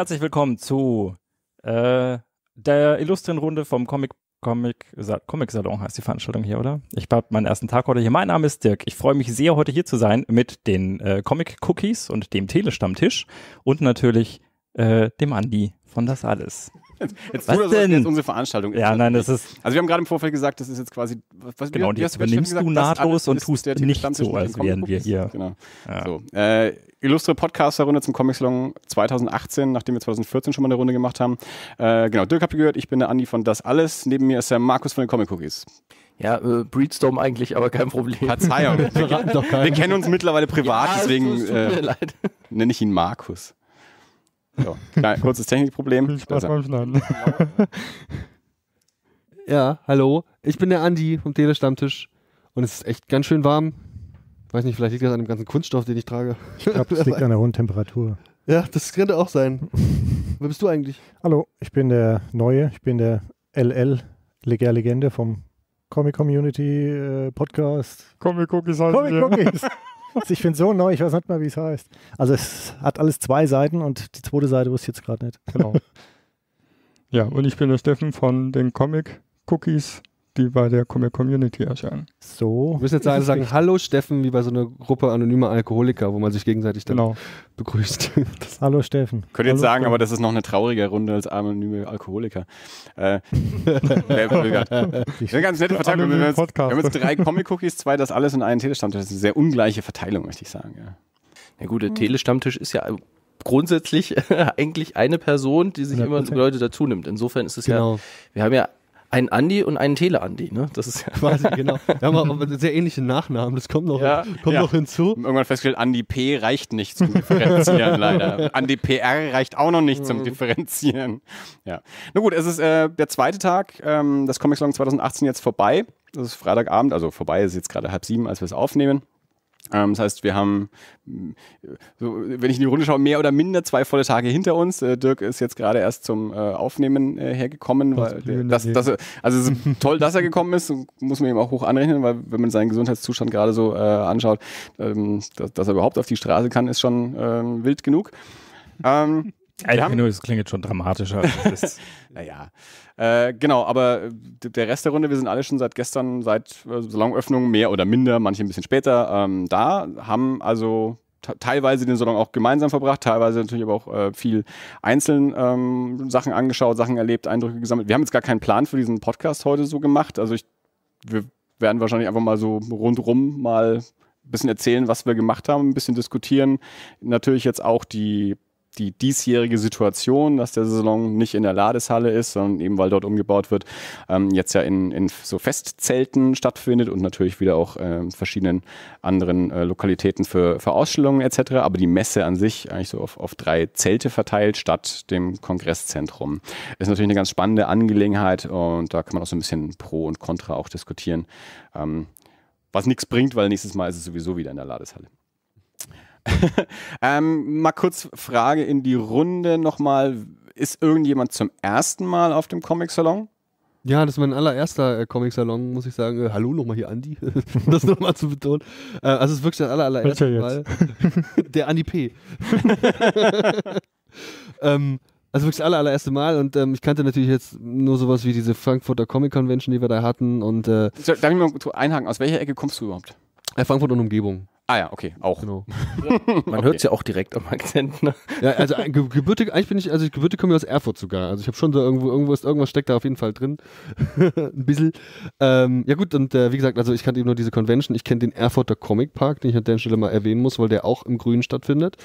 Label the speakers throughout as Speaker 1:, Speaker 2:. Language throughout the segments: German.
Speaker 1: herzlich willkommen zu äh, der illustren Runde vom Comic Comic, Comic Salon heißt die Veranstaltung hier, oder? Ich habe meinen ersten Tag heute hier. Mein Name ist Dirk. Ich freue mich sehr, heute hier zu sein mit den äh, Comic Cookies und dem Telestammtisch und natürlich äh, dem Andi von Das Alles.
Speaker 2: Jetzt was tut denn? jetzt unsere Veranstaltung
Speaker 1: Ja, nein, das ist.
Speaker 2: Also wir haben gerade im Vorfeld gesagt, das ist jetzt quasi.
Speaker 1: Was, genau, jetzt übernimmst du nahtlos und tust nicht so, als wären wir hier.
Speaker 2: Genau. Ja. So, äh, illustre Podcaster-Runde zum Comic Salon 2018, nachdem wir 2014 schon mal eine Runde gemacht haben. Äh, genau, Dirk habt ihr gehört, ich bin der Andi von Das Alles. Neben mir ist der Markus von den Comic Cookies.
Speaker 3: Ja, äh, Breedstorm eigentlich, aber kein Problem.
Speaker 2: Verzeihung. wir, wir kennen uns mittlerweile privat, ja, deswegen äh, nenne ich ihn Markus. So, klein, kurzes Technikproblem. Viel Spaß beim Schneiden.
Speaker 4: ja, hallo. Ich bin der Andi vom Telestammtisch und es ist echt ganz schön warm. Ich weiß nicht, vielleicht liegt das an dem ganzen Kunststoff, den ich trage.
Speaker 5: Ich glaube, es liegt an der hohen Temperatur.
Speaker 4: Ja, das könnte auch sein. Wer bist du eigentlich?
Speaker 5: Hallo, ich bin der Neue, ich bin der LL, Leger Legende vom Comic Community äh, Podcast.
Speaker 4: Comic Cookies heißt
Speaker 5: Comic Cookies. Also ich finde so neu, ich weiß nicht mal, wie es heißt. Also es hat alles zwei Seiten und die zweite Seite wusste ich jetzt gerade nicht.
Speaker 6: Genau. ja, und ich bin der Steffen von den Comic Cookies die bei der Comic Community erscheinen.
Speaker 4: So. Wir müssen jetzt sagen, sagen Hallo Steffen, wie bei so einer Gruppe anonymer Alkoholiker, wo man sich gegenseitig dann genau. begrüßt.
Speaker 5: Das Hallo Steffen.
Speaker 2: Könnt ihr jetzt sagen, aber das ist noch eine traurige Runde als anonyme Alkoholiker. Äh, eine ganz nette Verteilung. Wir haben, jetzt, wir haben jetzt drei Comic-Cookies, zwei das alles und einen Telestammtisch. Das ist eine sehr ungleiche Verteilung, möchte ich sagen. Ja.
Speaker 3: Ja gut, der Telestammtisch ist ja grundsätzlich eigentlich eine Person, die sich 100%. immer Leute dazu nimmt. Insofern ist es genau. ja, wir haben ja ein Andi und einen Tele-Andi, ne?
Speaker 4: Das ist ja quasi, genau. Wir haben auch sehr ähnliche Nachnamen, das kommt noch, ja, kommt ja. noch hinzu.
Speaker 2: Irgendwann festgestellt, Andi P reicht nicht zum Differenzieren, leider. Andi PR reicht auch noch nicht zum mhm. Differenzieren. Ja. Na gut, es ist äh, der zweite Tag, ähm, das Comic Salon 2018 jetzt vorbei. Das ist Freitagabend, also vorbei ist jetzt gerade halb sieben, als wir es aufnehmen. Ähm, das heißt, wir haben, so, wenn ich in die Runde schaue, mehr oder minder zwei volle Tage hinter uns. Äh, Dirk ist jetzt gerade erst zum äh, Aufnehmen äh, hergekommen. Das, das, also es ist toll, dass er gekommen ist, muss man ihm auch hoch anrechnen, weil wenn man seinen Gesundheitszustand gerade so anschaut, ähm, dass, dass, er überhaupt auf die Straße kann, ist schon ähm, wild genug.
Speaker 1: Ähm, also, haben, das klingt jetzt schon dramatischer.
Speaker 2: naja, äh, genau, aber der Rest der Runde, wir sind alle schon seit gestern, seit äh, Salonöffnung mehr oder minder, manche ein bisschen später ähm, da, haben also teilweise den Salon auch gemeinsam verbracht, teilweise natürlich aber auch äh, viel einzeln ähm, Sachen angeschaut, Sachen erlebt, Eindrücke gesammelt. Wir haben jetzt gar keinen Plan für diesen Podcast heute so gemacht. Also ich, wir werden wahrscheinlich einfach mal so rundrum mal ein bisschen erzählen, was wir gemacht haben, ein bisschen diskutieren. Natürlich jetzt auch die die diesjährige Situation, dass der Salon nicht in der Ladeshalle ist, sondern eben weil dort umgebaut wird, ähm, jetzt ja in, in so Festzelten stattfindet und natürlich wieder auch äh, verschiedenen anderen äh, Lokalitäten für, für Ausstellungen etc. Aber die Messe an sich eigentlich so auf, auf drei Zelte verteilt statt dem Kongresszentrum. Ist natürlich eine ganz spannende Angelegenheit und da kann man auch so ein bisschen Pro und Contra auch diskutieren. Ähm, was nichts bringt, weil nächstes Mal ist es sowieso wieder in der Ladeshalle. ähm, mal kurz Frage in die Runde nochmal. Ist irgendjemand zum ersten Mal auf dem Comic-Salon?
Speaker 4: Ja, das ist mein allererster äh, Comic-Salon, muss ich sagen. Äh, hallo nochmal hier, Andi. das nochmal zu betonen. Äh, also, es ist wirklich der aller, allererste Mal. der Andi P. ähm, also wirklich das aller, allererste Mal und ähm, ich kannte natürlich jetzt nur sowas wie diese Frankfurter Comic Convention, die wir da hatten und äh,
Speaker 2: Darf ich mal einhaken, aus welcher Ecke kommst du überhaupt?
Speaker 4: Äh, Frankfurt und Umgebung.
Speaker 2: Ah ja, okay, auch. Genau.
Speaker 3: Man okay. hört es ja auch direkt am Akzent. Ne?
Speaker 4: Ja, also ge gebürtig, eigentlich bin ich, also ich gebürtig komme ich aus Erfurt sogar. Also ich habe schon so irgendwo, irgendwo ist, irgendwas steckt da auf jeden Fall drin. Ein bisschen. Ähm, ja gut, und äh, wie gesagt, also ich kannte eben nur diese Convention. Ich kenne den Erfurter Comic Park, den ich an der Stelle mal erwähnen muss, weil der auch im Grünen stattfindet.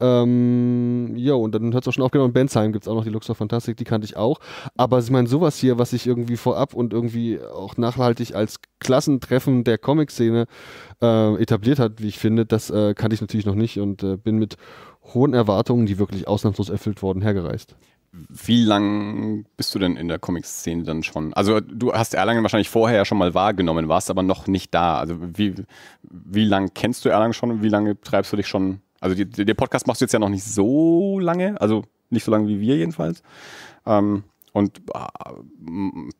Speaker 4: Ähm, ja, und dann hört es auch schon aufgenommen. In Bensheim gibt es auch noch die Luxor Fantastik, die kannte ich auch. Aber ich meine, sowas hier, was ich irgendwie vorab und irgendwie auch nachhaltig als Klassentreffen der Comic-Szene äh, etabliert hat, wie ich finde, das äh, kannte ich natürlich noch nicht und äh, bin mit hohen Erwartungen, die wirklich ausnahmslos erfüllt wurden, hergereist.
Speaker 2: Wie lang bist du denn in der Comic-Szene dann schon? Also du hast Erlangen wahrscheinlich vorher ja schon mal wahrgenommen, warst aber noch nicht da. Also wie, wie lange kennst du Erlangen schon und wie lange treibst du dich schon? Also die, der Podcast machst du jetzt ja noch nicht so lange, also nicht so lange wie wir jedenfalls. Ähm, und äh,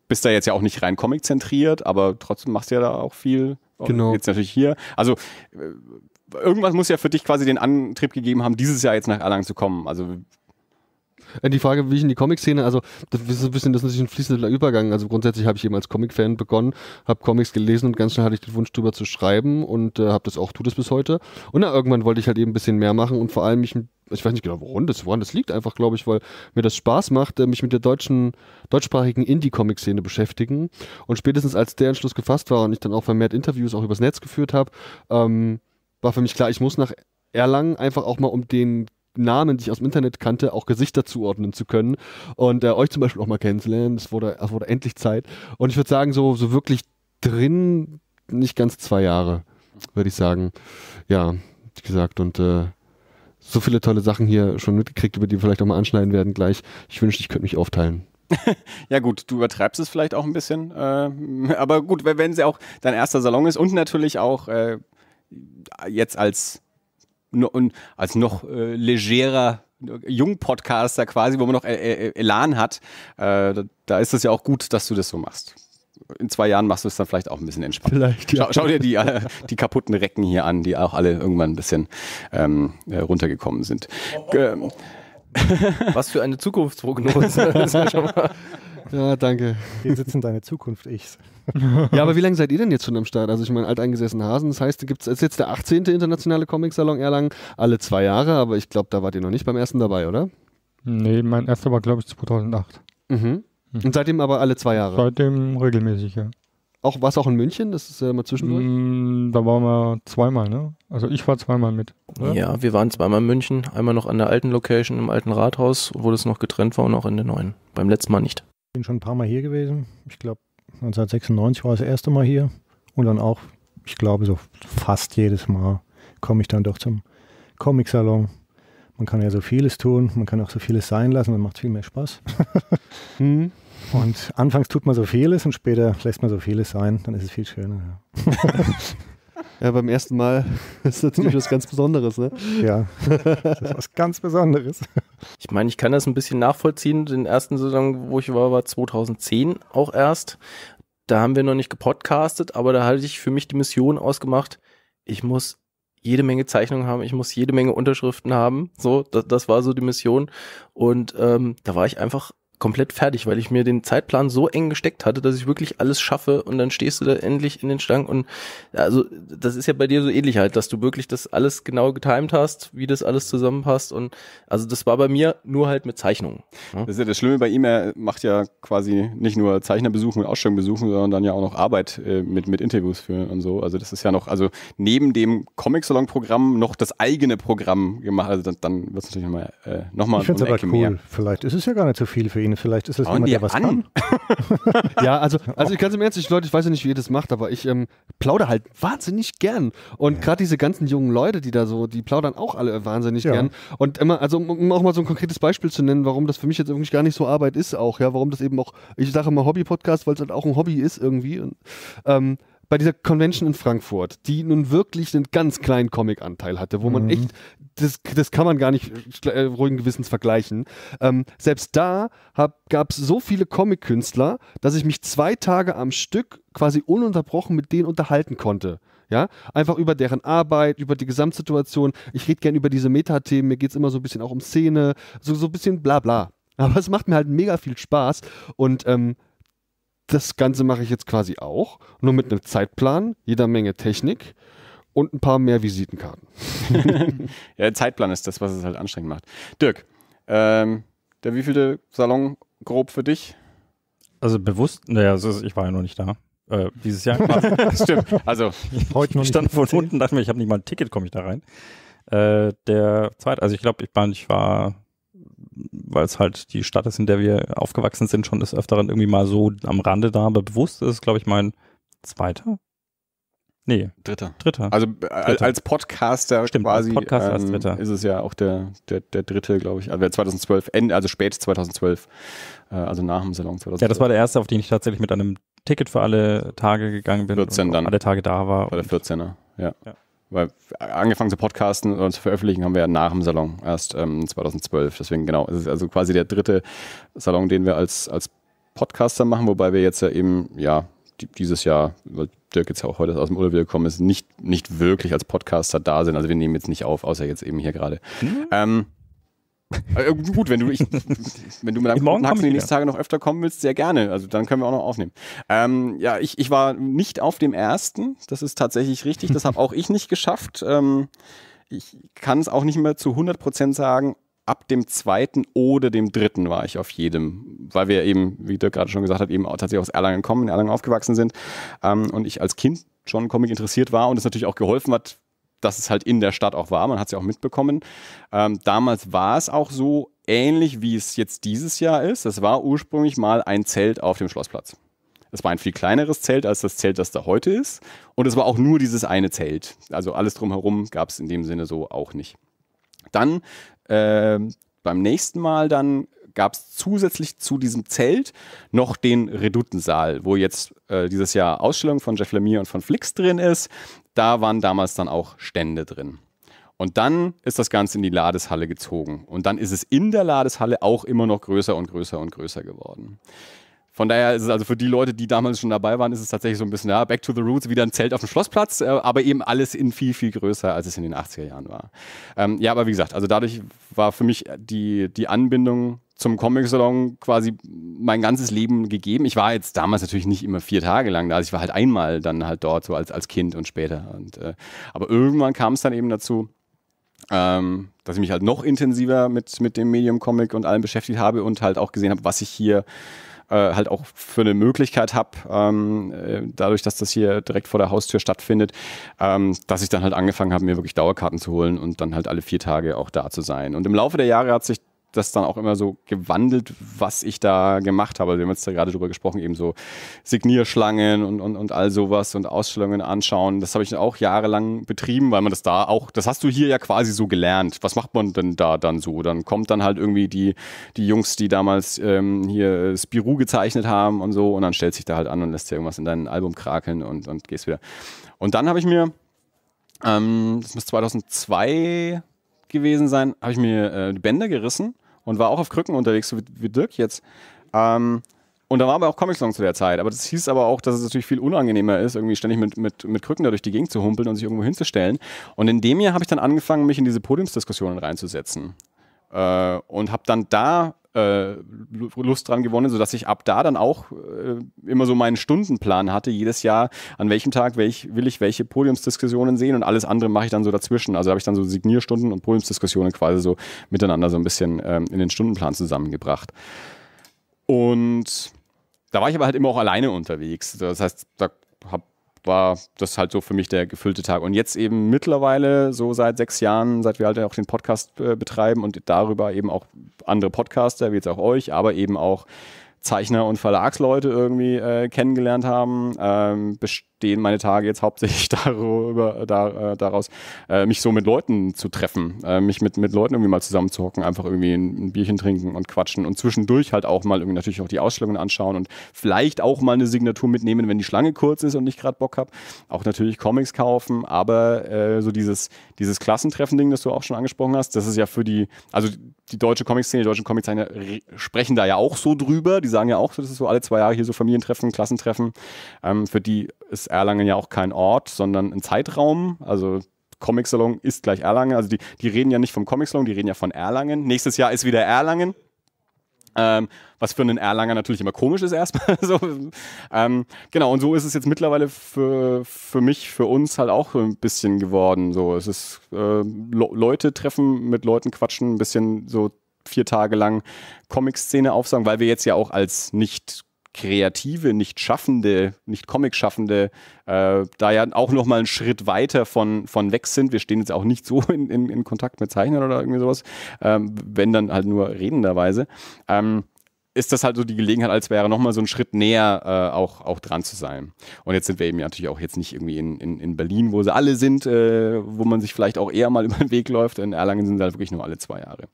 Speaker 2: bist da jetzt ja auch nicht rein Comic-zentriert, aber trotzdem machst du ja da auch viel.
Speaker 4: Genau.
Speaker 2: Jetzt natürlich hier. Also äh, irgendwas muss ja für dich quasi den Antrieb gegeben haben, dieses Jahr jetzt nach Erlangen zu kommen. Also
Speaker 4: die Frage, wie ich in die Comic-Szene, also das ist ein bisschen, das ist ein fließender Übergang. Also grundsätzlich habe ich eben als Comic-Fan begonnen, habe Comics gelesen und ganz schnell hatte ich den Wunsch drüber zu schreiben und äh, habe das auch, tut es bis heute. Und dann irgendwann wollte ich halt eben ein bisschen mehr machen und vor allem mich, ich weiß nicht genau, woran das, woran das liegt, einfach glaube ich, weil mir das Spaß macht, äh, mich mit der deutschen, deutschsprachigen Indie-Comic-Szene beschäftigen. Und spätestens als der Entschluss gefasst war und ich dann auch vermehrt Interviews auch übers Netz geführt habe, ähm, war für mich klar, ich muss nach Erlangen einfach auch mal um den Namen, die ich aus dem Internet kannte, auch Gesichter zuordnen zu können und äh, euch zum Beispiel auch mal kennenzulernen. Es wurde, es wurde endlich Zeit. Und ich würde sagen, so, so wirklich drin, nicht ganz zwei Jahre, würde ich sagen. Ja, wie gesagt, und äh, so viele tolle Sachen hier schon mitgekriegt, über die wir vielleicht auch mal anschneiden werden gleich. Ich wünschte, ich könnte mich aufteilen.
Speaker 2: ja gut, du übertreibst es vielleicht auch ein bisschen, äh, aber gut, wenn es ja auch dein erster Salon ist und natürlich auch äh, jetzt als und als noch äh, legerer Jung-Podcaster quasi, wo man noch äh, äh, Elan hat, äh, da, da, ist es ja auch gut, dass du das so machst. In zwei Jahren machst du es dann vielleicht auch ein bisschen entspannter.
Speaker 4: Vielleicht, ja.
Speaker 2: schau, schau, dir die, äh, die kaputten Recken hier an, die auch alle irgendwann ein bisschen ähm, äh, runtergekommen sind. Ähm,
Speaker 3: Was für eine Zukunftsprognose.
Speaker 4: ja, danke.
Speaker 5: Hier sitzen deine Zukunft-Ichs.
Speaker 4: ja, aber wie lange seid ihr denn jetzt schon am Start? Also ich meine, alteingesessen Hasen, das heißt, es ist jetzt der 18. internationale Comic-Salon Erlangen, alle zwei Jahre, aber ich glaube, da wart ihr noch nicht beim ersten dabei, oder?
Speaker 6: Nee, mein erster war, glaube ich, 2008.
Speaker 4: Mhm. mhm. Und seitdem aber alle zwei Jahre?
Speaker 6: Seitdem regelmäßig, ja.
Speaker 4: Auch, war es auch in München? Das ist äh, mal zwischendurch?
Speaker 6: Mm, da waren wir zweimal, ne? Also ich war zweimal mit.
Speaker 3: Oder? Ja, wir waren zweimal in München. Einmal noch an der alten Location im alten Rathaus, wo das noch getrennt war und auch in der neuen. Beim letzten Mal nicht.
Speaker 5: Ich bin schon ein paar Mal hier gewesen. Ich glaube, 1996 war das erste Mal hier. Und dann auch, ich glaube, so fast jedes Mal komme ich dann doch zum Comic-Salon. Man kann ja so vieles tun, man kann auch so vieles sein lassen, dann macht viel mehr Spaß. hm. Und anfangs tut man so vieles und später lässt man so vieles sein, dann ist es viel schöner.
Speaker 4: Ja, ja beim ersten Mal ist das natürlich was ganz Besonderes, ne?
Speaker 5: Ja, das ist was ganz Besonderes.
Speaker 3: Ich meine, ich kann das ein bisschen nachvollziehen. Den ersten Saison, wo ich war, war 2010 auch erst. Da haben wir noch nicht gepodcastet, aber da hatte ich für mich die Mission ausgemacht, ich muss jede Menge Zeichnungen haben, ich muss jede Menge Unterschriften haben. So, das, das war so die Mission. Und ähm, da war ich einfach komplett fertig, weil ich mir den Zeitplan so eng gesteckt hatte, dass ich wirklich alles schaffe und dann stehst du da endlich in den Stang und also das ist ja bei dir so ähnlich halt, dass du wirklich das alles genau getimt hast, wie das alles zusammenpasst und also das war bei mir nur halt mit Zeichnungen.
Speaker 2: Ja? Das ist ja das Schlimme bei ihm, er macht ja quasi nicht nur Zeichnerbesuchen und Ausstellungen besuchen, sondern dann ja auch noch Arbeit äh, mit, mit Interviews führen und so. Also das ist ja noch, also neben dem Comic-Salon-Programm noch das eigene Programm gemacht, also dann, dann wird es natürlich nochmal äh, noch mal
Speaker 5: Ich finde es aber cool. Mehr. Vielleicht ist es ja gar nicht so viel für ihn ihn. Vielleicht ist es jemand, der was an. kann.
Speaker 4: ja, also, also ich ganz im Ernst, ich, Leute, ich weiß ja nicht, wie ihr das macht, aber ich ähm, plaudere halt wahnsinnig gern. Und ja. gerade diese ganzen jungen Leute, die da so, die plaudern auch alle wahnsinnig ja. gern. Und immer, also um auch mal so ein konkretes Beispiel zu nennen, warum das für mich jetzt wirklich gar nicht so Arbeit ist auch, ja, warum das eben auch, ich sage immer Hobby-Podcast, weil es halt auch ein Hobby ist irgendwie. Und, ähm, bei dieser Convention in Frankfurt, die nun wirklich einen ganz kleinen Comic-Anteil hatte, wo man mhm. echt, das, das kann man gar nicht äh, ruhigen Gewissens vergleichen. Ähm, selbst da gab es so viele Comic-Künstler, dass ich mich zwei Tage am Stück quasi ununterbrochen mit denen unterhalten konnte. Ja, einfach über deren Arbeit, über die Gesamtsituation. Ich rede gerne über diese Metathemen, mir geht es immer so ein bisschen auch um Szene, so, so ein bisschen bla bla. Aber es macht mir halt mega viel Spaß und ähm, das Ganze mache ich jetzt quasi auch, nur mit einem Zeitplan, jeder Menge Technik und ein paar mehr Visitenkarten.
Speaker 2: ja, der Zeitplan ist das, was es halt anstrengend macht. Dirk, ähm, der wievielte Salon grob für dich?
Speaker 1: Also bewusst, naja, also ich war ja noch nicht da. Äh, dieses Jahr.
Speaker 2: Stimmt. Also
Speaker 1: heute ich stand von unten, dachte mir, ich habe nicht mal ein Ticket, komme ich da rein. Äh, der zweite, also ich glaube, ich, ich war weil es halt die Stadt ist, in der wir aufgewachsen sind, schon des Öfteren irgendwie mal so am Rande da, aber bewusst ist es, glaube ich, mein zweiter. Nee.
Speaker 2: Dritter.
Speaker 1: Dritter.
Speaker 2: Also äh, Dritter. als Podcaster
Speaker 1: Stimmt,
Speaker 2: quasi
Speaker 1: als Podcaster ähm, als Dritter.
Speaker 2: ist es ja auch der, der, der dritte, glaube ich. Also 2012, also spät 2012, äh, also nach dem Salon 2012.
Speaker 1: Ja, das war der erste, auf den ich tatsächlich mit einem Ticket für alle Tage gegangen bin.
Speaker 2: 14 dann.
Speaker 1: Alle Tage da war.
Speaker 2: War der 14er, ja. ja. Weil angefangen zu podcasten und zu veröffentlichen haben wir ja nach dem Salon, erst ähm, 2012. Deswegen genau, es ist also quasi der dritte Salon, den wir als, als Podcaster machen, wobei wir jetzt ja eben, ja, dieses Jahr, weil Dirk jetzt auch heute aus dem Urlaub gekommen ist, nicht, nicht wirklich als Podcaster da sind. Also wir nehmen jetzt nicht auf, außer jetzt eben hier gerade. Mhm. Ähm, Äh, gut, wenn du, ich, wenn du mit deinem
Speaker 1: Morgen
Speaker 2: Haxen die nächsten Tage noch öfter kommen willst, sehr gerne. Also dann können wir auch noch aufnehmen. Ähm, ja, ich, ich war nicht auf dem ersten. Das ist tatsächlich richtig. Das habe auch ich nicht geschafft. Ähm, ich kann es auch nicht mehr zu 100% sagen. Ab dem zweiten oder dem dritten war ich auf jedem, weil wir eben, wie Dirk gerade schon gesagt hat, eben tatsächlich aus Erlangen kommen, in Erlangen aufgewachsen sind ähm, und ich als Kind schon Comic interessiert war und es natürlich auch geholfen hat, dass es halt in der Stadt auch war. Man hat es ja auch mitbekommen. Ähm, damals war es auch so ähnlich, wie es jetzt dieses Jahr ist. Es war ursprünglich mal ein Zelt auf dem Schlossplatz. Es war ein viel kleineres Zelt als das Zelt, das da heute ist. Und es war auch nur dieses eine Zelt. Also alles drumherum gab es in dem Sinne so auch nicht. Dann äh, beim nächsten Mal dann gab es zusätzlich zu diesem Zelt noch den Reduttensaal, wo jetzt äh, dieses Jahr Ausstellung von Jeff Lemire und von Flix drin ist. Da waren damals dann auch Stände drin. Und dann ist das Ganze in die Ladeshalle gezogen. Und dann ist es in der Ladeshalle auch immer noch größer und größer und größer geworden. Von daher ist es also für die Leute, die damals schon dabei waren, ist es tatsächlich so ein bisschen, ja, back to the roots, wieder ein Zelt auf dem Schlossplatz, äh, aber eben alles in viel, viel größer, als es in den 80er Jahren war. Ähm, ja, aber wie gesagt, also dadurch war für mich die, die Anbindung zum Comic-Salon quasi mein ganzes Leben gegeben. Ich war jetzt damals natürlich nicht immer vier Tage lang da, also ich war halt einmal dann halt dort, so als, als Kind und später. Und, äh, aber irgendwann kam es dann eben dazu, ähm, dass ich mich halt noch intensiver mit, mit dem Medium Comic und allem beschäftigt habe und halt auch gesehen habe, was ich hier äh, halt auch für eine Möglichkeit habe, ähm, äh, dadurch, dass das hier direkt vor der Haustür stattfindet, ähm, dass ich dann halt angefangen habe, mir wirklich Dauerkarten zu holen und dann halt alle vier Tage auch da zu sein. Und im Laufe der Jahre hat sich das dann auch immer so gewandelt, was ich da gemacht habe. Wir haben jetzt da gerade drüber gesprochen, eben so Signierschlangen und, und, und all sowas und Ausstellungen anschauen. Das habe ich auch jahrelang betrieben, weil man das da auch, das hast du hier ja quasi so gelernt. Was macht man denn da dann so? Dann kommt dann halt irgendwie die, die Jungs, die damals ähm, hier Spirou gezeichnet haben und so und dann stellt sich da halt an und lässt dir irgendwas in dein Album krakeln und, und gehst wieder. Und dann habe ich mir, ähm, das muss 2002 gewesen sein, habe ich mir äh, die Bänder gerissen und war auch auf Krücken unterwegs, so wie, wie Dirk jetzt. Ähm, und da war aber auch Comic-Song zu der Zeit. Aber das hieß aber auch, dass es natürlich viel unangenehmer ist, irgendwie ständig mit, mit, mit Krücken da durch die Gegend zu humpeln und sich irgendwo hinzustellen. Und in dem Jahr habe ich dann angefangen, mich in diese Podiumsdiskussionen reinzusetzen. Äh, und habe dann da äh, Lust dran gewonnen, sodass ich ab da dann auch äh, immer so meinen Stundenplan hatte, jedes Jahr, an welchem Tag welch, will ich welche Podiumsdiskussionen sehen und alles andere mache ich dann so dazwischen. Also habe ich dann so Signierstunden und Podiumsdiskussionen quasi so miteinander so ein bisschen ähm, in den Stundenplan zusammengebracht. Und da war ich aber halt immer auch alleine unterwegs. Das heißt, da hab, war das halt so für mich der gefüllte Tag. Und jetzt eben mittlerweile, so seit sechs Jahren, seit wir halt auch den Podcast äh, betreiben und darüber eben auch andere Podcaster, wie jetzt auch euch, aber eben auch Zeichner und Verlagsleute irgendwie äh, kennengelernt haben, ähm, bestehen meine Tage jetzt hauptsächlich darüber, da, äh, daraus, äh, mich so mit Leuten zu treffen, äh, mich mit, mit Leuten irgendwie mal zusammenzuhocken, einfach irgendwie ein, ein, Bierchen trinken und quatschen und zwischendurch halt auch mal irgendwie natürlich auch die Ausstellungen anschauen und vielleicht auch mal eine Signatur mitnehmen, wenn die Schlange kurz ist und ich gerade Bock habe. Auch natürlich Comics kaufen, aber äh, so dieses, dieses Klassentreffen-Ding, das du auch schon angesprochen hast, das ist ja für die, also die deutsche Comic-Szene, die deutschen Comiczeichner sprechen da ja auch so drüber. Die sagen ja auch, das ist so alle zwei Jahre hier so Familientreffen, Klassentreffen. Ähm, für die ist Erlangen ja auch kein Ort, sondern ein Zeitraum. Also Comic Salon ist gleich Erlangen. Also die, die reden ja nicht vom Comic Salon, die reden ja von Erlangen. Nächstes Jahr ist wieder Erlangen. Ähm, was für einen Erlanger natürlich immer komisch ist erstmal. so. ähm, genau, und so ist es jetzt mittlerweile für, für mich, für uns halt auch ein bisschen geworden. So, es ist äh, Leute treffen, mit Leuten quatschen, ein bisschen so vier Tage lang Comic-Szene aufsagen, weil wir jetzt ja auch als nicht kreative, nicht schaffende, nicht Comic-Schaffende, äh, da ja auch nochmal einen Schritt weiter von, von weg sind. Wir stehen jetzt auch nicht so in, in, in Kontakt mit Zeichnern oder irgendwie sowas, ähm, wenn dann halt nur redenderweise. Ähm, ist das halt so die Gelegenheit, als wäre nochmal so ein Schritt näher äh, auch, auch dran zu sein. Und jetzt sind wir eben natürlich auch jetzt nicht irgendwie in, in, in Berlin, wo sie alle sind, äh, wo man sich vielleicht auch eher mal über den Weg läuft. In Erlangen sind sie halt wirklich nur alle zwei Jahre.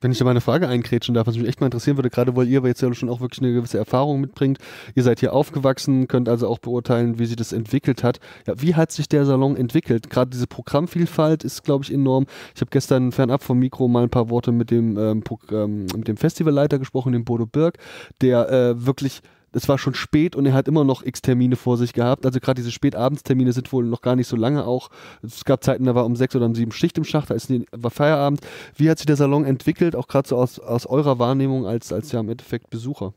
Speaker 4: Wenn ich da mal eine Frage einkrätschen darf, was mich echt mal interessieren würde, gerade weil ihr jetzt ja schon auch wirklich eine gewisse Erfahrung mitbringt. Ihr seid hier aufgewachsen, könnt also auch beurteilen, wie sich das entwickelt hat. Ja, wie hat sich der Salon entwickelt? Gerade diese Programmvielfalt ist, glaube ich, enorm. Ich habe gestern fernab vom Mikro mal ein paar Worte mit dem, ähm, ähm, mit dem Festivalleiter gesprochen, dem Bodo Birk, der äh, wirklich es war schon spät und er hat immer noch x Termine vor sich gehabt. Also gerade diese Spätabendstermine sind wohl noch gar nicht so lange auch. Es gab Zeiten, da war um sechs oder um sieben Schicht im Schacht, da ist war Feierabend. Wie hat sich der Salon entwickelt, auch gerade so aus, aus eurer Wahrnehmung als, als ja im Endeffekt Besucher?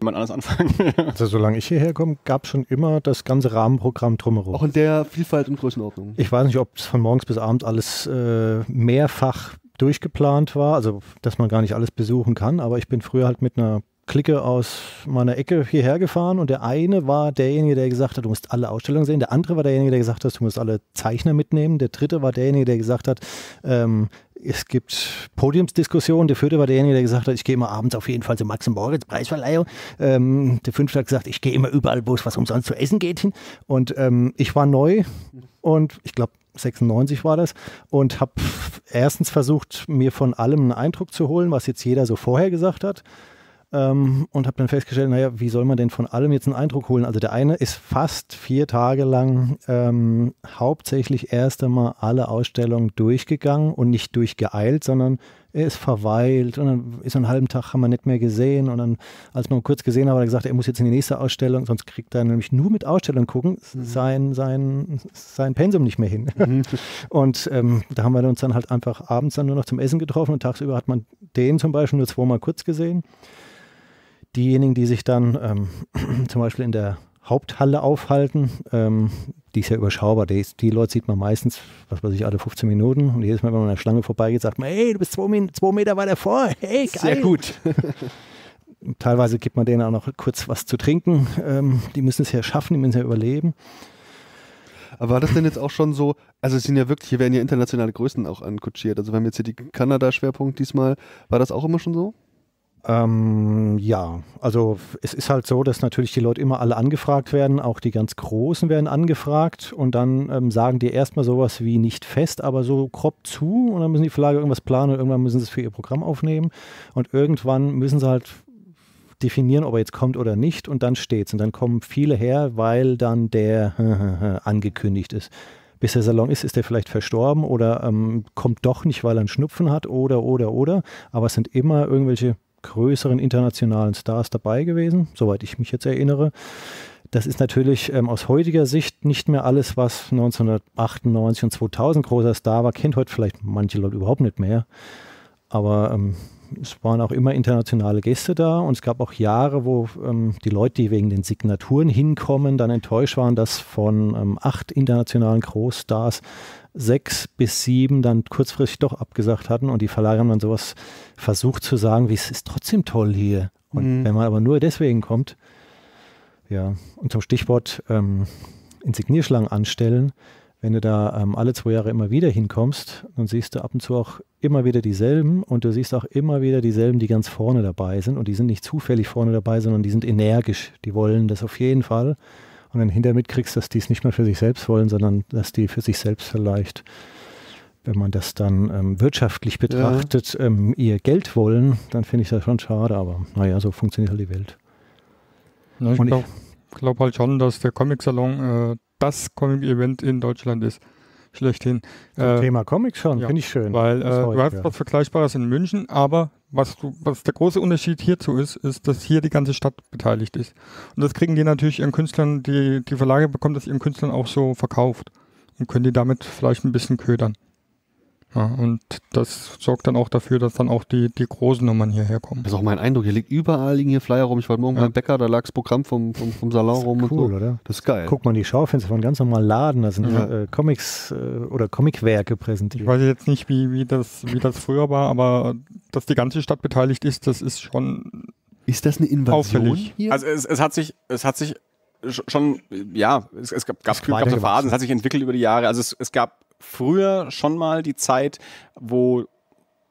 Speaker 2: Jemand anders anfangen?
Speaker 5: Also solange ich hierher komme, gab es schon immer das ganze Rahmenprogramm drumherum.
Speaker 4: Auch in der Vielfalt und Größenordnung.
Speaker 5: Ich weiß nicht, ob es von morgens bis abends alles äh, mehrfach durchgeplant war, also dass man gar nicht alles besuchen kann, aber ich bin früher halt mit einer Clique aus meiner Ecke hierher gefahren und der eine war derjenige, der gesagt hat, du musst alle Ausstellungen sehen. Der andere war derjenige, der gesagt hat, du musst alle Zeichner mitnehmen. Der dritte war derjenige, der gesagt hat, ähm, es gibt Podiumsdiskussionen. Der vierte war derjenige, der gesagt hat, ich gehe immer abends auf jeden Fall zur Max Moritz Preisverleihung. Ähm, der fünfte hat gesagt, ich gehe immer überall, wo es was umsonst zu essen geht hin. Und ähm, ich war neu und ich glaube 96 war das und habe erstens versucht, mir von allem einen Eindruck zu holen, was jetzt jeder so vorher gesagt hat. Ähm, und habe dann festgestellt, naja, wie soll man denn von allem jetzt einen Eindruck holen? Also der eine ist fast vier Tage lang ähm, hauptsächlich erst einmal alle Ausstellungen durchgegangen und nicht durchgeeilt, sondern er ist verweilt und dann ist einen halben Tag haben wir nicht mehr gesehen und dann, als man kurz gesehen hat, hat er gesagt, er muss jetzt in die nächste Ausstellung, sonst kriegt er nämlich nur mit Ausstellungen gucken sein, sein, sein Pensum nicht mehr hin. und ähm, da haben wir uns dann halt einfach abends dann nur noch zum Essen getroffen und tagsüber hat man den zum Beispiel nur zweimal kurz gesehen diejenigen, die sich dann ähm, zum Beispiel in der Haupthalle aufhalten, ähm, die ist ja überschaubar. Die, die, Leute sieht man meistens, was weiß ich, alle 15 Minuten. Und jedes Mal, wenn man an der Schlange vorbeigeht, sagt man, hey, du bist zwei, zwei Meter weiter vor. Hey, geil.
Speaker 4: Sehr gut.
Speaker 5: Teilweise gibt man denen auch noch kurz was zu trinken. Ähm, die müssen es ja schaffen, die müssen ja überleben.
Speaker 4: Aber war das denn jetzt auch schon so, also es sind ja wirklich, hier werden ja internationale Größen auch ankutschiert. Also wir haben jetzt hier die Kanada-Schwerpunkt diesmal. War das auch immer schon so?
Speaker 5: Ähm, ja, also es ist halt so, dass natürlich die Leute immer alle angefragt werden, auch die ganz Großen werden angefragt. Und dann ähm, sagen die erstmal sowas wie nicht fest, aber so grob zu. Und dann müssen die Verlage irgendwas planen und irgendwann müssen sie es für ihr Programm aufnehmen. Und irgendwann müssen sie halt definieren, ob er jetzt kommt oder nicht. Und dann steht's. Und dann kommen viele her, weil dann der angekündigt ist. Bis der Salon ist, ist er vielleicht verstorben oder ähm, kommt doch nicht, weil er einen Schnupfen hat oder, oder, oder. Aber es sind immer irgendwelche größeren internationalen Stars dabei gewesen, soweit ich mich jetzt erinnere. Das ist natürlich ähm, aus heutiger Sicht nicht mehr alles, was 1998 und 2000 großer Star war. Kennt heute vielleicht manche Leute überhaupt nicht mehr. Aber ähm, es waren auch immer internationale Gäste da und es gab auch Jahre, wo ähm, die Leute, die wegen den Signaturen hinkommen, dann enttäuscht waren, dass von ähm, acht internationalen Großstars sechs bis sieben dann kurzfristig doch abgesagt hatten und die Verlage haben dann sowas versucht zu sagen, wie es ist trotzdem toll hier. Und mhm. wenn man aber nur deswegen kommt, ja, und zum Stichwort ähm, Insignierschlangen anstellen, wenn du da ähm, alle zwei Jahre immer wieder hinkommst, dann siehst du ab und zu auch immer wieder dieselben und du siehst auch immer wieder dieselben, die ganz vorne dabei sind und die sind nicht zufällig vorne dabei, sondern die sind energisch, die wollen das auf jeden Fall und dann hinterher mitkriegst, dass die es nicht nur für sich selbst wollen, sondern dass die für sich selbst vielleicht, wenn man das dann ähm, wirtschaftlich betrachtet, ja. ähm, ihr Geld wollen, dann finde ich das schon schade, aber naja, so funktioniert halt die Welt.
Speaker 6: Ja, ich glaube glaub halt schon, dass der Comic-Salon äh, das Comic-Event in Deutschland ist. Schlechthin.
Speaker 5: Äh, Thema Comics schon, ja, finde ich schön.
Speaker 6: Weil äh, du hast was Vergleichbares in München, aber was, du, was der große Unterschied hierzu ist, ist, dass hier die ganze Stadt beteiligt ist. Und das kriegen die natürlich ihren Künstlern, die, die Verlage bekommen das ihren Künstlern auch so verkauft und können die damit vielleicht ein bisschen ködern. Ja, und das sorgt dann auch dafür, dass dann auch die, die großen Nummern hierher kommen.
Speaker 4: Das ist auch mein Eindruck. Hier liegt überall liegen hier Flyer rum. Ich war morgen ja. beim Bäcker, da lag das Programm vom, vom, vom Salon rum.
Speaker 5: Cool, und so. oder?
Speaker 4: Das ist geil.
Speaker 5: Guck mal, die Schaufenster von ganz normalen Laden, da sind ja. äh, Comics äh, oder Comicwerke präsentiert.
Speaker 6: Ich weiß jetzt nicht, wie, wie, das, wie das früher war, aber dass die ganze Stadt beteiligt ist, das ist schon.
Speaker 4: Ist das eine Invasion
Speaker 2: auffällig. hier? Also es, es hat sich, es hat sich schon, ja, es, es gab, gab, gab so Phasen, es hat sich entwickelt über die Jahre. Also es, es gab früher schon mal die Zeit, wo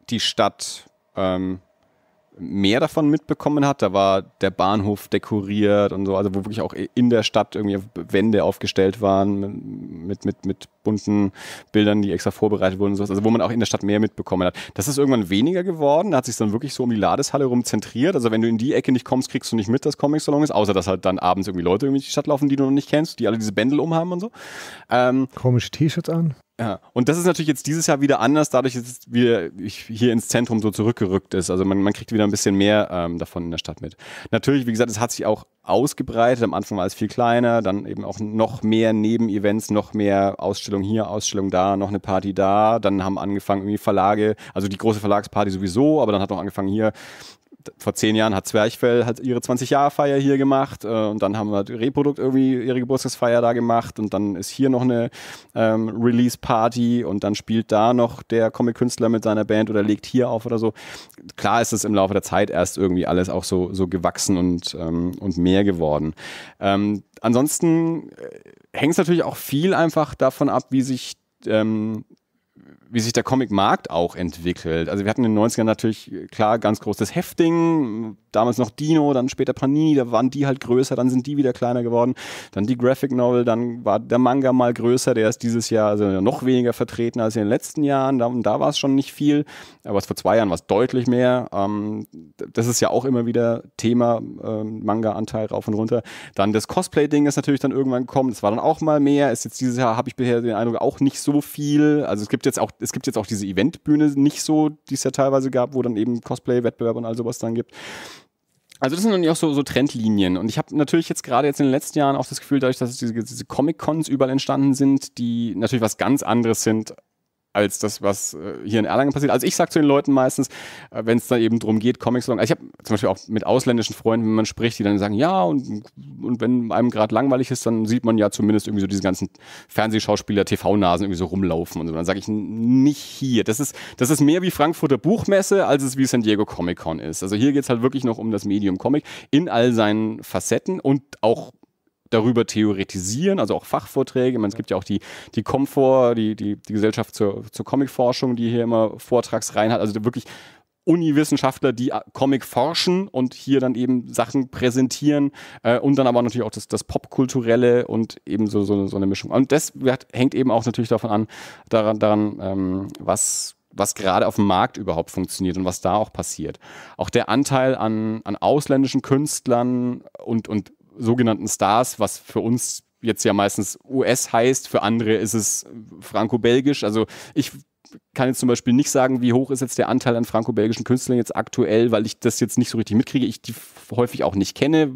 Speaker 2: die Stadt ähm, mehr davon mitbekommen hat. Da war der Bahnhof dekoriert und so, also wo wirklich auch in der Stadt irgendwie Wände aufgestellt waren mit, mit, mit bunten Bildern, die extra vorbereitet wurden und sowas, also wo man auch in der Stadt mehr mitbekommen hat. Das ist irgendwann weniger geworden, da hat sich dann wirklich so um die Ladeshalle rum zentriert. Also wenn du in die Ecke nicht kommst, kriegst du nicht mit, dass Comic-Salon ist, außer dass halt dann abends irgendwie Leute irgendwie in die Stadt laufen, die du noch nicht kennst, die alle diese Bändel umhaben und so. Ähm,
Speaker 5: Komische T-Shirts an.
Speaker 2: ja, und das ist natürlich jetzt dieses Jahr wieder anders, dadurch, dass es wieder hier ins Zentrum so zurückgerückt ist. Also man, man kriegt wieder ein bisschen mehr ähm, davon in der Stadt mit. Natürlich, wie gesagt, es hat sich auch ausgebreitet. Am Anfang war es viel kleiner, dann eben auch noch mehr Nebenevents, noch mehr Ausstellung hier, Ausstellung da, noch eine Party da. Dann haben angefangen irgendwie Verlage, also die große Verlagsparty sowieso, aber dann hat auch angefangen hier vor zehn Jahren hat Zwerchfell hat ihre 20-Jahre-Feier hier gemacht äh, und dann haben wir Reprodukt irgendwie ihre Geburtstagsfeier da gemacht und dann ist hier noch eine ähm, Release-Party und dann spielt da noch der Comic-Künstler mit seiner Band oder legt hier auf oder so. Klar ist es im Laufe der Zeit erst irgendwie alles auch so, so gewachsen und, ähm, und mehr geworden. Ähm, ansonsten äh, hängt es natürlich auch viel einfach davon ab, wie sich ähm, wie sich der Comic-Markt auch entwickelt. Also wir hatten in den 90ern natürlich klar ganz großes Hefting, damals noch Dino, dann später Panini, da waren die halt größer, dann sind die wieder kleiner geworden. Dann die Graphic Novel, dann war der Manga mal größer, der ist dieses Jahr also noch weniger vertreten als in den letzten Jahren. Da, da war es schon nicht viel, aber vor zwei Jahren war es deutlich mehr. Ähm, das ist ja auch immer wieder Thema, ähm, Manga-Anteil rauf und runter. Dann das Cosplay-Ding ist natürlich dann irgendwann gekommen, das war dann auch mal mehr. Ist jetzt dieses Jahr, habe ich bisher den Eindruck, auch nicht so viel. Also es gibt jetzt auch es gibt jetzt auch diese Eventbühne nicht so, die es ja teilweise gab, wo dann eben Cosplay-Wettbewerb und all sowas dann gibt. Also das sind dann auch so, so Trendlinien. Und ich habe natürlich jetzt gerade jetzt in den letzten Jahren auch das Gefühl, dadurch, dass diese, diese Comic-Cons überall entstanden sind, die natürlich was ganz anderes sind als das, was äh, hier in Erlangen passiert. Also ich sage zu den Leuten meistens, äh, wenn es da eben darum geht, Comics Also ich habe zum Beispiel auch mit ausländischen Freunden, wenn man spricht, die dann sagen, ja, und, und wenn einem gerade langweilig ist, dann sieht man ja zumindest irgendwie so diese ganzen Fernsehschauspieler, TV-Nasen irgendwie so rumlaufen und so. Dann sage ich, nicht hier. Das ist, das ist mehr wie Frankfurter Buchmesse, als es wie San Diego Comic Con ist. Also hier geht es halt wirklich noch um das Medium Comic in all seinen Facetten und auch darüber theoretisieren, also auch Fachvorträge. meine, es gibt ja auch die, die Comfort, die, die, die Gesellschaft zur, zur Comicforschung, die hier immer Vortragsreihen hat. Also wirklich Uni-Wissenschaftler, die Comic forschen und hier dann eben Sachen präsentieren äh, und dann aber natürlich auch das, das Popkulturelle und eben so, so, so eine Mischung. Und das hängt eben auch natürlich davon an, daran, daran ähm, was was gerade auf dem Markt überhaupt funktioniert und was da auch passiert. Auch der Anteil an, an ausländischen Künstlern und, und sogenannten Stars, was für uns jetzt ja meistens US heißt, für andere ist es franco-belgisch. Also ich kann jetzt zum Beispiel nicht sagen, wie hoch ist jetzt der Anteil an franco-belgischen Künstlern jetzt aktuell, weil ich das jetzt nicht so richtig mitkriege, ich die häufig auch nicht kenne.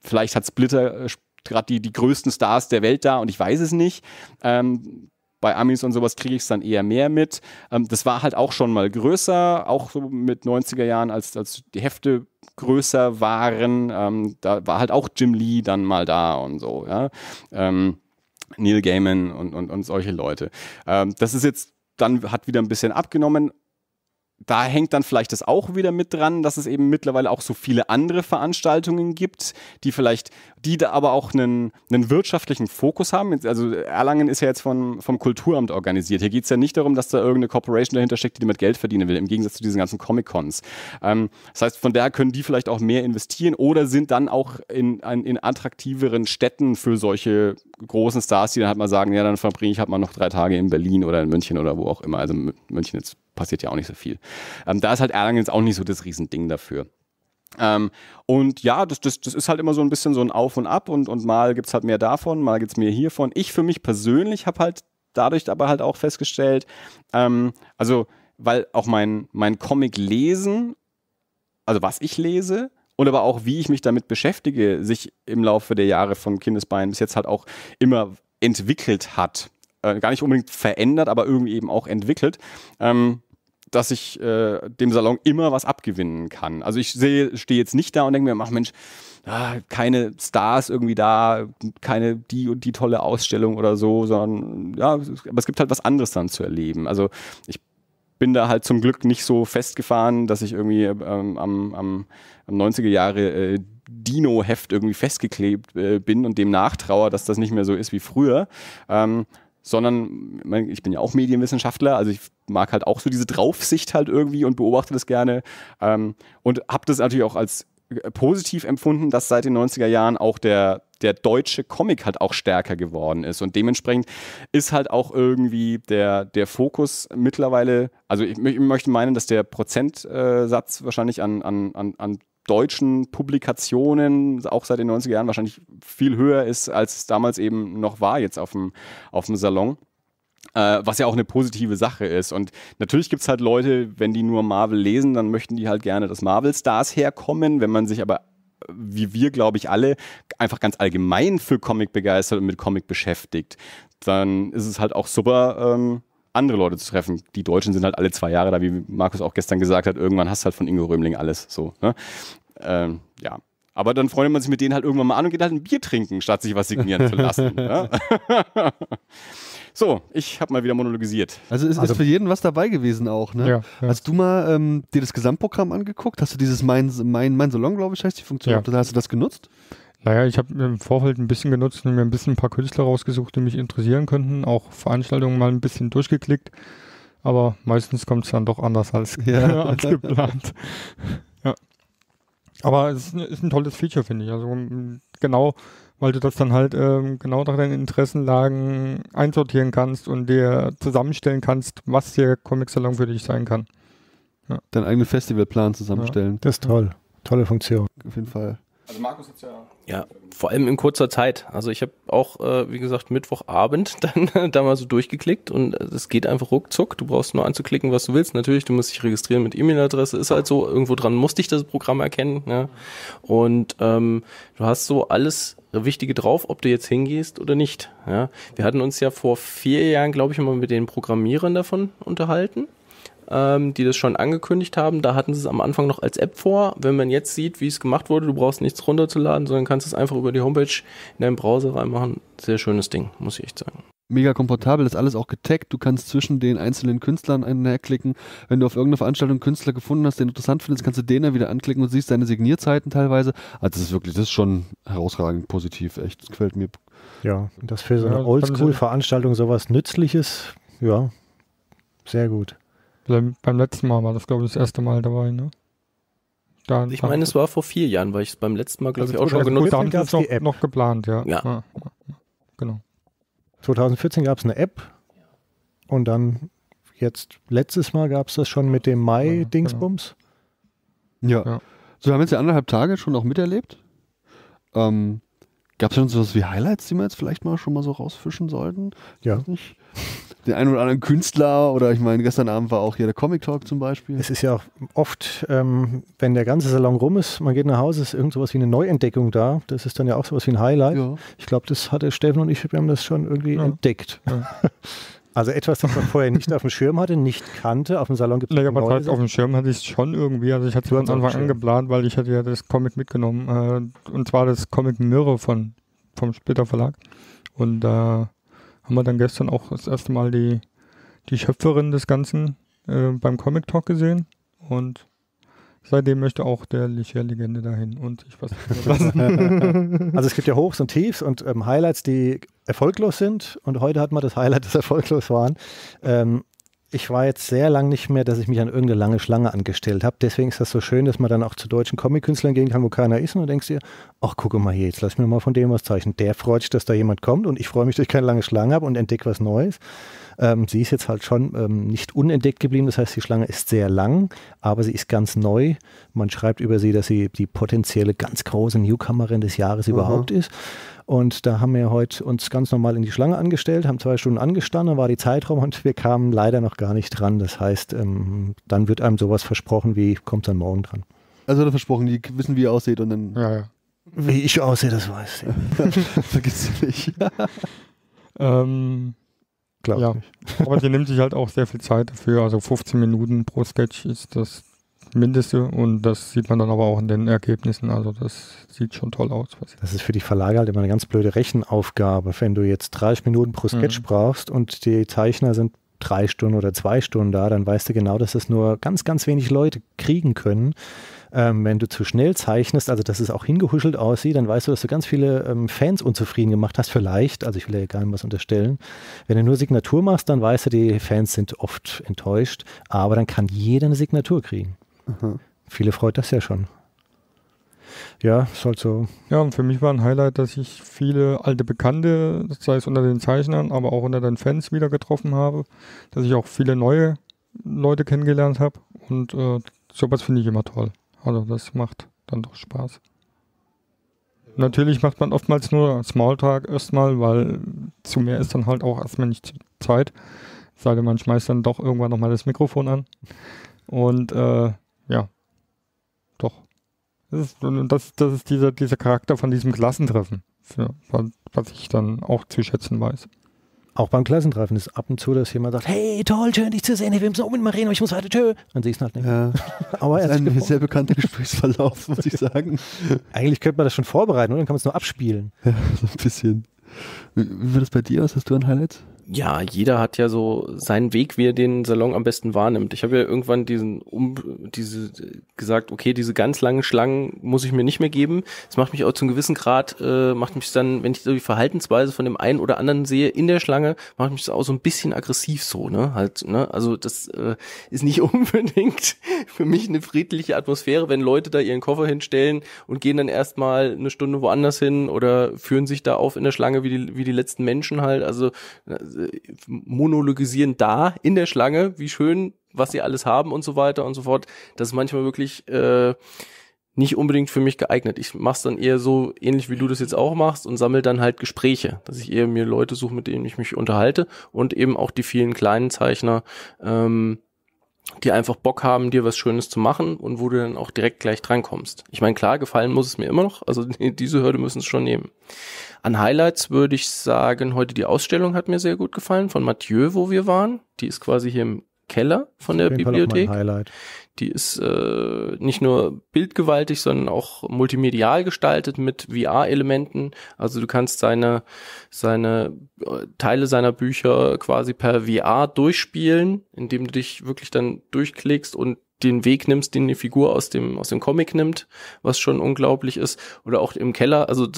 Speaker 2: Vielleicht hat Splitter äh, gerade die, die größten Stars der Welt da und ich weiß es nicht. Ähm, bei Amis und sowas kriege ich es dann eher mehr mit. Ähm, das war halt auch schon mal größer, auch so mit 90er Jahren, als, als die Hefte größer waren. Ähm, da war halt auch Jim Lee dann mal da und so, ja. Ähm, Neil Gaiman und, und, und solche Leute. Ähm, das ist jetzt dann hat wieder ein bisschen abgenommen da hängt dann vielleicht das auch wieder mit dran, dass es eben mittlerweile auch so viele andere Veranstaltungen gibt, die vielleicht, die da aber auch einen, einen wirtschaftlichen Fokus haben. Also Erlangen ist ja jetzt von, vom Kulturamt organisiert. Hier geht es ja nicht darum, dass da irgendeine Corporation dahinter steckt, die damit Geld verdienen will, im Gegensatz zu diesen ganzen Comic-Cons. Ähm, das heißt, von daher können die vielleicht auch mehr investieren oder sind dann auch in, in attraktiveren Städten für solche großen Stars, die dann halt mal sagen, ja, dann verbringe ich halt mal noch drei Tage in Berlin oder in München oder wo auch immer. Also München jetzt passiert ja auch nicht so viel. Ähm, da ist halt Erlangen jetzt auch nicht so das Riesending dafür. Ähm, und ja, das, das, das ist halt immer so ein bisschen so ein Auf und Ab und, und mal gibt es halt mehr davon, mal gibt es mehr hiervon. Ich für mich persönlich habe halt dadurch aber halt auch festgestellt, ähm, also weil auch mein, mein Comic lesen, also was ich lese, und aber auch wie ich mich damit beschäftige, sich im Laufe der Jahre von Kindesbeinen bis jetzt halt auch immer entwickelt hat. Äh, gar nicht unbedingt verändert, aber irgendwie eben auch entwickelt. Ähm, dass ich äh, dem Salon immer was abgewinnen kann. Also ich sehe, stehe jetzt nicht da und denke mir, ach Mensch, ah, keine Stars irgendwie da, keine die und die tolle Ausstellung oder so, sondern ja, aber es gibt halt was anderes dann zu erleben. Also ich bin da halt zum Glück nicht so festgefahren, dass ich irgendwie ähm, am, am, am 90er Jahre äh, Dino-Heft irgendwie festgeklebt äh, bin und dem nachtrauer, dass das nicht mehr so ist wie früher. Ähm, sondern ich bin ja auch Medienwissenschaftler, also ich mag halt auch so diese Draufsicht halt irgendwie und beobachte das gerne ähm, und habe das natürlich auch als äh, positiv empfunden, dass seit den 90er Jahren auch der, der deutsche Comic halt auch stärker geworden ist. Und dementsprechend ist halt auch irgendwie der, der Fokus mittlerweile, also ich, ich möchte meinen, dass der Prozentsatz wahrscheinlich an, an, an, an deutschen Publikationen auch seit den 90er Jahren wahrscheinlich viel höher ist, als es damals eben noch war jetzt auf dem, auf dem Salon. Äh, was ja auch eine positive Sache ist. Und natürlich gibt es halt Leute, wenn die nur Marvel lesen, dann möchten die halt gerne, dass Marvel-Stars herkommen. Wenn man sich aber, wie wir, glaube ich, alle, einfach ganz allgemein für Comic begeistert und mit Comic beschäftigt, dann ist es halt auch super, ähm, andere Leute zu treffen. Die Deutschen sind halt alle zwei Jahre da, wie Markus auch gestern gesagt hat. Irgendwann hast du halt von Ingo Römling alles so. Ne? Ähm, ja. Aber dann freut man sich mit denen halt irgendwann mal an und geht halt ein Bier trinken, statt sich was signieren zu lassen. ne? So, ich habe mal wieder monologisiert.
Speaker 4: Also ist,
Speaker 5: Also-
Speaker 4: ist für jeden was dabei gewesen auch, ne?
Speaker 6: Ja, ja.
Speaker 4: Hast du mal ähm, dir das Gesamtprogramm angeguckt? Hast du dieses Mein, mein, mein Salon, glaube ich, heißt die Funktion?
Speaker 6: Ja.
Speaker 4: Hast du das genutzt?
Speaker 6: Naja, ich habe im Vorfeld ein bisschen genutzt und mir ein bisschen ein paar Künstler rausgesucht, die mich interessieren könnten. Auch Veranstaltungen mal ein bisschen durchgeklickt. Aber meistens kommt es dann doch anders als,
Speaker 4: Ja.
Speaker 6: als geplant. ja. Aber es ist, ein- ist ein tolles Feature, finde ich. Also genau, weil du das dann halt ähm, genau nach deinen Interessenlagen einsortieren kannst und dir zusammenstellen kannst, was der Comic-Salon für dich sein kann.
Speaker 4: Deinen eigenen Festivalplan zusammenstellen.
Speaker 5: Das ist toll. Tolle Funktion.
Speaker 4: Auf jeden Fall.
Speaker 2: Also Markus hat ja.
Speaker 3: Ja, vor allem in kurzer Zeit. Also ich habe auch, äh, wie gesagt, Mittwochabend dann da mal so durchgeklickt und es geht einfach ruckzuck. Du brauchst nur anzuklicken, was du willst. Natürlich, du musst dich registrieren mit E-Mail-Adresse, ist halt so. Irgendwo dran musste ich das Programm erkennen. Ja. Und ähm, du hast so alles Wichtige drauf, ob du jetzt hingehst oder nicht. Ja. Wir hatten uns ja vor vier Jahren, glaube ich, mal mit den Programmierern davon unterhalten ähm, die das schon angekündigt haben. Da hatten sie es am Anfang noch als App vor. Wenn man jetzt sieht, wie es gemacht wurde, du brauchst nichts runterzuladen, sondern kannst es einfach über die Homepage in deinen Browser reinmachen. Sehr schönes Ding, muss ich echt sagen.
Speaker 4: Mega komfortabel, ist alles auch getaggt. Du kannst zwischen den einzelnen Künstlern einherklicken. Wenn du auf irgendeiner Veranstaltung einen Künstler gefunden hast, den du interessant findest, kannst du den dann wieder anklicken und siehst seine Signierzeiten teilweise. Also das ist wirklich, das ist schon herausragend positiv. Echt, das gefällt mir.
Speaker 5: Ja, das für so
Speaker 6: Ja,
Speaker 5: eine
Speaker 6: sie-
Speaker 5: Oldschool-Veranstaltung sowas Nützliches, ja, sehr gut.
Speaker 6: Beim, letzten Mal war das, glaube ich, das erste Mal dabei, ne? Da,
Speaker 3: Ich meine, es war vor vier Jahren, weil ich es beim letzten Mal, glaube
Speaker 5: Also
Speaker 3: ich, auch schon
Speaker 5: 2014
Speaker 3: genutzt
Speaker 6: da
Speaker 3: habe.
Speaker 6: haben sie
Speaker 5: gab's
Speaker 6: es noch,
Speaker 5: die App.
Speaker 6: noch geplant, ja.
Speaker 3: Ja.
Speaker 6: ja. Genau.
Speaker 5: 2014 gab es eine App und dann jetzt, letztes Mal gab es das schon mit dem Mai-Dingsbums.
Speaker 4: Ja.
Speaker 6: Ja.
Speaker 4: So, wir haben jetzt ja anderthalb Tage schon auch miterlebt. Ähm, Gab es schon sowas wie Highlights, die wir jetzt vielleicht mal schon mal so rausfischen sollten?
Speaker 5: Ja.
Speaker 4: Weiß nicht. Den einen oder anderen Künstler oder ich meine, gestern Abend war auch hier der Comic Talk zum Beispiel.
Speaker 5: Es ist ja auch oft, ähm, wenn der ganze Salon rum ist, man geht nach Hause, ist irgend sowas wie eine Neuentdeckung da. Das ist dann ja auch sowas wie ein Highlight.
Speaker 4: ja.
Speaker 5: Ich glaube, das hatte Steffen und ich, wir haben das schon irgendwie
Speaker 6: Ja.
Speaker 5: entdeckt.
Speaker 6: Ja.
Speaker 5: Also etwas, das man vorher nicht auf dem Schirm hatte, nicht kannte. Auf dem Salon gibt es
Speaker 6: Längere Zeit auf dem Schirm hatte ich es schon irgendwie. Also ich hatte es von Anfang an geplant, weil ich hatte ja das Comic mitgenommen. Äh, und zwar das Comic Mirror von, vom Splitter Verlag. Und da haben wir dann gestern auch das erste Mal die, die Schöpferin des Ganzen äh, beim Comic Talk gesehen. Und seitdem möchte auch der Licher-Legende dahin und sich was lassen.
Speaker 5: Also es gibt ja Hochs und Tiefs und ähm, Highlights, die erfolglos sind. Und heute hat man das Highlight, das erfolglos waren. Ähm, ich war jetzt sehr lang nicht mehr, dass ich mich an irgendeine lange Schlange angestellt habe. Deswegen ist das so schön, dass man dann auch zu deutschen Comic-Künstlern gehen kann, wo keiner ist. Und du denkst dir, ach, guck mal hier, jetzt lass mir mal von dem was zeichnen. Der freut sich, dass da jemand kommt. Und ich freue mich, dass ich keine lange Schlange habe und entdecke was Neues. Ähm, sie ist jetzt halt schon ähm, nicht unentdeckt geblieben. Das heißt, die Schlange ist sehr lang, aber sie ist ganz neu. Man schreibt über sie, dass sie die potenzielle ganz große Newcomerin des Jahres überhaupt ist. Und da haben wir heute uns ganz normal in die Schlange angestellt, haben zwei Stunden angestanden, dann war die Zeitraum und wir kamen leider noch gar nicht dran. Das heißt, ähm, dann wird einem sowas versprochen wie, kommt dann morgen dran.
Speaker 4: Also er versprochen, die wissen, wie ihr aussieht und dann
Speaker 6: ja, ja.
Speaker 5: Wie ich aussehe, das weiß ich.
Speaker 4: vergisst sie nicht.
Speaker 6: Ähm,
Speaker 5: Glaub
Speaker 6: Ja.
Speaker 5: nicht.
Speaker 6: aber die nimmt sich halt auch sehr viel Zeit dafür. Also 15 Minuten pro Sketch ist das Mindeste und das sieht man dann aber auch in den Ergebnissen. Also das sieht schon toll aus.
Speaker 5: Das ist für die Verlage halt immer eine ganz blöde Rechenaufgabe. Wenn du jetzt 30 Minuten pro Sketch
Speaker 6: Mhm.
Speaker 5: brauchst und die Zeichner sind drei Stunden oder zwei Stunden da, dann weißt du genau, dass das nur ganz, ganz wenig Leute kriegen können. Ähm, wenn du zu schnell zeichnest, also dass es auch hingehuschelt aussieht, dann weißt du, dass du ganz viele ähm, Fans unzufrieden gemacht hast, vielleicht. Also ich will ja gar nicht was unterstellen. Wenn du nur Signatur machst, dann weißt du, die Fans sind oft enttäuscht, aber dann kann jeder eine Signatur kriegen.
Speaker 4: Aha.
Speaker 5: Viele freut das ja schon. ja, ist halt so.
Speaker 6: Ja, und für mich war ein Highlight, dass ich viele alte Bekannte, sei es unter den Zeichnern, aber auch unter den Fans wieder getroffen habe, dass ich auch viele neue Leute kennengelernt habe und äh, sowas finde ich immer toll. Also das macht dann doch Spaß. Natürlich macht man oftmals nur Smalltalk erstmal, weil zu mehr ist dann halt auch erstmal nicht Zeit. Sei denn, man schmeißt dann doch irgendwann nochmal das Mikrofon an. Und äh, ja, doch. Das ist, das, das ist dieser, dieser Charakter von diesem Klassentreffen, für, was ich dann auch zu schätzen weiß.
Speaker 5: Auch beim Klassentreffen ist ab und zu, dass jemand sagt, hey, toll, schön dich zu sehen, wir müssen unbedingt mal reden, aber ich muss heute tschö. Dann siehst du halt nicht.
Speaker 4: Ja,
Speaker 5: aber
Speaker 4: das ist ein sehr bekannter Gesprächsverlauf, muss ich sagen.
Speaker 5: Eigentlich könnte man das schon vorbereiten, oder? Dann kann man es nur abspielen.
Speaker 4: Ja, so ein bisschen. Wie, wie wird das bei dir aus? Hast du ein Highlight?
Speaker 3: Ja, jeder hat ja so seinen Weg, wie er den Salon am besten wahrnimmt. Ich habe ja irgendwann diesen um diese gesagt, okay, diese ganz langen Schlangen muss ich mir nicht mehr geben. Das macht mich auch zum gewissen Grad, äh, macht mich dann, wenn ich so die Verhaltensweise von dem einen oder anderen sehe in der Schlange, macht mich das auch so ein bisschen aggressiv so, ne? Halt, ne? Also das äh, ist nicht unbedingt für mich eine friedliche Atmosphäre, wenn Leute da ihren Koffer hinstellen und gehen dann erstmal eine Stunde woanders hin oder führen sich da auf in der Schlange wie die, wie die letzten Menschen halt. Also monologisieren da in der Schlange, wie schön, was sie alles haben und so weiter und so fort. Das ist manchmal wirklich äh, nicht unbedingt für mich geeignet. Ich mache es dann eher so ähnlich wie du das jetzt auch machst und sammle dann halt Gespräche, dass ich eher mir Leute suche, mit denen ich mich unterhalte und eben auch die vielen kleinen Zeichner, ähm, die einfach Bock haben, dir was Schönes zu machen und wo du dann auch direkt gleich drankommst. Ich meine, klar, gefallen muss es mir immer noch, also diese Hürde müssen es schon nehmen. An Highlights würde ich sagen, heute die Ausstellung hat mir sehr gut gefallen von Mathieu, wo wir waren. Die ist quasi hier im Keller von der Bibliothek. Die ist äh, nicht nur bildgewaltig, sondern auch multimedial gestaltet mit VR-Elementen. Also du kannst seine, seine äh, Teile seiner Bücher quasi per VR durchspielen, indem du dich wirklich dann durchklickst und den Weg nimmst, den die Figur aus dem, aus dem Comic nimmt, was schon unglaublich ist. Oder auch im Keller, also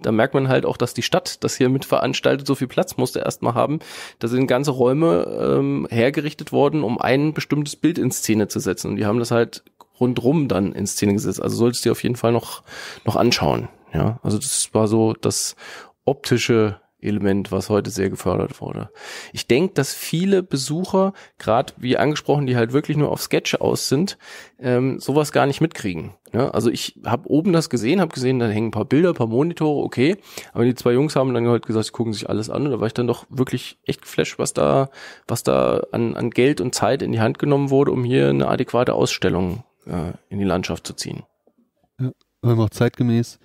Speaker 3: da merkt man halt auch, dass die Stadt das hier mit veranstaltet, so viel Platz musste erstmal haben. Da sind ganze Räume ähm, hergerichtet worden, um ein bestimmtes Bild in Szene zu setzen. Und die haben das halt rundrum dann in Szene gesetzt. Also solltest du dir auf jeden Fall noch, noch anschauen. Ja, also das war so das optische Element, was heute sehr gefördert wurde. Ich denke, dass viele Besucher, gerade wie angesprochen, die halt wirklich nur auf Sketche aus sind, ähm, sowas gar nicht mitkriegen. Ja, also ich habe oben das gesehen, habe gesehen, da hängen ein paar Bilder, ein paar Monitore, okay. Aber die zwei Jungs haben dann halt gesagt, sie gucken sich alles an. Und da war ich dann doch wirklich echt geflasht, was da, was da an, an Geld und Zeit in die Hand genommen wurde, um hier eine adäquate Ausstellung äh, in die Landschaft zu ziehen.
Speaker 4: Ja, aber auch zeitgemäß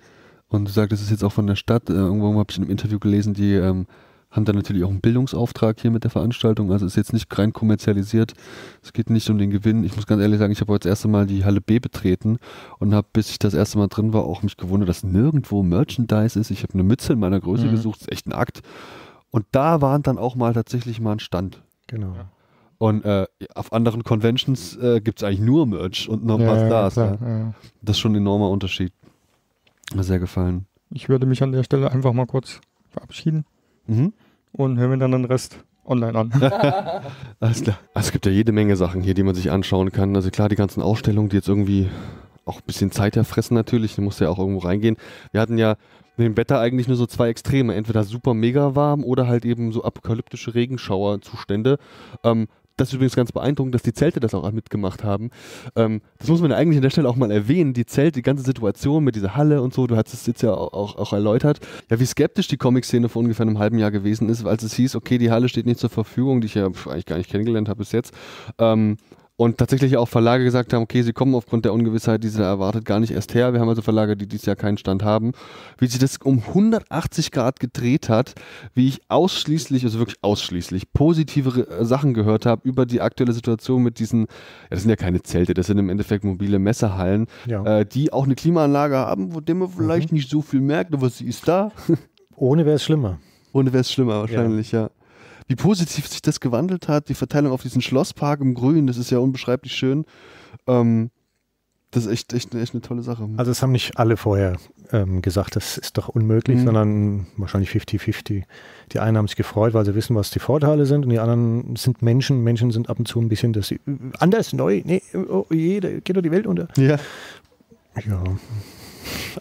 Speaker 4: und du sagst, das ist jetzt auch von der Stadt. Äh, irgendwo habe ich in einem Interview gelesen, die ähm, haben dann natürlich auch einen Bildungsauftrag hier mit der Veranstaltung. Also ist jetzt nicht rein kommerzialisiert. Es geht nicht um den Gewinn. Ich muss ganz ehrlich sagen, ich habe heute das erste Mal die Halle B betreten und habe, bis ich das erste Mal drin war, auch mich gewundert, dass nirgendwo Merchandise ist. Ich habe eine Mütze in meiner Größe mhm. gesucht. Das ist echt ein Akt. Und da waren dann auch mal tatsächlich mal ein Stand.
Speaker 5: Genau.
Speaker 4: Und äh, auf anderen Conventions äh, gibt es eigentlich nur Merch und noch ja, was da ist. Ja. Das ist schon ein enormer Unterschied. Sehr gefallen.
Speaker 6: Ich würde mich an der Stelle einfach mal kurz verabschieden mhm. und hören wir dann den Rest online an.
Speaker 4: Alles klar. Also es gibt ja jede Menge Sachen hier, die man sich anschauen kann. Also klar, die ganzen Ausstellungen, die jetzt irgendwie auch ein bisschen Zeit erfressen natürlich, da muss ja auch irgendwo reingehen. Wir hatten ja mit dem Wetter eigentlich nur so zwei Extreme, entweder super mega warm oder halt eben so apokalyptische Regenschauerzustände. Ähm, das ist übrigens ganz beeindruckend, dass die Zelte das auch mitgemacht haben. Ähm, das muss man ja eigentlich an der Stelle auch mal erwähnen. Die Zelte, die ganze Situation mit dieser Halle und so, du hast es jetzt ja auch, auch, auch erläutert, ja, wie skeptisch die Comic-Szene vor ungefähr einem halben Jahr gewesen ist, als es hieß, okay, die Halle steht nicht zur Verfügung, die ich ja eigentlich gar nicht kennengelernt habe bis jetzt. Ähm, und tatsächlich auch Verlage gesagt haben, okay, sie kommen aufgrund der Ungewissheit, die sie da erwartet, gar nicht erst her. Wir haben also Verlage, die dieses Jahr keinen Stand haben. Wie sich das um 180 Grad gedreht hat, wie ich ausschließlich, also wirklich ausschließlich, positive äh, Sachen gehört habe über die aktuelle Situation mit diesen, ja, das sind ja keine Zelte, das sind im Endeffekt mobile Messerhallen, ja. äh, die auch eine Klimaanlage haben, wo dem man vielleicht mhm. nicht so viel merkt, aber sie ist da.
Speaker 5: Ohne wäre es schlimmer.
Speaker 4: Ohne wäre es schlimmer wahrscheinlich, ja. ja wie positiv sich das gewandelt hat, die Verteilung auf diesen Schlosspark im Grün, das ist ja unbeschreiblich schön. Ähm, das ist echt, echt, echt eine tolle Sache.
Speaker 5: Also es haben nicht alle vorher ähm, gesagt, das ist doch unmöglich, mhm. sondern wahrscheinlich 50-50. Die einen haben sich gefreut, weil sie wissen, was die Vorteile sind und die anderen sind Menschen. Menschen sind ab und zu ein bisschen das anders, neu, nee, oh, je, da geht doch die Welt unter.
Speaker 4: Ja.
Speaker 5: Ja.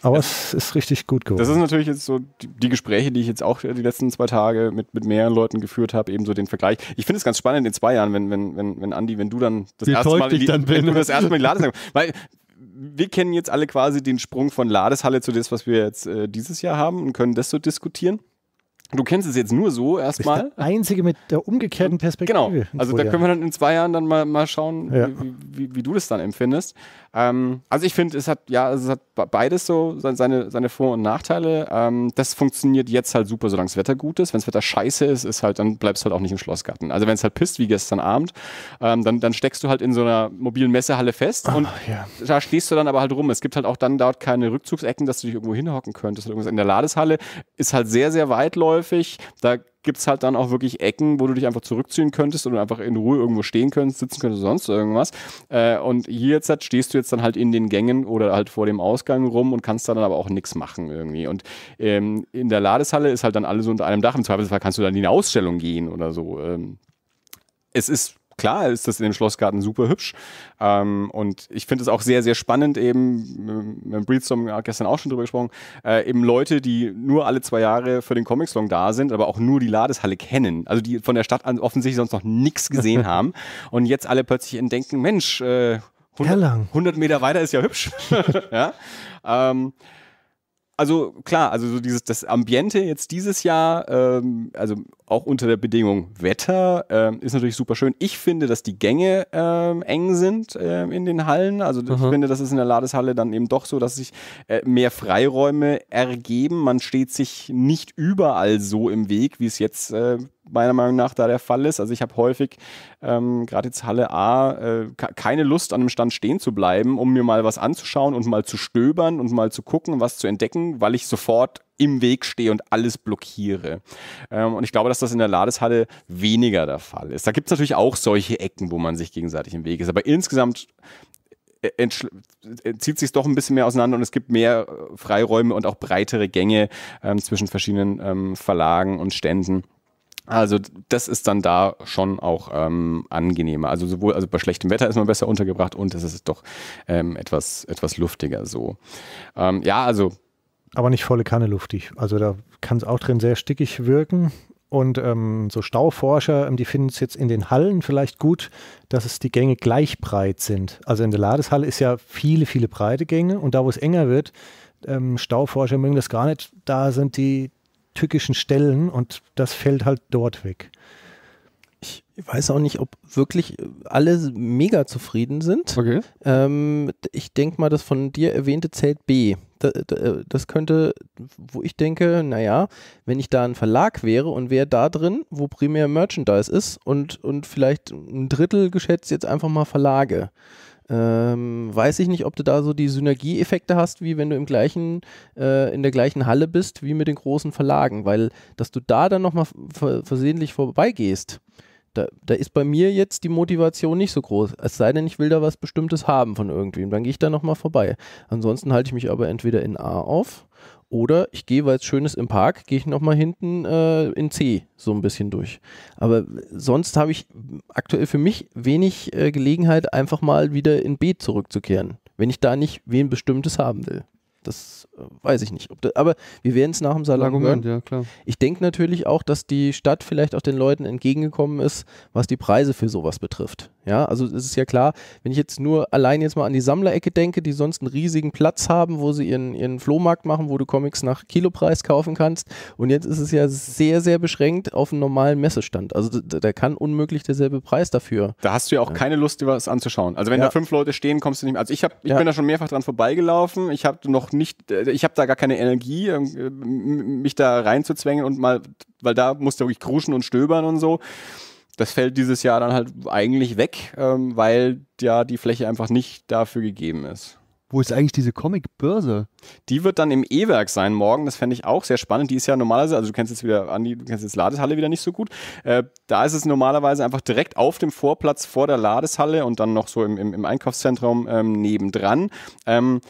Speaker 5: Aber es ist richtig gut geworden.
Speaker 2: Das ist natürlich jetzt so die, die Gespräche, die ich jetzt auch die letzten zwei Tage mit, mit mehreren Leuten geführt habe, eben so den Vergleich. Ich finde es ganz spannend in zwei Jahren, wenn, wenn, wenn, wenn Andi, wenn du dann das
Speaker 4: Wie
Speaker 2: erste Mal die,
Speaker 4: dann
Speaker 2: wenn
Speaker 4: bin.
Speaker 2: du das erste Mal die Ladesalle, weil wir kennen jetzt alle quasi den Sprung von Ladeshalle zu das, was wir jetzt äh, dieses Jahr haben und können das so diskutieren. Du kennst es jetzt nur so erstmal.
Speaker 5: der Einzige mit der umgekehrten Perspektive.
Speaker 2: Genau.
Speaker 5: in
Speaker 2: Also da können wir dann in zwei Jahren dann mal, mal schauen,
Speaker 5: Ja.
Speaker 2: wie, wie, wie du das dann empfindest. Ähm, also ich finde, es hat ja, es hat be- beides so se- seine, seine Vor- und Nachteile. Ähm, das funktioniert jetzt halt super, solange das Wetter gut ist. Wenn das Wetter scheiße ist, ist halt, dann bleibst du halt auch nicht im Schlossgarten. Also wenn es halt pisst, wie gestern Abend, ähm, dann, dann steckst du halt in so einer mobilen Messehalle fest und
Speaker 5: ja.
Speaker 2: da stehst du dann aber halt rum. Es gibt halt auch dann dort keine Rückzugsecken, dass du dich irgendwo hinhocken könntest. oder irgendwas. In der Ladeshalle ist halt sehr, sehr weitläufig. Da gibt es halt dann auch wirklich Ecken, wo du dich einfach zurückziehen könntest oder einfach in Ruhe irgendwo stehen könntest, sitzen könntest, sonst irgendwas. Äh, und hier jetzt halt stehst du jetzt dann halt in den Gängen oder halt vor dem Ausgang rum und kannst dann aber auch nichts machen irgendwie. Und ähm, in der Ladeshalle ist halt dann alles unter einem Dach. Im Zweifelsfall kannst du dann in die Ausstellung gehen oder so. Ähm, es ist klar, ist das in dem Schlossgarten super hübsch. Ähm, und ich finde es auch sehr, sehr spannend, eben, mit Breedstorm gestern auch schon drüber gesprochen, äh, eben Leute, die nur alle zwei Jahre für den Comic-Salon da sind, aber auch nur die Ladeshalle kennen. Also die von der Stadt an offensichtlich sonst noch nichts gesehen haben und jetzt alle plötzlich entdenken, Mensch, äh, 100,
Speaker 5: Erlangen.
Speaker 2: 100 Meter weiter ist ja hübsch. ja? ähm, also klar, also so dieses das Ambiente jetzt dieses Jahr, ähm, also auch unter der Bedingung Wetter, ähm, ist natürlich super schön. Ich finde, dass die Gänge ähm, eng sind ähm, in den Hallen. Also ich finde, das ist in der Ladeshalle dann eben doch so, dass sich äh, mehr Freiräume ergeben. Man steht sich nicht überall so im Weg, wie es jetzt äh, meiner Meinung nach da der Fall ist. Also ich habe häufig, ähm, gerade jetzt Halle A, äh, ke- keine Lust an einem Stand stehen zu bleiben, um mir mal was anzuschauen und mal zu stöbern und mal zu gucken, was zu entdecken, weil ich sofort im Weg stehe und alles blockiere. Ähm, und ich glaube, dass das in der Ladeshalle weniger der Fall ist. Da gibt es natürlich auch solche Ecken, wo man sich gegenseitig im Weg ist. Aber insgesamt äh, äh, zieht sich doch ein bisschen mehr auseinander und es gibt mehr äh, Freiräume und auch breitere Gänge ähm, zwischen verschiedenen ähm, Verlagen und Ständen. Also das ist dann da schon auch ähm, angenehmer. Also sowohl also bei schlechtem Wetter ist man besser untergebracht und es ist doch ähm, etwas etwas luftiger so. Ähm, ja, also
Speaker 5: Aber nicht volle Kanne luftig. Also da kann es auch drin sehr stickig wirken. Und ähm, so Stauforscher, ähm, die finden es jetzt in den Hallen vielleicht gut, dass es die Gänge gleich breit sind. Also in der Ladeshalle ist ja viele, viele breite Gänge und da, wo es enger wird, ähm, Stauforscher mögen das gar nicht. Da sind die tückischen Stellen und das fällt halt dort weg.
Speaker 3: Ich weiß auch nicht, ob wirklich alle mega zufrieden sind.
Speaker 4: Okay.
Speaker 3: Ähm, ich denke mal, das von dir erwähnte Zelt B. Da, da, das könnte, wo ich denke, naja, wenn ich da ein Verlag wäre und wäre da drin, wo primär Merchandise ist und, und vielleicht ein Drittel geschätzt jetzt einfach mal Verlage. Ähm, weiß ich nicht, ob du da so die Synergieeffekte hast, wie wenn du im gleichen, äh, in der gleichen Halle bist, wie mit den großen Verlagen, weil dass du da dann nochmal versehentlich vorbeigehst, da, da ist bei mir jetzt die Motivation nicht so groß. Es sei denn, ich will da was Bestimmtes haben von irgendwem. Dann gehe ich da nochmal vorbei. Ansonsten halte ich mich aber entweder in A auf oder ich gehe, weil es schön ist im Park, gehe ich nochmal hinten äh, in C so ein bisschen durch. Aber sonst habe ich aktuell für mich wenig äh, Gelegenheit, einfach mal wieder in B zurückzukehren, wenn ich da nicht wen Bestimmtes haben will. Das äh, weiß ich nicht. Ob da, aber wir werden es nach dem Salon
Speaker 4: Argument,
Speaker 3: hören.
Speaker 4: ja klar.
Speaker 3: Ich denke natürlich auch, dass die Stadt vielleicht auch den Leuten entgegengekommen ist, was die Preise für sowas betrifft. Ja, also es ist ja klar, wenn ich jetzt nur allein jetzt mal an die Sammlerecke denke, die sonst einen riesigen Platz haben, wo sie ihren, ihren Flohmarkt machen, wo du Comics nach Kilopreis kaufen kannst. Und jetzt ist es ja sehr, sehr beschränkt auf einen normalen Messestand. Also da, da kann unmöglich derselbe Preis dafür.
Speaker 2: Da hast du ja auch keine Lust, dir was anzuschauen. Also wenn
Speaker 3: Ja.
Speaker 2: da fünf Leute stehen, kommst du nicht mehr. Also ich, hab, ich
Speaker 3: Ja.
Speaker 2: bin da schon mehrfach dran vorbeigelaufen. Ich habe noch nicht, äh, ich habe da gar keine Energie, äh, m- mich da reinzuzwängen und mal, weil da musst du wirklich kruschen und stöbern und so. Das fällt dieses Jahr dann halt eigentlich weg, ähm, weil ja die Fläche einfach nicht dafür gegeben ist.
Speaker 4: Wo ist eigentlich diese Comic-Börse?
Speaker 2: Die wird dann im E-Werk sein morgen. Das fände ich auch sehr spannend. Die ist ja normalerweise, also du kennst jetzt wieder, Andi, du kennst jetzt Ladeshalle wieder nicht so gut. Äh, da ist es normalerweise einfach direkt auf dem Vorplatz vor der Ladeshalle und dann noch so im, im, im Einkaufszentrum ähm, nebendran. Ähm,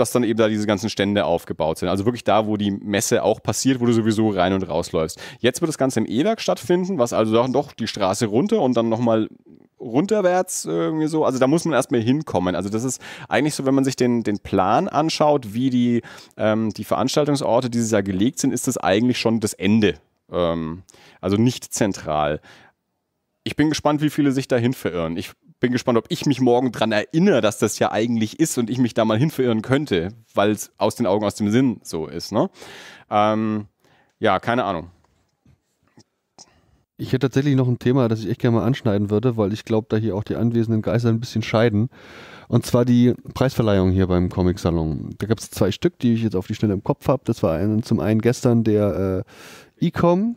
Speaker 2: dass dann eben da diese ganzen Stände aufgebaut sind. Also wirklich da, wo die Messe auch passiert, wo du sowieso rein und rausläufst. Jetzt wird das Ganze im E-Werk stattfinden, was also dann doch die Straße runter und dann nochmal runterwärts irgendwie so. Also da muss man erstmal hinkommen. Also das ist eigentlich so, wenn man sich den, den Plan anschaut, wie die, ähm, die Veranstaltungsorte dieses Jahr gelegt sind, ist das eigentlich schon das Ende. Ähm, also nicht zentral. Ich bin gespannt, wie viele sich dahin verirren. Ich bin gespannt, ob ich mich morgen dran erinnere, dass das ja eigentlich ist und ich mich da mal hin verirren könnte, weil es aus den Augen, aus dem Sinn so ist. Ne? Ähm, ja, keine Ahnung.
Speaker 4: Ich hätte tatsächlich noch ein Thema, das ich echt gerne mal anschneiden würde, weil ich glaube, da hier auch die anwesenden Geister ein bisschen scheiden. Und zwar die Preisverleihung hier beim Comic-Salon. Da gab es zwei Stück, die ich jetzt auf die Schnelle im Kopf habe. Das war einen, zum einen gestern der äh, Ecom,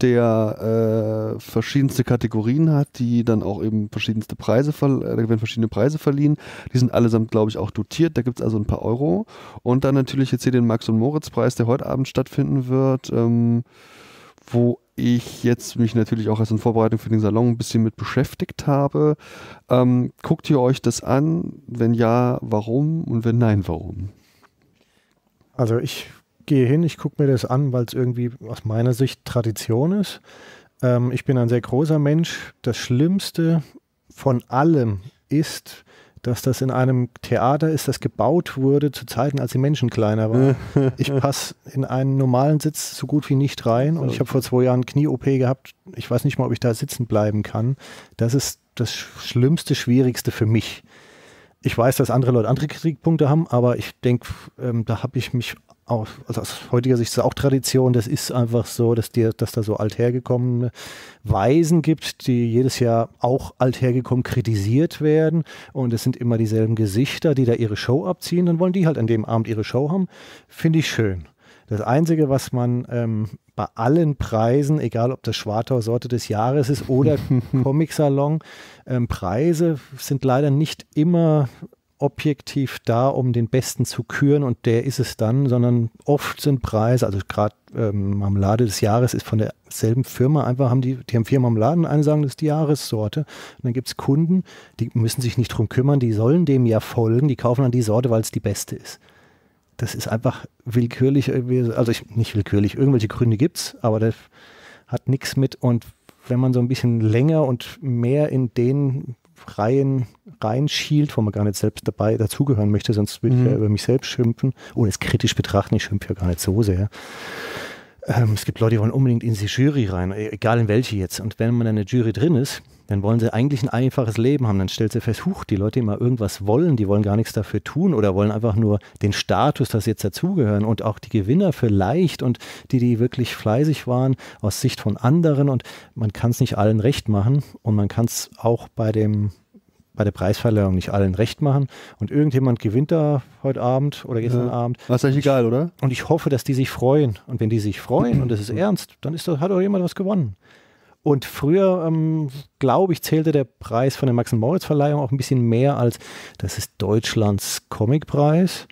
Speaker 4: der äh, verschiedenste Kategorien hat, die dann auch eben verschiedenste Preise, äh, da werden verschiedene Preise verliehen. Die sind allesamt, glaube ich, auch dotiert. Da gibt es also ein paar Euro. Und dann natürlich jetzt hier den Max- und Moritz-Preis, der heute Abend stattfinden wird, ähm, wo ich jetzt mich natürlich auch als in Vorbereitung für den Salon ein bisschen mit beschäftigt habe. Ähm, guckt ihr euch das an? Wenn ja, warum? Und wenn nein, warum?
Speaker 5: Also ich gehe hin, ich gucke mir das an, weil es irgendwie aus meiner Sicht Tradition ist. Ähm, ich bin ein sehr großer Mensch. Das Schlimmste von allem ist, dass das in einem Theater ist, das gebaut wurde zu Zeiten, als die Menschen kleiner waren. ich passe in einen normalen Sitz so gut wie nicht rein und ich habe vor zwei Jahren Knie-OP gehabt. Ich weiß nicht mal, ob ich da sitzen bleiben kann. Das ist das Schlimmste, Schwierigste für mich. Ich weiß, dass andere Leute andere Kritikpunkte haben, aber ich denke, ähm, da habe ich mich auch, also aus heutiger Sicht ist es auch Tradition, das ist einfach so, dass, die, dass da so althergekommene Weisen gibt, die jedes Jahr auch althergekommen kritisiert werden. Und es sind immer dieselben Gesichter, die da ihre Show abziehen, dann wollen die halt an dem Abend ihre Show haben, finde ich schön. Das Einzige, was man ähm, bei allen Preisen, egal ob das Schwartau Sorte des Jahres ist oder Comic-Salon, ähm, Preise sind leider nicht immer objektiv da, um den Besten zu küren und der ist es dann, sondern oft sind Preise, also gerade ähm, Marmelade des Jahres ist von derselben Firma, einfach haben die, die haben vier Marmeladen, eine sagen, das ist die Jahressorte. Und dann gibt es Kunden, die müssen sich nicht drum kümmern, die sollen dem ja folgen, die kaufen dann die Sorte, weil es die beste ist. Das ist einfach willkürlich, also ich, nicht willkürlich, irgendwelche Gründe gibt es, aber das hat nichts mit und wenn man so ein bisschen länger und mehr in den Reihen reinschielt, wo man gar nicht selbst dabei dazugehören möchte, sonst würde ich ja
Speaker 4: Mhm.
Speaker 5: über mich selbst schimpfen, ohne es kritisch betrachten, ich schimpfe ja gar nicht so sehr. Ähm, es gibt Leute, die wollen unbedingt in die Jury rein, e- egal in welche jetzt. Und wenn man in der Jury drin ist, dann wollen sie eigentlich ein einfaches Leben haben. Dann stellt sie fest, huch, die Leute, die immer irgendwas wollen, die wollen gar nichts dafür tun oder wollen einfach nur den Status, dass sie jetzt dazugehören und auch die Gewinner vielleicht und die, die wirklich fleißig waren aus Sicht von anderen und man kann es nicht allen recht machen und man kann es auch bei dem bei der Preisverleihung nicht allen recht machen und irgendjemand gewinnt da heute Abend oder gestern
Speaker 4: Ja.
Speaker 5: Abend
Speaker 4: War es eigentlich egal, oder?
Speaker 5: und ich hoffe, dass die sich freuen. Und wenn die sich freuen und es ist ernst, dann ist das, hat doch jemand was gewonnen. Und früher, ähm, glaube ich, zählte der Preis von der Max-Moritz-Verleihung auch ein bisschen mehr als, das ist Deutschlands Comicpreis.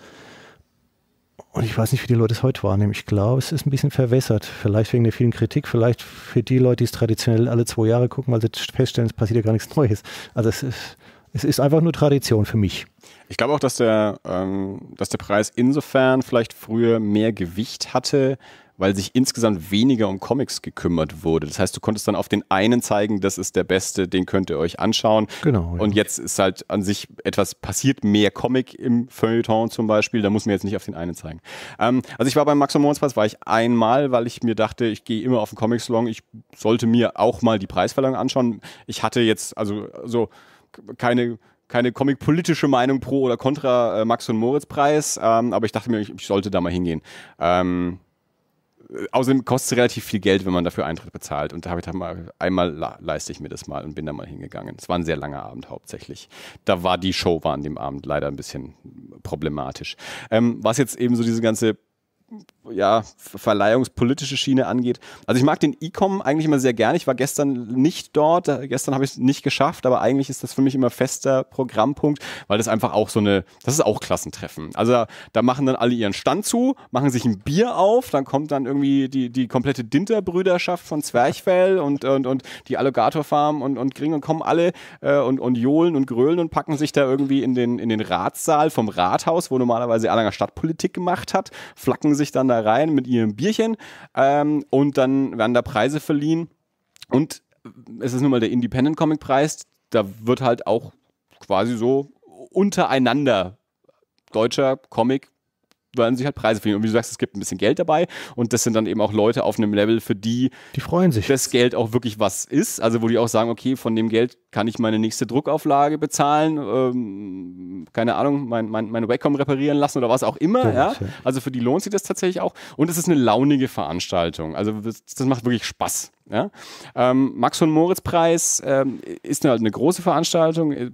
Speaker 5: Und ich weiß nicht, wie die Leute es heute wahrnehmen. Ich glaube, es ist ein bisschen verwässert. Vielleicht wegen der vielen Kritik, vielleicht für die Leute, die es traditionell alle zwei Jahre gucken, weil sie feststellen, es passiert ja gar nichts Neues. Also es ist, es ist einfach nur Tradition für mich.
Speaker 2: Ich glaube auch, dass der, ähm, dass der Preis insofern vielleicht früher mehr Gewicht hatte, weil sich insgesamt weniger um Comics gekümmert wurde. Das heißt, du konntest dann auf den einen zeigen, das ist der beste, den könnt ihr euch anschauen.
Speaker 5: Genau.
Speaker 2: Und jetzt ist halt an sich etwas passiert, mehr Comic im Feuilleton zum Beispiel, da muss man jetzt nicht auf den einen zeigen. Ähm, also ich war beim Max Preis, war ich einmal, weil ich mir dachte, ich gehe immer auf den Comic-Salon, ich sollte mir auch mal die Preisverleihung anschauen. Ich hatte jetzt also so keine keine comic-politische Meinung pro oder contra äh, Max und Moritz Preis, ähm, aber ich dachte mir, ich, ich sollte da mal hingehen. Ähm, äh, außerdem kostet es relativ viel Geld, wenn man dafür Eintritt bezahlt. Und da habe ich dann mal, einmal leiste ich mir das mal und bin da mal hingegangen. Es war ein sehr langer Abend hauptsächlich. Da war die Show war an dem Abend leider ein bisschen problematisch. Ähm, was jetzt eben so diese ganze ja, verleihungspolitische Schiene angeht. Also ich mag den E-Com eigentlich immer sehr gerne. Ich war gestern nicht dort, äh, gestern habe ich es nicht geschafft, aber eigentlich ist das für mich immer fester Programmpunkt, weil das einfach auch so eine, das ist auch Klassentreffen. Also da, machen dann alle ihren Stand zu, machen sich ein Bier auf, dann kommt dann irgendwie die, die komplette Dinter-Brüderschaft von Zwerchfell und, und, und die Alligator Farm und, und Gring und kommen alle äh, und, und johlen und grölen und packen sich da irgendwie in den, in den Ratssaal vom Rathaus, wo normalerweise Erlanger Stadtpolitik gemacht hat, flacken sich dann da rein mit ihrem Bierchen ähm, und dann werden da Preise verliehen. Und es ist nun mal der Independent Comic Preis. da wird halt auch quasi so untereinander deutscher Comic werden sich halt Preise verdienen. Und wie du sagst, es gibt ein bisschen Geld dabei und das sind dann eben auch Leute auf einem Level, für die
Speaker 5: Die freuen sich.
Speaker 2: das Geld auch wirklich was ist. Also wo die auch sagen, okay, von dem Geld kann ich meine nächste Druckauflage bezahlen, ähm, keine Ahnung, mein, mein, meine Wacom reparieren lassen oder was auch immer. Ja?
Speaker 5: ja.
Speaker 2: Also für die lohnt sich das tatsächlich auch. Und es ist eine launige Veranstaltung. Also das, das macht wirklich Spaß. Ja? Ähm, Max von Moritz Preis ähm, ist eine, eine große Veranstaltung, äh,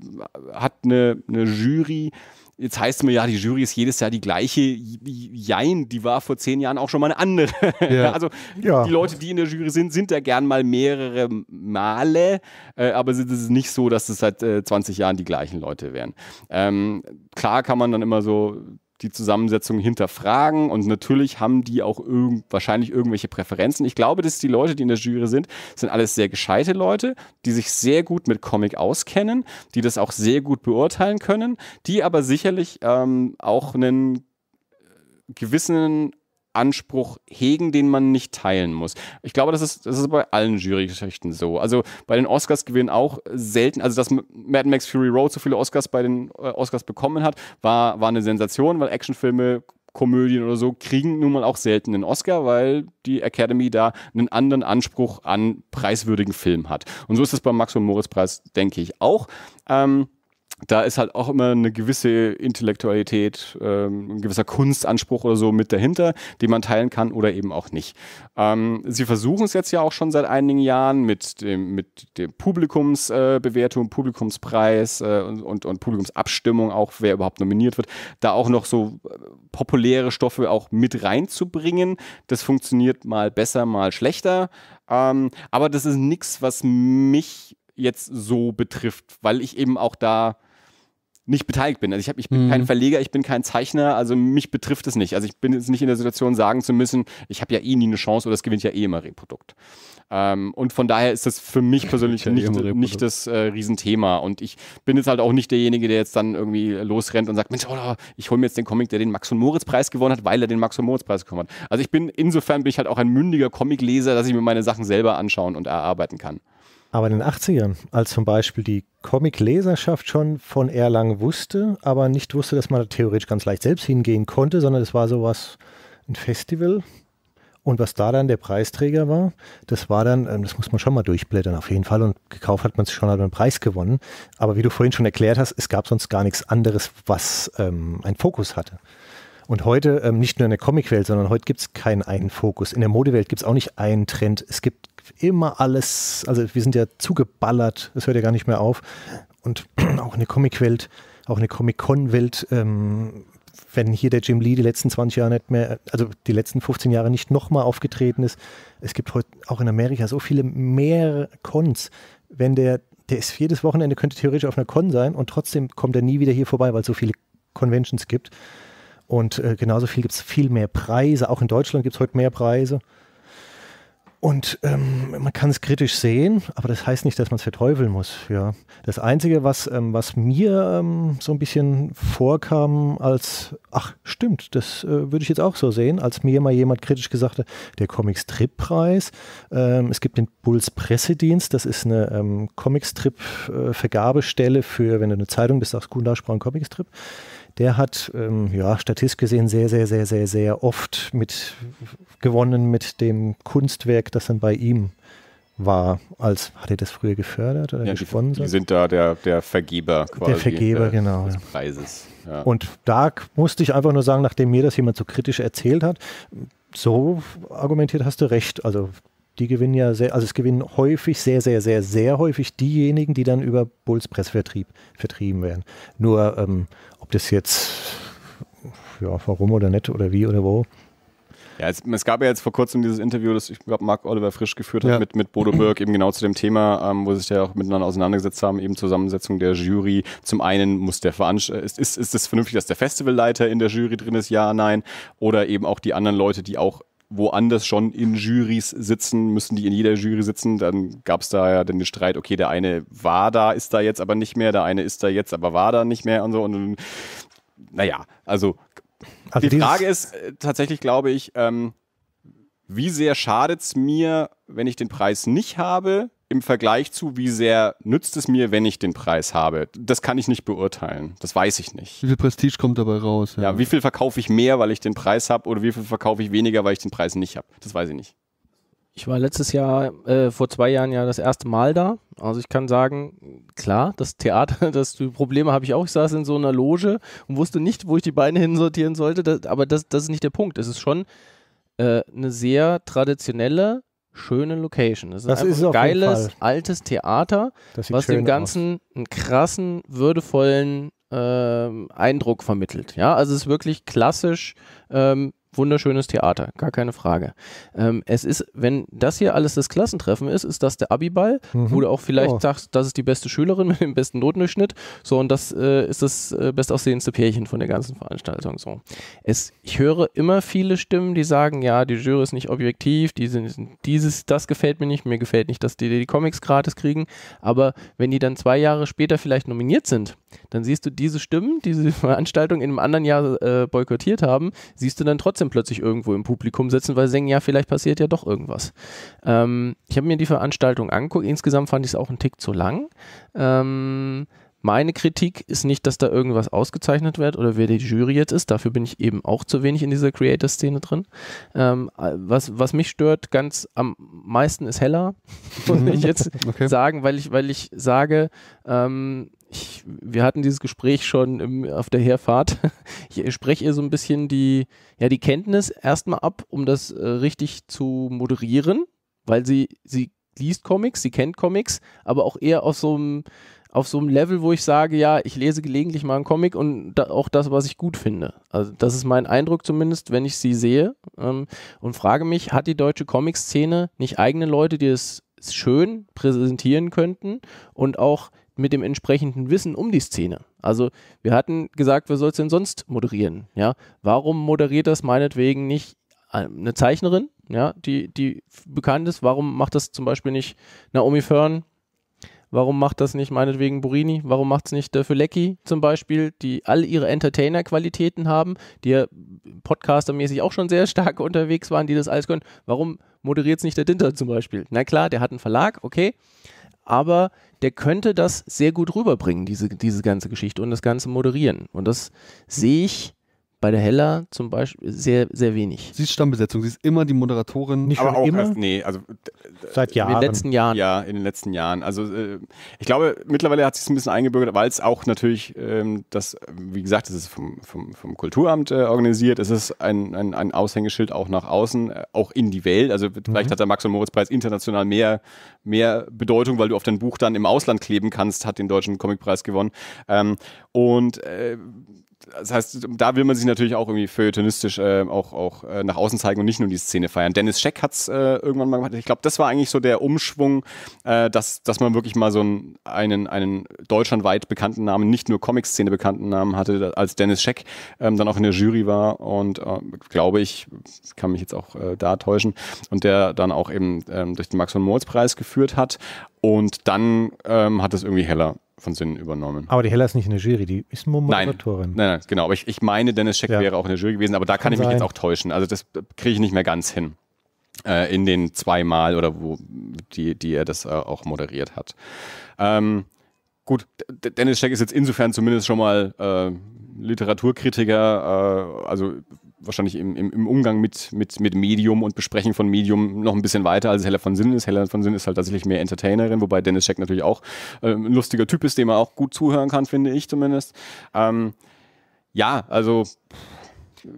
Speaker 2: hat eine, eine Jury. Jetzt heißt es mir ja, die Jury ist jedes Jahr die gleiche. Jein, die war vor zehn Jahren auch schon mal eine andere.
Speaker 4: Ja.
Speaker 2: Also
Speaker 5: Ja.
Speaker 2: die Leute, die in der Jury sind, sind da gern mal mehrere Male, äh, aber es ist nicht so, dass es seit äh, 20 Jahren die gleichen Leute wären. Ähm, klar kann man dann immer so die Zusammensetzung hinterfragen und natürlich haben die auch irgend, wahrscheinlich irgendwelche Präferenzen. Ich glaube, dass die Leute, die in der Jury sind, sind alles sehr gescheite Leute, die sich sehr gut mit Comic auskennen, die das auch sehr gut beurteilen können, die aber sicherlich ähm, auch einen gewissen Anspruch hegen, den man nicht teilen muss. Ich glaube, das ist, das ist bei allen Jurygeschichten so. Also bei den Oscars gewinnen auch selten, also dass Mad Max Fury Road so viele Oscars bei den äh, Oscars bekommen hat, war, war eine Sensation, weil Actionfilme Komödien oder so kriegen nun mal auch selten einen Oscar, weil die Academy da einen anderen Anspruch an preiswürdigen Film hat. Und so ist es beim Max und Moritz Preis, denke ich, auch. Ähm, da ist halt auch immer eine gewisse Intellektualität, ähm, ein gewisser Kunstanspruch oder so mit dahinter, den man teilen kann oder eben auch nicht. Ähm, sie versuchen es jetzt ja auch schon seit einigen Jahren mit dem, mit dem Publikumsbewertung, äh, Publikumspreis äh, und, und, und Publikumsabstimmung auch, wer überhaupt nominiert wird, da auch noch so äh, populäre Stoffe auch mit reinzubringen. Das funktioniert mal besser, mal schlechter. Ähm, aber das ist nichts, was mich jetzt so betrifft, weil ich eben auch da nicht beteiligt bin. Also ich, hab, ich bin
Speaker 4: Mhm.
Speaker 2: kein Verleger, ich bin kein Zeichner, also mich betrifft es nicht. Also ich bin jetzt nicht in der Situation, sagen zu müssen, ich habe ja eh nie eine Chance oder es gewinnt ja eh immer Reprodukt. Ähm, und von daher ist das für mich persönlich
Speaker 4: Ja, eh
Speaker 2: nicht, nicht das äh, Riesenthema. Und ich bin jetzt halt auch nicht derjenige, der jetzt dann irgendwie losrennt und sagt, Mensch, oh, ich hole mir jetzt den Comic, der den Max und Moritz Preis gewonnen hat, weil er den Max und Moritz Preis bekommen hat. Also ich bin, insofern bin ich halt auch ein mündiger Comicleser, dass ich mir meine Sachen selber anschauen und erarbeiten kann.
Speaker 5: Aber in den 80ern, als zum Beispiel die Comic-Leserschaft schon von Erlangen wusste, aber nicht wusste, dass man da theoretisch ganz leicht selbst hingehen konnte, sondern es war sowas, ein Festival. Und was da dann der Preisträger war, das war dann, ähm, das muss man schon mal durchblättern auf jeden Fall und gekauft hat man es schon, hat einen Preis gewonnen. Aber wie du vorhin schon erklärt hast, es gab sonst gar nichts anderes, was ähm, einen Fokus hatte. Und heute ähm, nicht nur in der Comicwelt, sondern heute gibt es keinen einen Fokus. In der Modewelt gibt es auch nicht einen Trend. Es gibt immer alles, also wir sind ja zugeballert, das hört ja gar nicht mehr auf. Und auch in der Comicwelt, auch in der Comic-Con-Welt, ähm, wenn hier der Jim Lee die letzten 20 Jahre nicht mehr, also die letzten 15 Jahre nicht nochmal aufgetreten ist. Es gibt heute auch in Amerika so viele mehr Cons. Wenn der, der ist jedes Wochenende, könnte theoretisch auf einer Con sein und trotzdem kommt er nie wieder hier vorbei, weil es so viele Conventions gibt. Und äh, genauso viel gibt es viel mehr Preise. Auch in Deutschland gibt es heute mehr Preise. Und ähm, man kann es kritisch sehen, aber das heißt nicht, dass man es verteufeln muss. Ja. Das Einzige, was, ähm, was mir ähm, so ein bisschen vorkam, als, ach stimmt, das äh, würde ich jetzt auch so sehen, als mir mal jemand kritisch gesagt hat, der Comic-Strip-Preis, ähm, es gibt den Bulls Pressedienst, das ist eine ähm, Comic-Strip-Vergabestelle für, wenn du eine Zeitung bist, sagst Guten Tag, Sprach Comic-Strip. Der hat, ähm, ja, statistisch gesehen sehr, sehr, sehr, sehr, sehr oft mit gewonnen mit dem Kunstwerk, das dann bei ihm war. Als hat er das früher gefördert oder
Speaker 2: Ja,
Speaker 5: gesponsert?
Speaker 2: die sind da der, der Vergeber quasi.
Speaker 5: Der Vergeber,
Speaker 2: äh,
Speaker 5: genau,
Speaker 2: Des
Speaker 5: ja.
Speaker 2: Preises. Ja.
Speaker 5: Und da musste ich einfach nur sagen, nachdem mir das jemand so kritisch erzählt hat, so argumentiert hast du recht. Also die gewinnen ja sehr, also es gewinnen häufig, sehr, sehr, sehr, sehr häufig diejenigen, die dann über Bulls Pressvertrieb vertrieben werden. Nur ähm, ob das jetzt, ja, warum oder nicht oder wie oder wo.
Speaker 2: Ja, es, es gab ja jetzt vor kurzem dieses Interview, das ich glaube Marc Oliver Frisch geführt hat
Speaker 4: Ja.
Speaker 2: mit, mit Bodo Birk, eben genau zu dem Thema, ähm, wo sich ja auch miteinander auseinandergesetzt haben, eben Zusammensetzung der Jury. Zum einen muss der Veranst ist, ist, ist es vernünftig, dass der Festivalleiter in der Jury drin ist, ja, nein. Oder eben auch die anderen Leute, die auch woanders schon in Jurys sitzen, müssen die in jeder Jury sitzen. Dann gab es da ja den Streit, okay, der eine war da, ist da jetzt aber nicht mehr, der eine ist da jetzt, aber war da nicht mehr und so. Und naja, also
Speaker 5: Also
Speaker 2: die Frage ist äh, tatsächlich, glaube ich, ähm, wie sehr schadet es mir, wenn ich den Preis nicht habe im Vergleich zu, wie sehr nützt es mir, wenn ich den Preis habe. Das kann ich nicht beurteilen. Das weiß ich nicht.
Speaker 4: Wie viel Prestige kommt dabei raus?
Speaker 2: Ja, wie viel verkaufe ich mehr, weil ich den Preis habe oder wie viel verkaufe ich weniger, weil ich den Preis nicht habe? Das weiß ich nicht.
Speaker 3: Ich war letztes Jahr, äh, vor zwei Jahren ja das erste Mal da. Also ich kann sagen, klar, das Theater, das die Probleme habe ich auch. Ich saß in so einer Loge und wusste nicht, wo ich die Beine hinsortieren sollte. Das, aber das, das ist nicht der Punkt. Es ist schon äh, eine sehr traditionelle, schöne Location. Es ist
Speaker 5: Das
Speaker 3: einfach
Speaker 5: ist
Speaker 3: ein geiles, altes Theater, was dem Ganzen einen krassen, würdevollen ähm, Eindruck vermittelt. Ja, also es ist wirklich klassisch ähm, wunderschönes Theater, gar keine Frage. Ähm, es ist, wenn das hier alles das Klassentreffen ist, ist das der Abiball,
Speaker 5: Mhm.
Speaker 3: wo du auch vielleicht
Speaker 5: Ja.
Speaker 3: sagst, das ist die beste Schülerin mit dem besten Notendurchschnitt. So, und das äh, ist das äh, bestaussehendste Pärchen von der ganzen Veranstaltung. So. Es, ich höre immer viele Stimmen, die sagen, ja, die Jury ist nicht objektiv, die sind, dieses, das gefällt mir nicht, mir gefällt nicht, dass die die Comics gratis kriegen. Aber wenn die dann zwei Jahre später vielleicht nominiert sind, dann siehst du diese Stimmen, die diese Veranstaltung in einem anderen Jahr äh, boykottiert haben, siehst du dann trotzdem plötzlich irgendwo im Publikum sitzen, weil sie denken, ja, vielleicht passiert ja doch irgendwas. Ähm, ich habe mir die Veranstaltung angeguckt. Insgesamt fand ich es auch einen Tick zu lang. Ähm, meine Kritik ist nicht, dass da irgendwas ausgezeichnet wird oder wer die Jury jetzt ist. Dafür bin ich eben auch zu wenig in dieser Creator-Szene drin. Ähm, äh, was, was mich stört ganz am meisten ist Hella, muss ich jetzt
Speaker 4: Okay.
Speaker 3: sagen, weil ich, weil ich sage, ähm, ich, wir hatten dieses Gespräch schon im, auf der Herfahrt. Ich spreche ihr so ein bisschen die, ja, die Kenntnis erstmal ab, um das äh, richtig zu moderieren, weil sie, sie liest Comics, sie kennt Comics, aber auch eher auf so einem auf so einem Level, wo ich sage, ja, ich lese gelegentlich mal einen Comic und da, auch das, was ich gut finde. Also das ist mein Eindruck zumindest, wenn ich sie sehe ähm, und frage mich, hat die deutsche Comic-Szene nicht eigene Leute, die es schön präsentieren könnten und auch mit dem entsprechenden Wissen um die Szene. Also wir hatten gesagt, wer soll es denn sonst moderieren? Ja, warum moderiert das meinetwegen nicht äh, eine Zeichnerin, ja, die, die bekannt ist? Warum macht das zum Beispiel nicht Naomi Fern? Warum macht das nicht meinetwegen Burini? Warum macht es nicht der Filecki zum Beispiel, die all ihre Entertainer-Qualitäten haben, die ja podcastermäßig auch schon sehr stark unterwegs waren, die das alles können? Warum moderiert es nicht der Dinter zum Beispiel? Na klar, der hat einen Verlag, okay, aber der könnte das sehr gut rüberbringen, diese, diese ganze Geschichte und das Ganze moderieren. Und das sehe ich bei der Hella zum Beispiel sehr, sehr wenig.
Speaker 4: Sie ist Stammbesetzung, sie ist immer die Moderatorin.
Speaker 5: Nicht
Speaker 2: Aber auch
Speaker 5: immer,
Speaker 2: erst, nee, also
Speaker 5: seit
Speaker 3: In den
Speaker 5: Jahren.
Speaker 3: letzten Jahren.
Speaker 2: Ja, in den letzten Jahren. Also äh, ich glaube, mittlerweile hat sich ein bisschen eingebürgert, weil es auch natürlich, ähm, das, wie gesagt, es ist vom, vom, vom Kulturamt äh, organisiert, es ist ein, ein, ein Aushängeschild auch nach außen, äh, auch in die Welt. Also vielleicht hat der Max- und Moritz-Preis international mehr, mehr Bedeutung, weil du auf dein Buch dann im Ausland kleben kannst, hat den deutschen Comicpreis gewonnen. Ähm, und äh, das heißt, da will man sich natürlich auch irgendwie feuilletonistisch äh, auch, auch äh, nach außen zeigen und nicht nur die Szene feiern. Dennis Scheck hat's äh, irgendwann mal gemacht. Ich glaube, das war eigentlich so der Umschwung, äh, dass, dass man wirklich mal so einen, einen, einen deutschlandweit bekannten Namen, nicht nur Comic-Szene bekannten Namen hatte, als Dennis Scheck ähm, dann auch in der Jury war und äh, glaube ich, kann mich jetzt auch äh, da täuschen, und der dann auch eben ähm, durch den Max von Moritz Preis geführt hat. Und dann ähm, hat es irgendwie heller von Sinn übernommen.
Speaker 5: Aber die Hella ist nicht in der Jury, die ist nur
Speaker 2: Nein.
Speaker 5: Moderatorin.
Speaker 2: Nein, nein, genau. Aber ich, ich meine, Dennis Scheck
Speaker 5: Ja.
Speaker 2: wäre auch in der Jury gewesen, aber da kann,
Speaker 5: Kann
Speaker 2: ich mich
Speaker 5: sein.
Speaker 2: jetzt auch täuschen. Also das kriege ich nicht mehr ganz hin. Äh, in den zwei Mal oder wo die, die er das äh, auch moderiert hat. Ähm, gut, Dennis Scheck ist jetzt insofern zumindest schon mal äh, Literaturkritiker, äh, also wahrscheinlich im, im, im Umgang mit, mit, mit Medium und Besprechen von Medium noch ein bisschen weiter, als Hella von Sinn ist. Hella von Sinn ist halt tatsächlich mehr Entertainerin, wobei Dennis Scheck natürlich auch äh, ein lustiger Typ ist, dem man auch gut zuhören kann, finde ich zumindest. Ähm, ja, also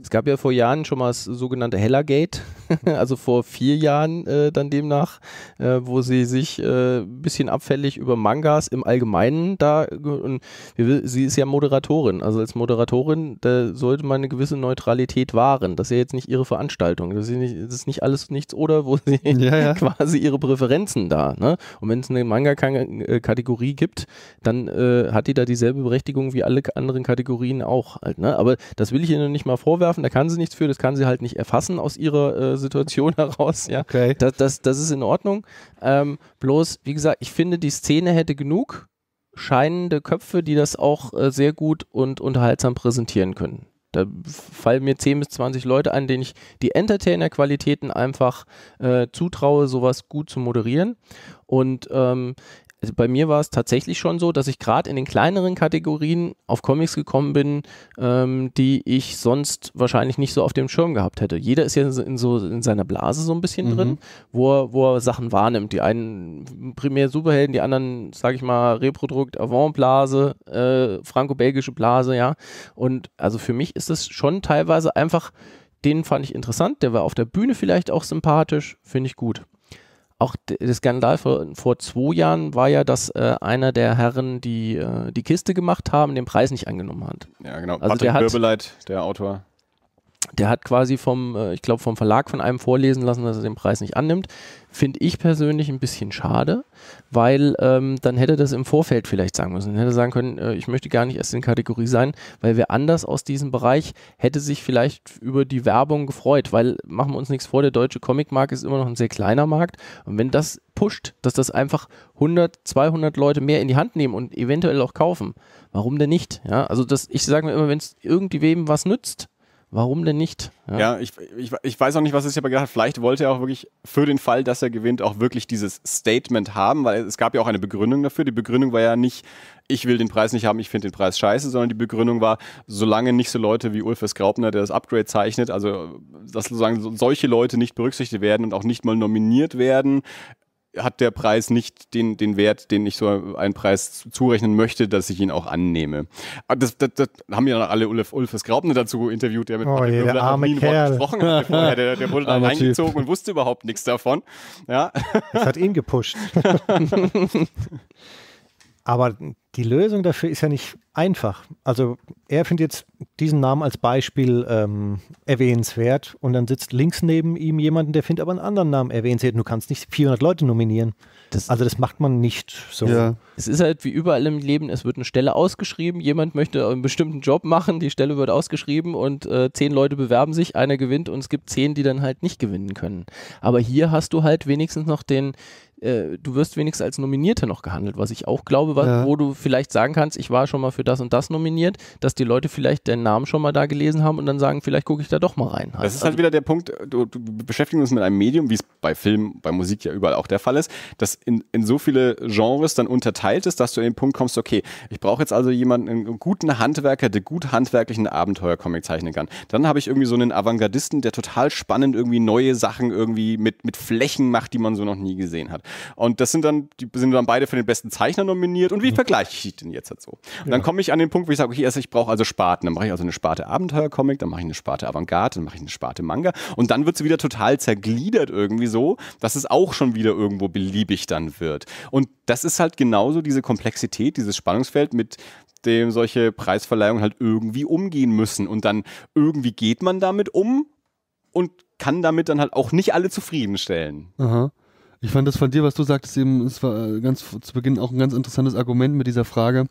Speaker 3: Es gab ja vor Jahren schon mal das sogenannte Hellagate, also vor vier Jahren äh, dann demnach, äh, wo sie sich äh, ein bisschen abfällig über Mangas im Allgemeinen da, und sie ist ja Moderatorin, also als Moderatorin, da sollte man eine gewisse Neutralität wahren. Das ist ja jetzt nicht ihre Veranstaltung, das ist nicht, das ist nicht alles nichts oder, wo sie
Speaker 4: Ja, ja.
Speaker 3: quasi ihre Präferenzen da. Ne? Und wenn es eine Manga-Kategorie gibt, dann äh, hat die da dieselbe Berechtigung wie alle anderen Kategorien auch halt. Ne? Aber das will ich noch nicht mal vorwerfen, da kann sie nichts für, das kann sie halt nicht erfassen aus ihrer äh, Situation heraus. Ja?
Speaker 4: Okay.
Speaker 3: Das, das, das ist in Ordnung. Ähm, bloß, wie gesagt, ich finde, die Szene hätte genug scheinende Köpfe, die das auch äh, sehr gut und unterhaltsam präsentieren können. Da fallen mir 10 bis 20 Leute ein, denen ich die Entertainer-Qualitäten einfach äh, zutraue, sowas gut zu moderieren. Und ähm, bei mir war es tatsächlich schon so, dass ich gerade in den kleineren Kategorien auf Comics gekommen bin, ähm, die ich sonst wahrscheinlich nicht so auf dem Schirm gehabt hätte. Jeder ist ja in, so, in seiner Blase so ein bisschen
Speaker 4: Mhm.
Speaker 3: drin, wo er, wo er Sachen wahrnimmt. Die einen primär Superhelden, die anderen, sage ich mal, Reprodukt, Avant-Blase, äh, franco-belgische Blase, ja. Und also für mich ist es schon teilweise einfach, den fand ich interessant, der war auf der Bühne vielleicht auch sympathisch, finde ich gut. Auch der Skandal vor, vor zwei Jahren war ja, dass äh, einer der Herren, die äh, die Kiste gemacht haben, den Preis nicht angenommen hat.
Speaker 2: Ja, genau.
Speaker 3: Also
Speaker 2: Patrick
Speaker 3: der hat-
Speaker 2: Wirbeleit, der Autor.
Speaker 3: Der hat quasi vom, äh, ich glaube, vom Verlag von einem vorlesen lassen, dass er den Preis nicht annimmt. Finde ich persönlich ein bisschen schade, weil ähm, dann hätte das im Vorfeld vielleicht sagen müssen. Dann hätte sagen können, äh, ich möchte gar nicht erst in Kategorie sein, weil wer anders aus diesem Bereich hätte sich vielleicht über die Werbung gefreut, weil machen wir uns nichts vor, der deutsche Comicmarkt ist immer noch ein sehr kleiner Markt und wenn das pusht, dass das einfach 100, 200 Leute mehr in die Hand nehmen und eventuell auch kaufen, warum denn nicht? Ja, also das, ich sage mir immer, wenn es irgendwem was nützt, Warum denn nicht?
Speaker 2: Ja, ich, ich, ich weiß auch nicht, was es aber gedacht hat. Vielleicht wollte er auch wirklich für den Fall, dass er gewinnt, auch wirklich dieses Statement haben, weil es gab ja auch eine Begründung dafür. Die Begründung war ja nicht, ich will den Preis nicht haben, ich finde den Preis scheiße, sondern die Begründung war, solange nicht so Leute wie Ulfes Graupner, der das Upgrade zeichnet, also dass sozusagen so- solche Leute nicht berücksichtigt werden und auch nicht mal nominiert werden, hat der Preis nicht den, den Wert, den ich so einen Preis zurechnen möchte, dass ich ihn auch annehme. Aber Das, das, das haben ja dann alle Ulf, Ulfes Graupner dazu interviewt, der mit
Speaker 5: Oh
Speaker 2: Patrick noch
Speaker 5: arme
Speaker 2: nie
Speaker 5: Kerl.
Speaker 2: Gesprochen hatte vorher. Der, der wurde dann
Speaker 4: Typ.
Speaker 2: reingezogen und wusste überhaupt nichts davon. Ja,
Speaker 5: Das hat ihn gepusht. Aber die Lösung dafür ist ja nicht einfach. Also er findet jetzt diesen Namen als Beispiel ähm, erwähnenswert und dann sitzt links neben ihm jemanden, der findet aber einen anderen Namen erwähnenswert. Und du kannst nicht 400 Leute nominieren.
Speaker 3: Das-
Speaker 5: also das macht man nicht so.
Speaker 4: Ja.
Speaker 3: Es ist halt wie überall im Leben, es wird eine Stelle ausgeschrieben, jemand möchte einen bestimmten Job machen, die Stelle wird ausgeschrieben und äh, zehn Leute bewerben sich, einer gewinnt und es gibt zehn, die dann halt nicht gewinnen können. Aber hier hast du halt wenigstens noch den, äh, du wirst wenigstens als Nominierte noch gehandelt, was ich auch glaube, wa-
Speaker 4: Ja.
Speaker 3: wo du vielleicht sagen kannst, ich war schon mal für das und das nominiert, dass die Leute vielleicht deinen Namen schon mal da gelesen haben und dann sagen, vielleicht gucke ich da doch mal rein.
Speaker 2: das ist halt wieder der Punkt, du, du beschäftigen uns mit einem Medium, wie es bei Film, bei Musik ja überall auch der Fall ist, das in, in so viele Genres dann unterteilt ist, dass du an den Punkt kommst, okay, ich brauche jetzt also jemanden, einen guten Handwerker, der gut handwerklichen Abenteuercomic zeichnen kann. Dann habe ich irgendwie so einen Avantgardisten, der total spannend irgendwie neue Sachen irgendwie mit, mit Flächen macht, die man so noch nie gesehen hat. Und das sind dann, die sind dann beide für den besten Zeichner nominiert. Und wie vergleiche ich die denn jetzt halt so? Und dann komme ich an den Punkt, wo ich sage, okay, also ich brauche also Sparten. Dann mache ich also eine Sparte Abenteuercomic, dann mache ich eine Sparte Avantgarde, dann mache ich eine Sparte Manga. Und dann wird sie wieder total zergliedert irgendwie so, dass es auch schon wieder irgendwo beliebig dann wird. Und das ist halt genauso diese Komplexität, dieses Spannungsfeld, mit dem solche Preisverleihungen halt irgendwie umgehen müssen. Und dann irgendwie geht man damit um und kann damit dann halt auch nicht alle zufriedenstellen.
Speaker 4: Aha. Ich fand das von dir, was du sagtest, eben, es war äh, ganz zu Beginn auch ein ganz interessantes Argument mit dieser Frage.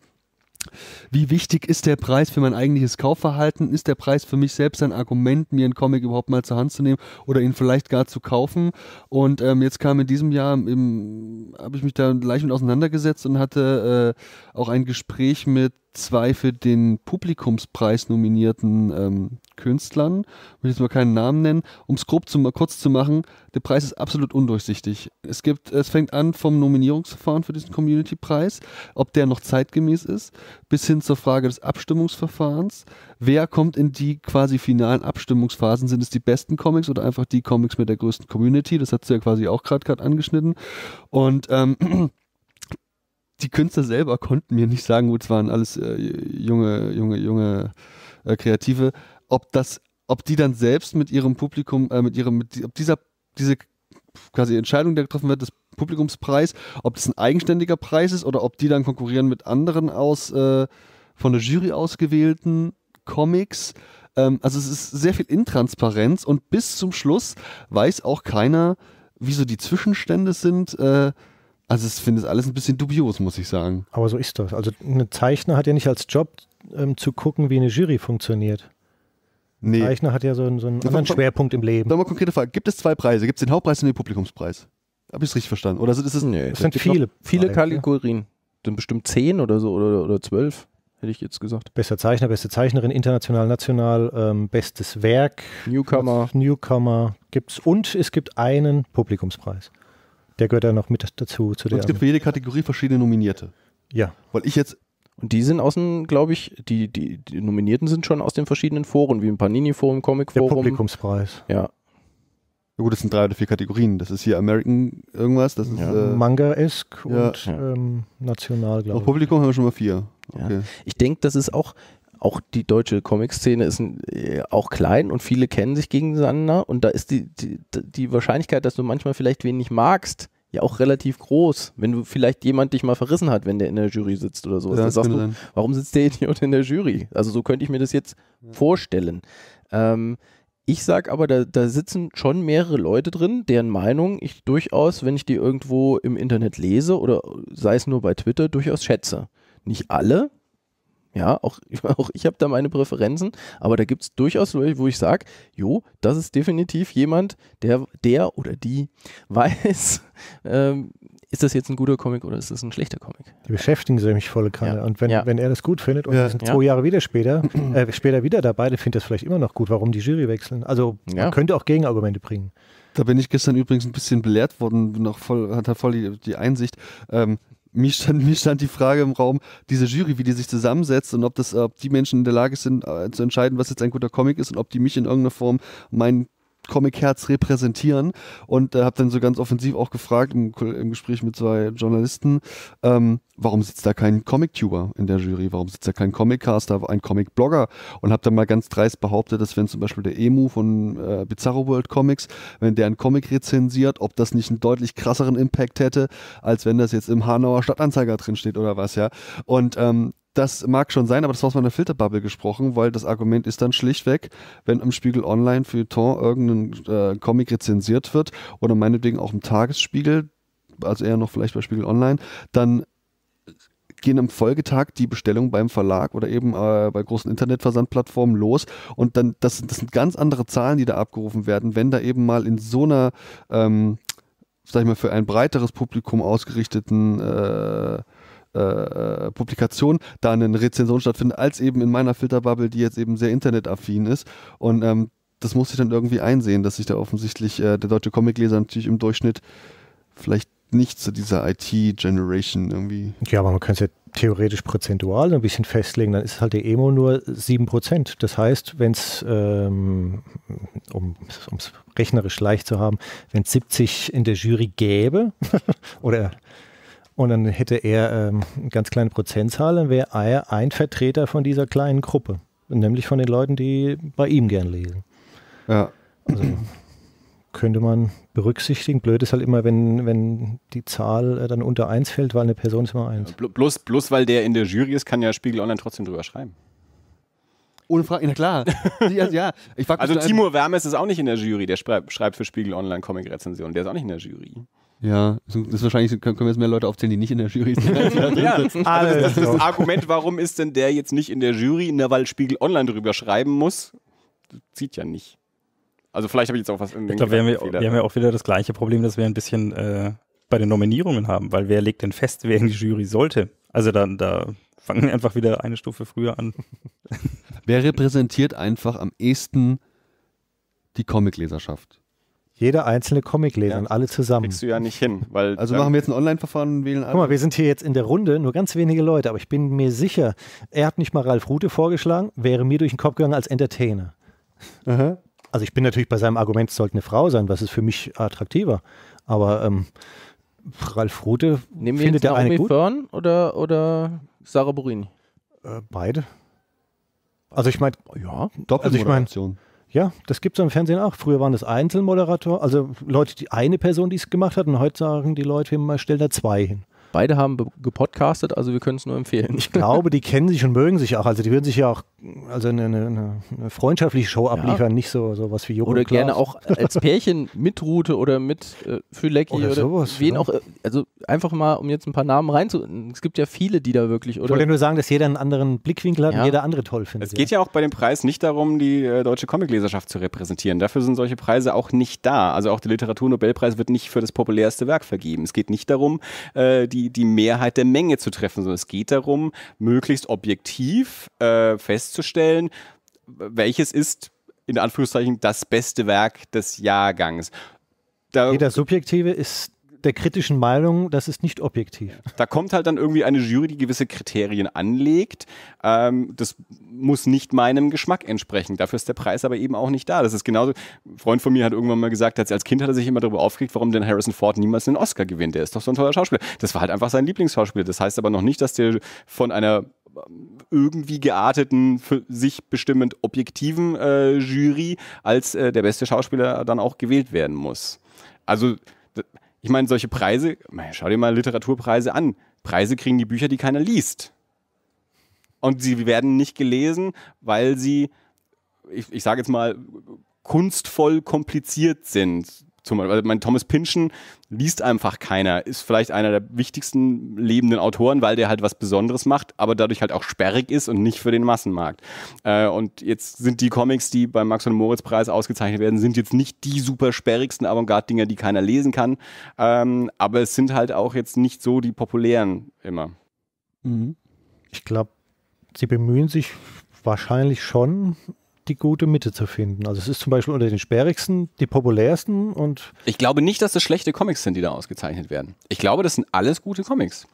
Speaker 4: Wie wichtig ist der Preis für mein eigentliches Kaufverhalten? Ist der Preis für mich selbst ein Argument, mir einen Comic überhaupt mal zur Hand zu nehmen oder ihn vielleicht gar zu kaufen? Und ähm, jetzt kam in diesem Jahr, habe ich mich da gleich mit auseinandergesetzt und hatte äh, auch ein Gespräch mit zwei für den Publikumspreis nominierten ähm, Künstlern. Ich will jetzt mal keinen Namen nennen. Um es grob zu, kurz zu machen, der Preis ist absolut undurchsichtig. Es gibt, es fängt an vom Nominierungsverfahren für diesen Community-Preis, ob der noch zeitgemäß ist, bis hin zur Frage des Abstimmungsverfahrens. Wer kommt in die quasi finalen Abstimmungsphasen? Sind es die besten Comics oder einfach die Comics mit der größten Community? Das hat du ja quasi auch gerade gerade angeschnitten. Und ähm, die Künstler selber konnten mir nicht sagen, gut, es waren alles äh, junge, junge, junge äh, Kreative, ob das, ob die dann selbst mit ihrem Publikum, äh, mit ihrem, mit, ob dieser, diese quasi Entscheidung, die getroffen wird, des Publikumspreis, ob das ein eigenständiger Preis ist oder ob die dann konkurrieren mit anderen aus äh, von der Jury ausgewählten Comics. Ähm, also es ist sehr viel Intransparenz und bis zum Schluss weiß auch keiner, wie so die Zwischenstände sind. Äh, also ich finde es alles ein bisschen dubios, muss ich sagen.
Speaker 5: Aber so ist das. Also ein Zeichner hat ja nicht als Job ähm, zu gucken, wie eine Jury funktioniert. Ein
Speaker 4: Nee.
Speaker 5: Zeichner hat ja so einen, so einen
Speaker 4: Ja,
Speaker 5: anderen Schwerpunkt im Leben.
Speaker 4: Nochmal konkrete Frage. Gibt es zwei Preise? Gibt es den Hauptpreis und den Publikumspreis? Habe ich es richtig verstanden? Oder ist es
Speaker 3: Nee,
Speaker 5: Es sind
Speaker 3: gibt
Speaker 5: viele
Speaker 3: Viele. Kategorien. Sind bestimmt zehn oder so oder, oder zwölf. hätte ich jetzt gesagt.
Speaker 5: Bester Zeichner, beste Zeichnerin, international, national, ähm, bestes Werk,
Speaker 3: Newcomer.
Speaker 5: Newcomer gibt's und es gibt einen Publikumspreis. Der gehört dann noch mit dazu zu
Speaker 4: Und
Speaker 5: der.
Speaker 4: es gibt für jede Kategorie verschiedene Nominierte.
Speaker 5: ja,
Speaker 4: Weil ich jetzt,
Speaker 3: Und die sind aus dem, glaube ich, die, die, die Nominierten sind schon aus den verschiedenen Foren, wie im Panini-Forum,
Speaker 5: der
Speaker 3: Comic-Forum.
Speaker 5: Publikumspreis.
Speaker 3: Ja,
Speaker 4: ja gut, das sind drei oder vier Kategorien. Das ist hier American irgendwas, das ist
Speaker 3: Ja.
Speaker 4: äh,
Speaker 5: Manga-esk
Speaker 4: ja.
Speaker 5: und
Speaker 3: Ja.
Speaker 5: Ähm, national, glaube ich.
Speaker 4: Publikum haben wir schon mal vier.
Speaker 3: Ja.
Speaker 4: Okay.
Speaker 3: ich denke, das ist auch, auch die deutsche Comic-Szene ist äh, auch klein und viele kennen sich gegeneinander und da ist die, die, die Wahrscheinlichkeit, dass du manchmal vielleicht wen nicht magst, ja auch relativ groß. Wenn du vielleicht jemand dich mal verrissen hat, wenn der in der Jury sitzt oder sowas,
Speaker 4: Ja,
Speaker 3: sagst du,
Speaker 4: sein.
Speaker 3: warum sitzt der Idiot in der Jury? Also so könnte ich mir das jetzt vorstellen. Ähm, ich sag aber, da, da sitzen schon mehrere Leute drin, deren Meinung ich durchaus, wenn ich die irgendwo im Internet lese oder sei es nur bei Twitter, durchaus schätze. Nicht alle, ja, auch, auch ich habe da meine Präferenzen, aber da gibt es durchaus Leute, wo ich sage, jo, das ist definitiv jemand, der, der oder die weiß, ähm, ist das jetzt ein guter Comic oder ist das ein schlechter Comic?
Speaker 5: Die beschäftigen sich nämlich volle Kanne.
Speaker 3: Ja.
Speaker 5: Und wenn,
Speaker 3: Ja.
Speaker 5: wenn er das gut findet und
Speaker 4: Ja.
Speaker 5: sind
Speaker 3: Ja.
Speaker 5: zwei Jahre wieder später, äh, später wieder dabei, dann findet das vielleicht immer noch gut, warum die Jury wechseln. Also
Speaker 3: Ja.
Speaker 5: man könnte auch Gegenargumente bringen.
Speaker 4: Da bin ich gestern übrigens ein bisschen belehrt worden, auch voll, hat er voll die, die Einsicht. Ähm, mir stand, mir stand die Frage im Raum, diese Jury, wie die sich zusammensetzt und ob das, ob die Menschen in der Lage sind, äh, zu entscheiden, was jetzt ein guter Comic ist und ob die mich in irgendeiner Form mein Comic-Herz repräsentieren. Und äh, habe dann so ganz offensiv auch gefragt im, im Gespräch mit zwei Journalisten, ähm, warum sitzt da kein Comic-Tuber in der Jury, warum sitzt da kein Comic-Caster, ein Comic-Blogger? Und habe dann mal ganz dreist behauptet, dass wenn zum Beispiel der Emu von äh, Bizarro World Comics, wenn der einen Comic rezensiert, ob das nicht einen deutlich krasseren Impact hätte, als wenn das jetzt im Hanauer Stadtanzeiger drin steht oder was, ja. Und ähm, das mag schon sein, aber das war aus meiner Filterbubble gesprochen, weil das Argument ist dann schlichtweg, wenn im Spiegel Online für Ton irgendein äh, Comic rezensiert wird oder meinetwegen auch im Tagesspiegel, also eher noch vielleicht bei Spiegel Online, dann gehen am Folgetag die Bestellungen beim Verlag oder eben äh, bei großen Internetversandplattformen los und dann, das, das sind ganz andere Zahlen, die da abgerufen werden, wenn da eben mal in so einer, ähm, sag ich mal, für ein breiteres Publikum ausgerichteten äh, äh, Publikation da eine Rezension stattfindet, als eben in meiner Filterbubble, die jetzt eben sehr internetaffin ist. Und ähm, das muss ich dann irgendwie einsehen, dass sich da offensichtlich äh, der deutsche Comicleser natürlich im Durchschnitt vielleicht nicht zu dieser IT-Generation irgendwie.
Speaker 5: Ja, aber man könnte es ja theoretisch prozentual ein bisschen festlegen, dann ist halt der Emo nur 7%. Das heißt, wenn es, ähm, um es rechnerisch leicht zu haben, wenn es 70 in der Jury gäbe, oder und dann hätte er ähm, eine ganz kleine Prozentzahl, dann wäre er ein Vertreter von dieser kleinen Gruppe. Nämlich von den Leuten, die bei ihm gern lesen.
Speaker 4: Ja.
Speaker 5: Also könnte man berücksichtigen. Blöd ist halt immer, wenn, wenn die Zahl äh, dann unter 1 fällt, weil eine Person ist immer 1.
Speaker 2: Bl bloß, bloß weil der in der Jury ist, kann ja Spiegel Online trotzdem drüber schreiben.
Speaker 4: Ohne Frage, na klar. ja, ja. Ich frag mich
Speaker 2: Also Timur Wermes ist auch nicht in der Jury, der schreibt, schreibt für Spiegel Online Comic-Rezensionen, der ist auch nicht in der Jury.
Speaker 4: Ja, das ist wahrscheinlich, können wir jetzt mehr Leute aufzählen, die nicht in der Jury sind. als die da drin
Speaker 2: Ja,
Speaker 4: sitzen.
Speaker 2: also das ist das Argument, warum ist denn der jetzt nicht in der Jury, nur weil Spiegel Online drüber schreiben muss, zieht ja nicht. Also vielleicht habe ich jetzt auch was in
Speaker 1: Ich glaube, wir, haben ja- wir haben ja auch wieder das gleiche Problem, dass wir ein bisschen äh, bei den Nominierungen haben, weil wer legt denn fest, wer in die Jury sollte? Also dann da fangen wir einfach wieder eine Stufe früher an.
Speaker 4: Wer repräsentiert einfach am ehesten die Comicleserschaft?
Speaker 5: Jeder einzelne Comicleser
Speaker 2: Ja.
Speaker 5: und alle zusammen.
Speaker 2: kriegst du ja nicht hin, weil
Speaker 4: Also machen wir jetzt ein Online-Verfahren und wählen alle.
Speaker 5: Guck mal, wir sind hier jetzt in der Runde, nur ganz wenige Leute, aber ich bin mir sicher, er hat nicht mal Ralf Rute vorgeschlagen, wäre mir durch den Kopf gegangen als Entertainer.
Speaker 4: Aha.
Speaker 5: Also ich bin natürlich bei seinem Argument, es sollte eine Frau sein, was ist für mich attraktiver. Aber ähm, Ralf Rute
Speaker 3: Nehmen wir
Speaker 5: findet
Speaker 3: jetzt
Speaker 5: der eine
Speaker 3: Naomi
Speaker 5: gut.
Speaker 3: Fern oder, oder Sarah Borini?
Speaker 5: Äh, beide. Also ich meine,
Speaker 3: Ja,
Speaker 4: Doppelmoderation.
Speaker 5: Ja, das gibt es im Fernsehen auch. Früher waren das Einzelmoderator, also Leute, die eine Person, die es gemacht hat, und heute sagen die Leute, man stellt da zwei hin.
Speaker 3: Beide haben be- gepodcastet, also wir können es nur empfehlen.
Speaker 5: Ich glaube, die kennen sich und mögen sich auch. Also die würden sich ja auch also eine, eine, eine freundschaftliche Show abliefern, nicht so, so was wie Joko
Speaker 3: Oder gerne auch als Pärchen mit Rute oder mit äh, Fülecki
Speaker 5: Oder
Speaker 3: oder,
Speaker 5: sowas,
Speaker 3: wen
Speaker 5: ja.
Speaker 3: auch. äh, Also einfach mal, um jetzt ein paar Namen reinzu. Es gibt ja viele, die da wirklich.
Speaker 5: Ich
Speaker 3: Oder
Speaker 5: wollte nur sagen, dass jeder einen anderen Blickwinkel hat
Speaker 3: Ja.
Speaker 5: und jeder andere toll findet.
Speaker 2: Es geht ja auch bei dem Preis nicht darum, die äh, deutsche Comicleserschaft zu repräsentieren. Dafür sind solche Preise auch nicht da. Also auch der Literaturnobelpreis wird nicht für das populärste Werk vergeben. Es geht nicht darum, äh, die die, Mehrheit der Menge zu treffen, sondern es geht darum, möglichst objektiv äh, festzustellen, welches ist in Anführungszeichen das beste Werk des Jahrgangs. Da,
Speaker 5: Jeder Subjektive ist der kritischen Meinung, das ist nicht objektiv.
Speaker 2: da kommt halt dann irgendwie eine Jury, die gewisse Kriterien anlegt. Ähm, das muss nicht meinem Geschmack entsprechen. Dafür ist der Preis aber eben auch nicht da. Das ist genauso. Ein Freund von mir hat irgendwann mal gesagt, als Kind hat er sich immer darüber aufgeregt, warum denn Harrison Ford niemals einen Oscar gewinnt. Der ist doch so ein toller Schauspieler. Das war halt einfach sein Lieblingsschauspieler. Das heißt aber noch nicht, dass der von einer irgendwie gearteten, für sich bestimmend objektiven äh, Jury als äh, der beste Schauspieler dann auch gewählt werden muss. Also, ich meine, solche Preise, schau dir mal Literaturpreise an. Preise kriegen die Bücher, die keiner liest. Und sie werden nicht gelesen, weil sie, ich, ich sage jetzt mal, kunstvoll kompliziert sind. Zum Beispiel, also mein Thomas Pynchon liest einfach keiner, ist vielleicht einer der wichtigsten lebenden Autoren, weil der halt was Besonderes macht, aber dadurch halt auch sperrig ist und nicht für den Massenmarkt. Äh, und jetzt sind die Comics, die beim Max und Moritz Preis ausgezeichnet werden, sind jetzt nicht die super sperrigsten Avantgarde-Dinger, die keiner lesen kann, ähm, aber es sind halt auch jetzt nicht so die populären immer.
Speaker 4: Mhm.
Speaker 5: Ich glaube, sie bemühen sich wahrscheinlich schon, die gute Mitte zu finden. Also es ist zum Beispiel unter den sperrigsten die populärsten und
Speaker 2: Ich glaube nicht, dass das schlechte Comics sind, die da ausgezeichnet werden. Ich glaube, das sind alles gute Comics.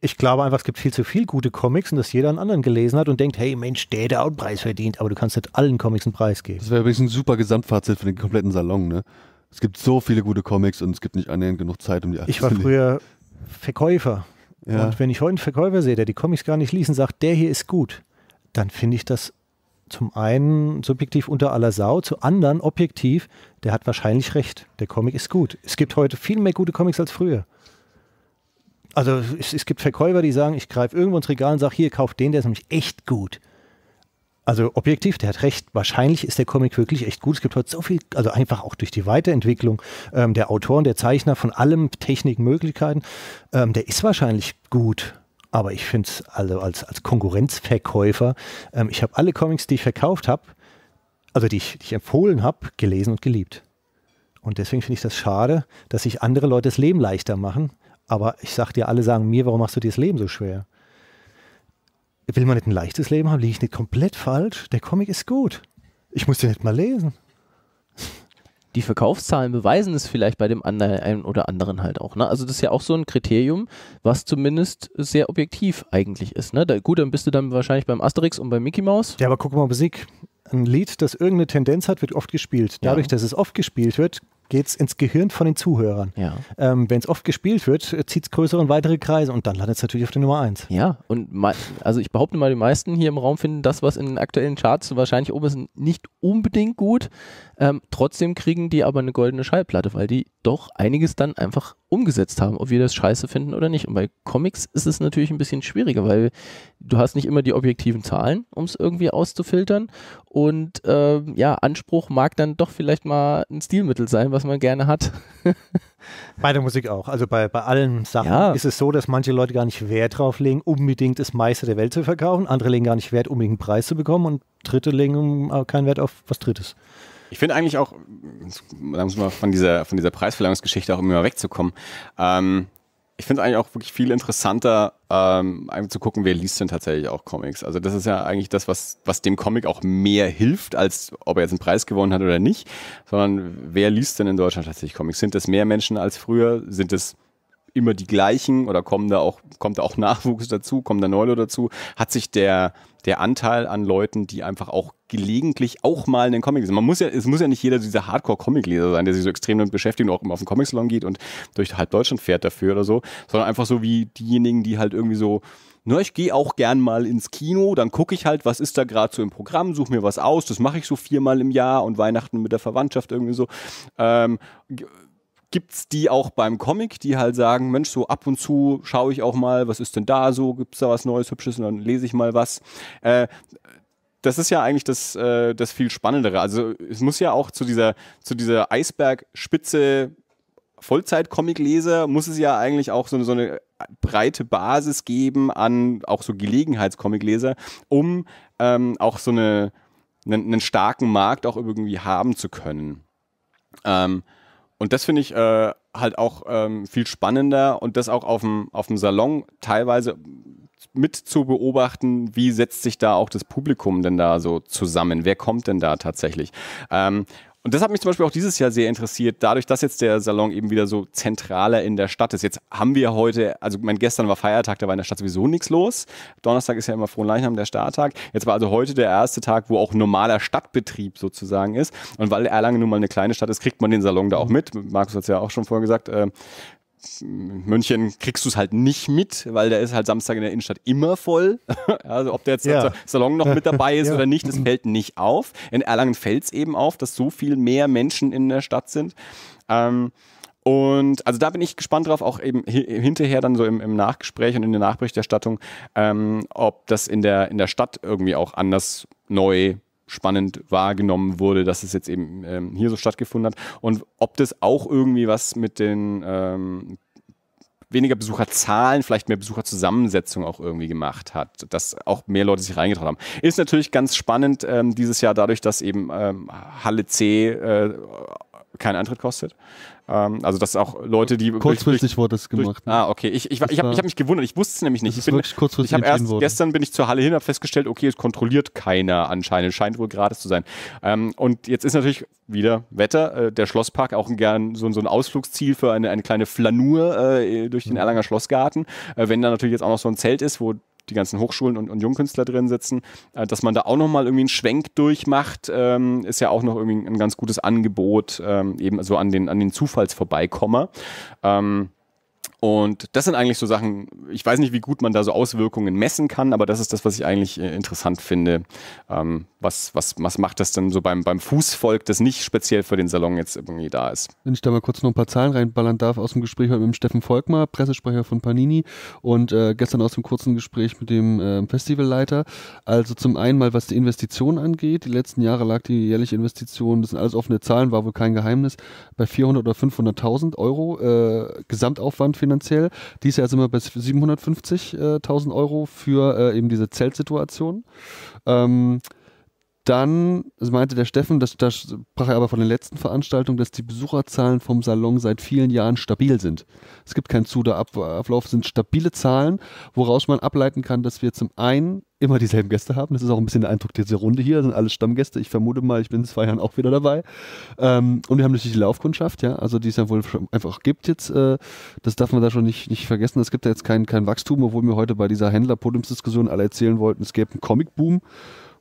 Speaker 5: ich glaube einfach, es gibt viel zu viel gute Comics und dass jeder einen anderen gelesen hat und denkt, hey Mensch, der, auch einen Preis verdient, aber du kannst nicht allen Comics einen Preis geben.
Speaker 4: Das wäre übrigens ein super Gesamtfazit für den kompletten Salon, ne? Es gibt so viele gute Comics und es gibt nicht annähernd genug Zeit, um die alle
Speaker 5: Ich war früher Verkäufer
Speaker 4: Ja.
Speaker 5: und wenn ich heute einen Verkäufer sehe, der die Comics gar nicht liest und sagt, der hier ist gut, dann finde ich das zum einen subjektiv unter aller Sau, zu anderen objektiv, der hat wahrscheinlich recht. Der Comic ist gut. Es gibt heute viel mehr gute Comics als früher. Also es, es gibt Verkäufer, die sagen, ich greife irgendwo ins Regal und sage, hier, kauf den, der ist nämlich echt gut. Also objektiv, der hat recht. Wahrscheinlich ist der Comic wirklich echt gut. Es gibt heute so viel, also einfach auch durch die Weiterentwicklung ähm, der Autoren, der Zeichner, von allem, Technik, Möglichkeiten, ähm, der ist wahrscheinlich gut. Aber ich finde es also als, als Konkurrenzverkäufer, ähm, ich habe alle Comics, die ich verkauft habe, also die ich, die ich empfohlen habe, gelesen und geliebt. Und deswegen finde ich das schade, dass sich andere Leute das Leben leichter machen. Aber ich sag dir, alle sagen mir, warum machst du dir das Leben so schwer? Will man nicht ein leichtes Leben haben? Liege ich nicht komplett falsch? Der Comic ist gut. Ich muss den nicht mal lesen.
Speaker 3: Die Verkaufszahlen beweisen es vielleicht bei dem anderen, einen oder anderen halt auch. Ne? Also das ist ja auch so ein Kriterium, was zumindest sehr objektiv eigentlich ist. Ne? Da, gut, dann bist du dann wahrscheinlich beim Asterix und beim Mickey Mouse.
Speaker 5: Ja, aber guck mal, Musik. Ein Lied, das irgendeine Tendenz hat, wird oft gespielt. Dadurch,
Speaker 3: Ja.
Speaker 5: dass es oft gespielt wird, geht es ins Gehirn von den Zuhörern.
Speaker 3: Ja.
Speaker 5: Ähm, Wenn es oft gespielt wird, zieht es größere und weitere Kreise und dann landet es natürlich auf der Nummer 1.
Speaker 3: Ja, und also ich behaupte mal, die meisten hier im Raum finden das, was in den aktuellen Charts wahrscheinlich oben ist, nicht unbedingt gut. Ähm, trotzdem kriegen die aber eine goldene Schallplatte, weil die doch einiges dann einfach umgesetzt haben, ob wir das scheiße finden oder nicht. Und bei Comics ist es natürlich ein bisschen schwieriger, weil du hast nicht immer die objektiven Zahlen, um es irgendwie auszufiltern. Und ähm, ja, Anspruch mag dann doch vielleicht mal ein Stilmittel sein, was man gerne hat.
Speaker 5: Bei der Musik auch. Also bei, bei allen Sachen
Speaker 3: Ja.
Speaker 5: ist es so, dass manche Leute gar nicht Wert drauf legen, unbedingt das meiste der Welt zu verkaufen. Andere legen gar nicht Wert, unbedingt einen Preis zu bekommen und Dritte legen äh, keinen Wert auf was Drittes.
Speaker 2: Ich finde eigentlich auch, da muss man von dieser, von dieser Preisverleihungsgeschichte auch immer wegzukommen. Ähm, ich finde es eigentlich auch wirklich viel interessanter, ähm, zu gucken, wer liest denn tatsächlich auch Comics. Also das ist ja eigentlich das, was, was dem Comic auch mehr hilft, als ob er jetzt einen Preis gewonnen hat oder nicht, sondern wer liest denn in Deutschland tatsächlich Comics? Sind es mehr Menschen als früher? Sind es immer die gleichen oder kommen da auch, kommt da auch Nachwuchs dazu, kommen da Neue dazu? Hat sich der, der Anteil an Leuten, die einfach auch gelegentlich auch mal einen Comic lesen. Man muss ja, es muss ja nicht jeder dieser Hardcore-Comic-Leser sein, der sich so extrem damit beschäftigt und auch immer auf den Comic-Salon geht und durch halb Deutschland fährt dafür oder so, sondern einfach so wie diejenigen, die halt irgendwie so, na, ich gehe auch gern mal ins Kino, dann gucke ich halt, was ist da gerade so im Programm, suche mir was aus, das mache ich so viermal im Jahr und Weihnachten mit der Verwandtschaft irgendwie so. Ähm, Gibt's die auch beim Comic, die halt sagen, Mensch, so ab und zu schaue ich auch mal, was ist denn da so, gibt's da was Neues, Hübsches und dann lese ich mal was. Äh, das ist ja eigentlich das, äh, das viel Spannendere. Also es muss ja auch zu dieser, zu dieser Eisbergspitze Vollzeit-Comic-Leser muss es ja eigentlich auch so, eine- so eine breite Basis geben an auch so Gelegenheits-Comic-Leser, um ähm, auch so eine, einen, einen starken Markt auch irgendwie haben zu können. Ähm, und das finde ich äh, halt auch ähm, viel spannender und das auch auf dem, Salon teilweise mit zu beobachten, wie setzt sich da auch das Publikum denn da so zusammen? Wer kommt denn da tatsächlich? Ähm, und das hat mich zum Beispiel auch dieses Jahr sehr interessiert, dadurch, dass jetzt der Salon eben wieder so zentraler in der Stadt ist. Jetzt haben wir heute, also mein gestern war Feiertag, da war in der Stadt sowieso nichts los. Donnerstag ist ja immer Frohenleichnam der Starttag. Jetzt war also heute der erste Tag, wo auch normaler Stadtbetrieb sozusagen ist. Und weil Erlangen nun mal eine kleine Stadt ist, kriegt man den Salon da auch mit. Markus hat es ja auch schon vorher gesagt. Äh, München kriegst du es halt nicht mit, weil der ist halt Samstag in der Innenstadt immer voll. also ob der jetzt
Speaker 5: Ja.
Speaker 2: Salon noch mit dabei ist
Speaker 5: Ja.
Speaker 2: oder nicht, das fällt nicht auf. In Erlangen fällt es eben auf, dass so viel mehr Menschen in der Stadt sind. Ähm, und also da bin ich gespannt drauf, auch eben hi- hinterher dann so im, im Nachgespräch und in der Nachberichterstattung, ähm, ob das in der, in der Stadt irgendwie auch anders neu spannend wahrgenommen wurde, dass es jetzt eben ähm, hier so stattgefunden hat und ob das auch irgendwie was mit den ähm, weniger Besucherzahlen, vielleicht mehr Besucherzusammensetzung auch irgendwie gemacht hat, dass auch mehr Leute sich reingetraut haben. Ist natürlich ganz spannend ähm, dieses Jahr dadurch, dass eben ähm, Halle C äh, keinen Eintritt kostet. Ähm, also dass auch Leute, die
Speaker 4: Kurzfristig wurde es
Speaker 2: durch,
Speaker 4: gemacht.
Speaker 2: Ah, okay. Ich, ich, ich habe hab mich gewundert. Ich wusste es nämlich nicht. Ich bin,
Speaker 4: wirklich kurzfristig
Speaker 2: ich habe erst
Speaker 4: worden.
Speaker 2: gestern bin ich zur Halle hin, habe festgestellt, okay, es kontrolliert keiner anscheinend. Scheint wohl gratis zu sein. Ähm, und jetzt ist natürlich wieder Wetter. Äh, der Schlosspark auch ein gern so, so ein Ausflugsziel für eine, eine kleine Flanur äh, durch
Speaker 4: Mhm.
Speaker 2: den Erlanger Schlossgarten. Äh, wenn da natürlich jetzt auch noch so ein Zelt ist, wo die ganzen Hochschulen und, und Jungkünstler drin sitzen, äh, dass man da auch nochmal irgendwie einen Schwenk durchmacht, ähm, ist ja auch noch irgendwie ein ganz gutes Angebot, ähm, eben so an den, an den Zufallsvorbeikommer. Ähm, und das sind eigentlich so Sachen, ich weiß nicht, wie gut man da so Auswirkungen messen kann, aber das ist das, was ich eigentlich äh, interessant finde. Ähm, was, was, was macht das denn so beim, beim Fußvolk, das nicht speziell für den Salon jetzt irgendwie da ist?
Speaker 4: Wenn ich da mal kurz noch ein paar Zahlen reinballern darf aus dem Gespräch heute mit dem Steffen Volkmar, Pressesprecher von Panini und äh, gestern aus dem kurzen Gespräch mit dem äh, Festivalleiter. Also zum einen mal, was die Investition angeht. Die letzten Jahre lag die jährliche Investition, das sind alles offene Zahlen, war wohl kein Geheimnis, bei 400 oder 500.000 Euro äh, Gesamtaufwand finanziell. Dieses Jahr sind wir bei 750.000 Euro für äh, eben diese Zeltsituation. Ähm, dann meinte der Steffen, das, das sprach er aber von den letzten Veranstaltungen, dass die Besucherzahlen vom Salon seit vielen Jahren stabil sind. Es gibt keinen Zu- oder Ab Ablauf, es sind stabile Zahlen, woraus man ableiten kann, dass wir zum einen immer dieselben Gäste haben. Das ist auch ein bisschen der Eindruck dieser Runde hier, das sind alles Stammgäste. Ich vermute mal, ich bin in zwei Jahren auch wieder dabei. Ähm, und wir haben natürlich die Laufkundschaft, ja, also die es ja wohl einfach gibt jetzt. Äh, das darf man da schon nicht, nicht vergessen. Es gibt ja jetzt kein, kein Wachstum, obwohl mir heute bei dieser Händler-Podiumsdiskussion alle erzählen wollten, es gäbe einen Comic-Boom.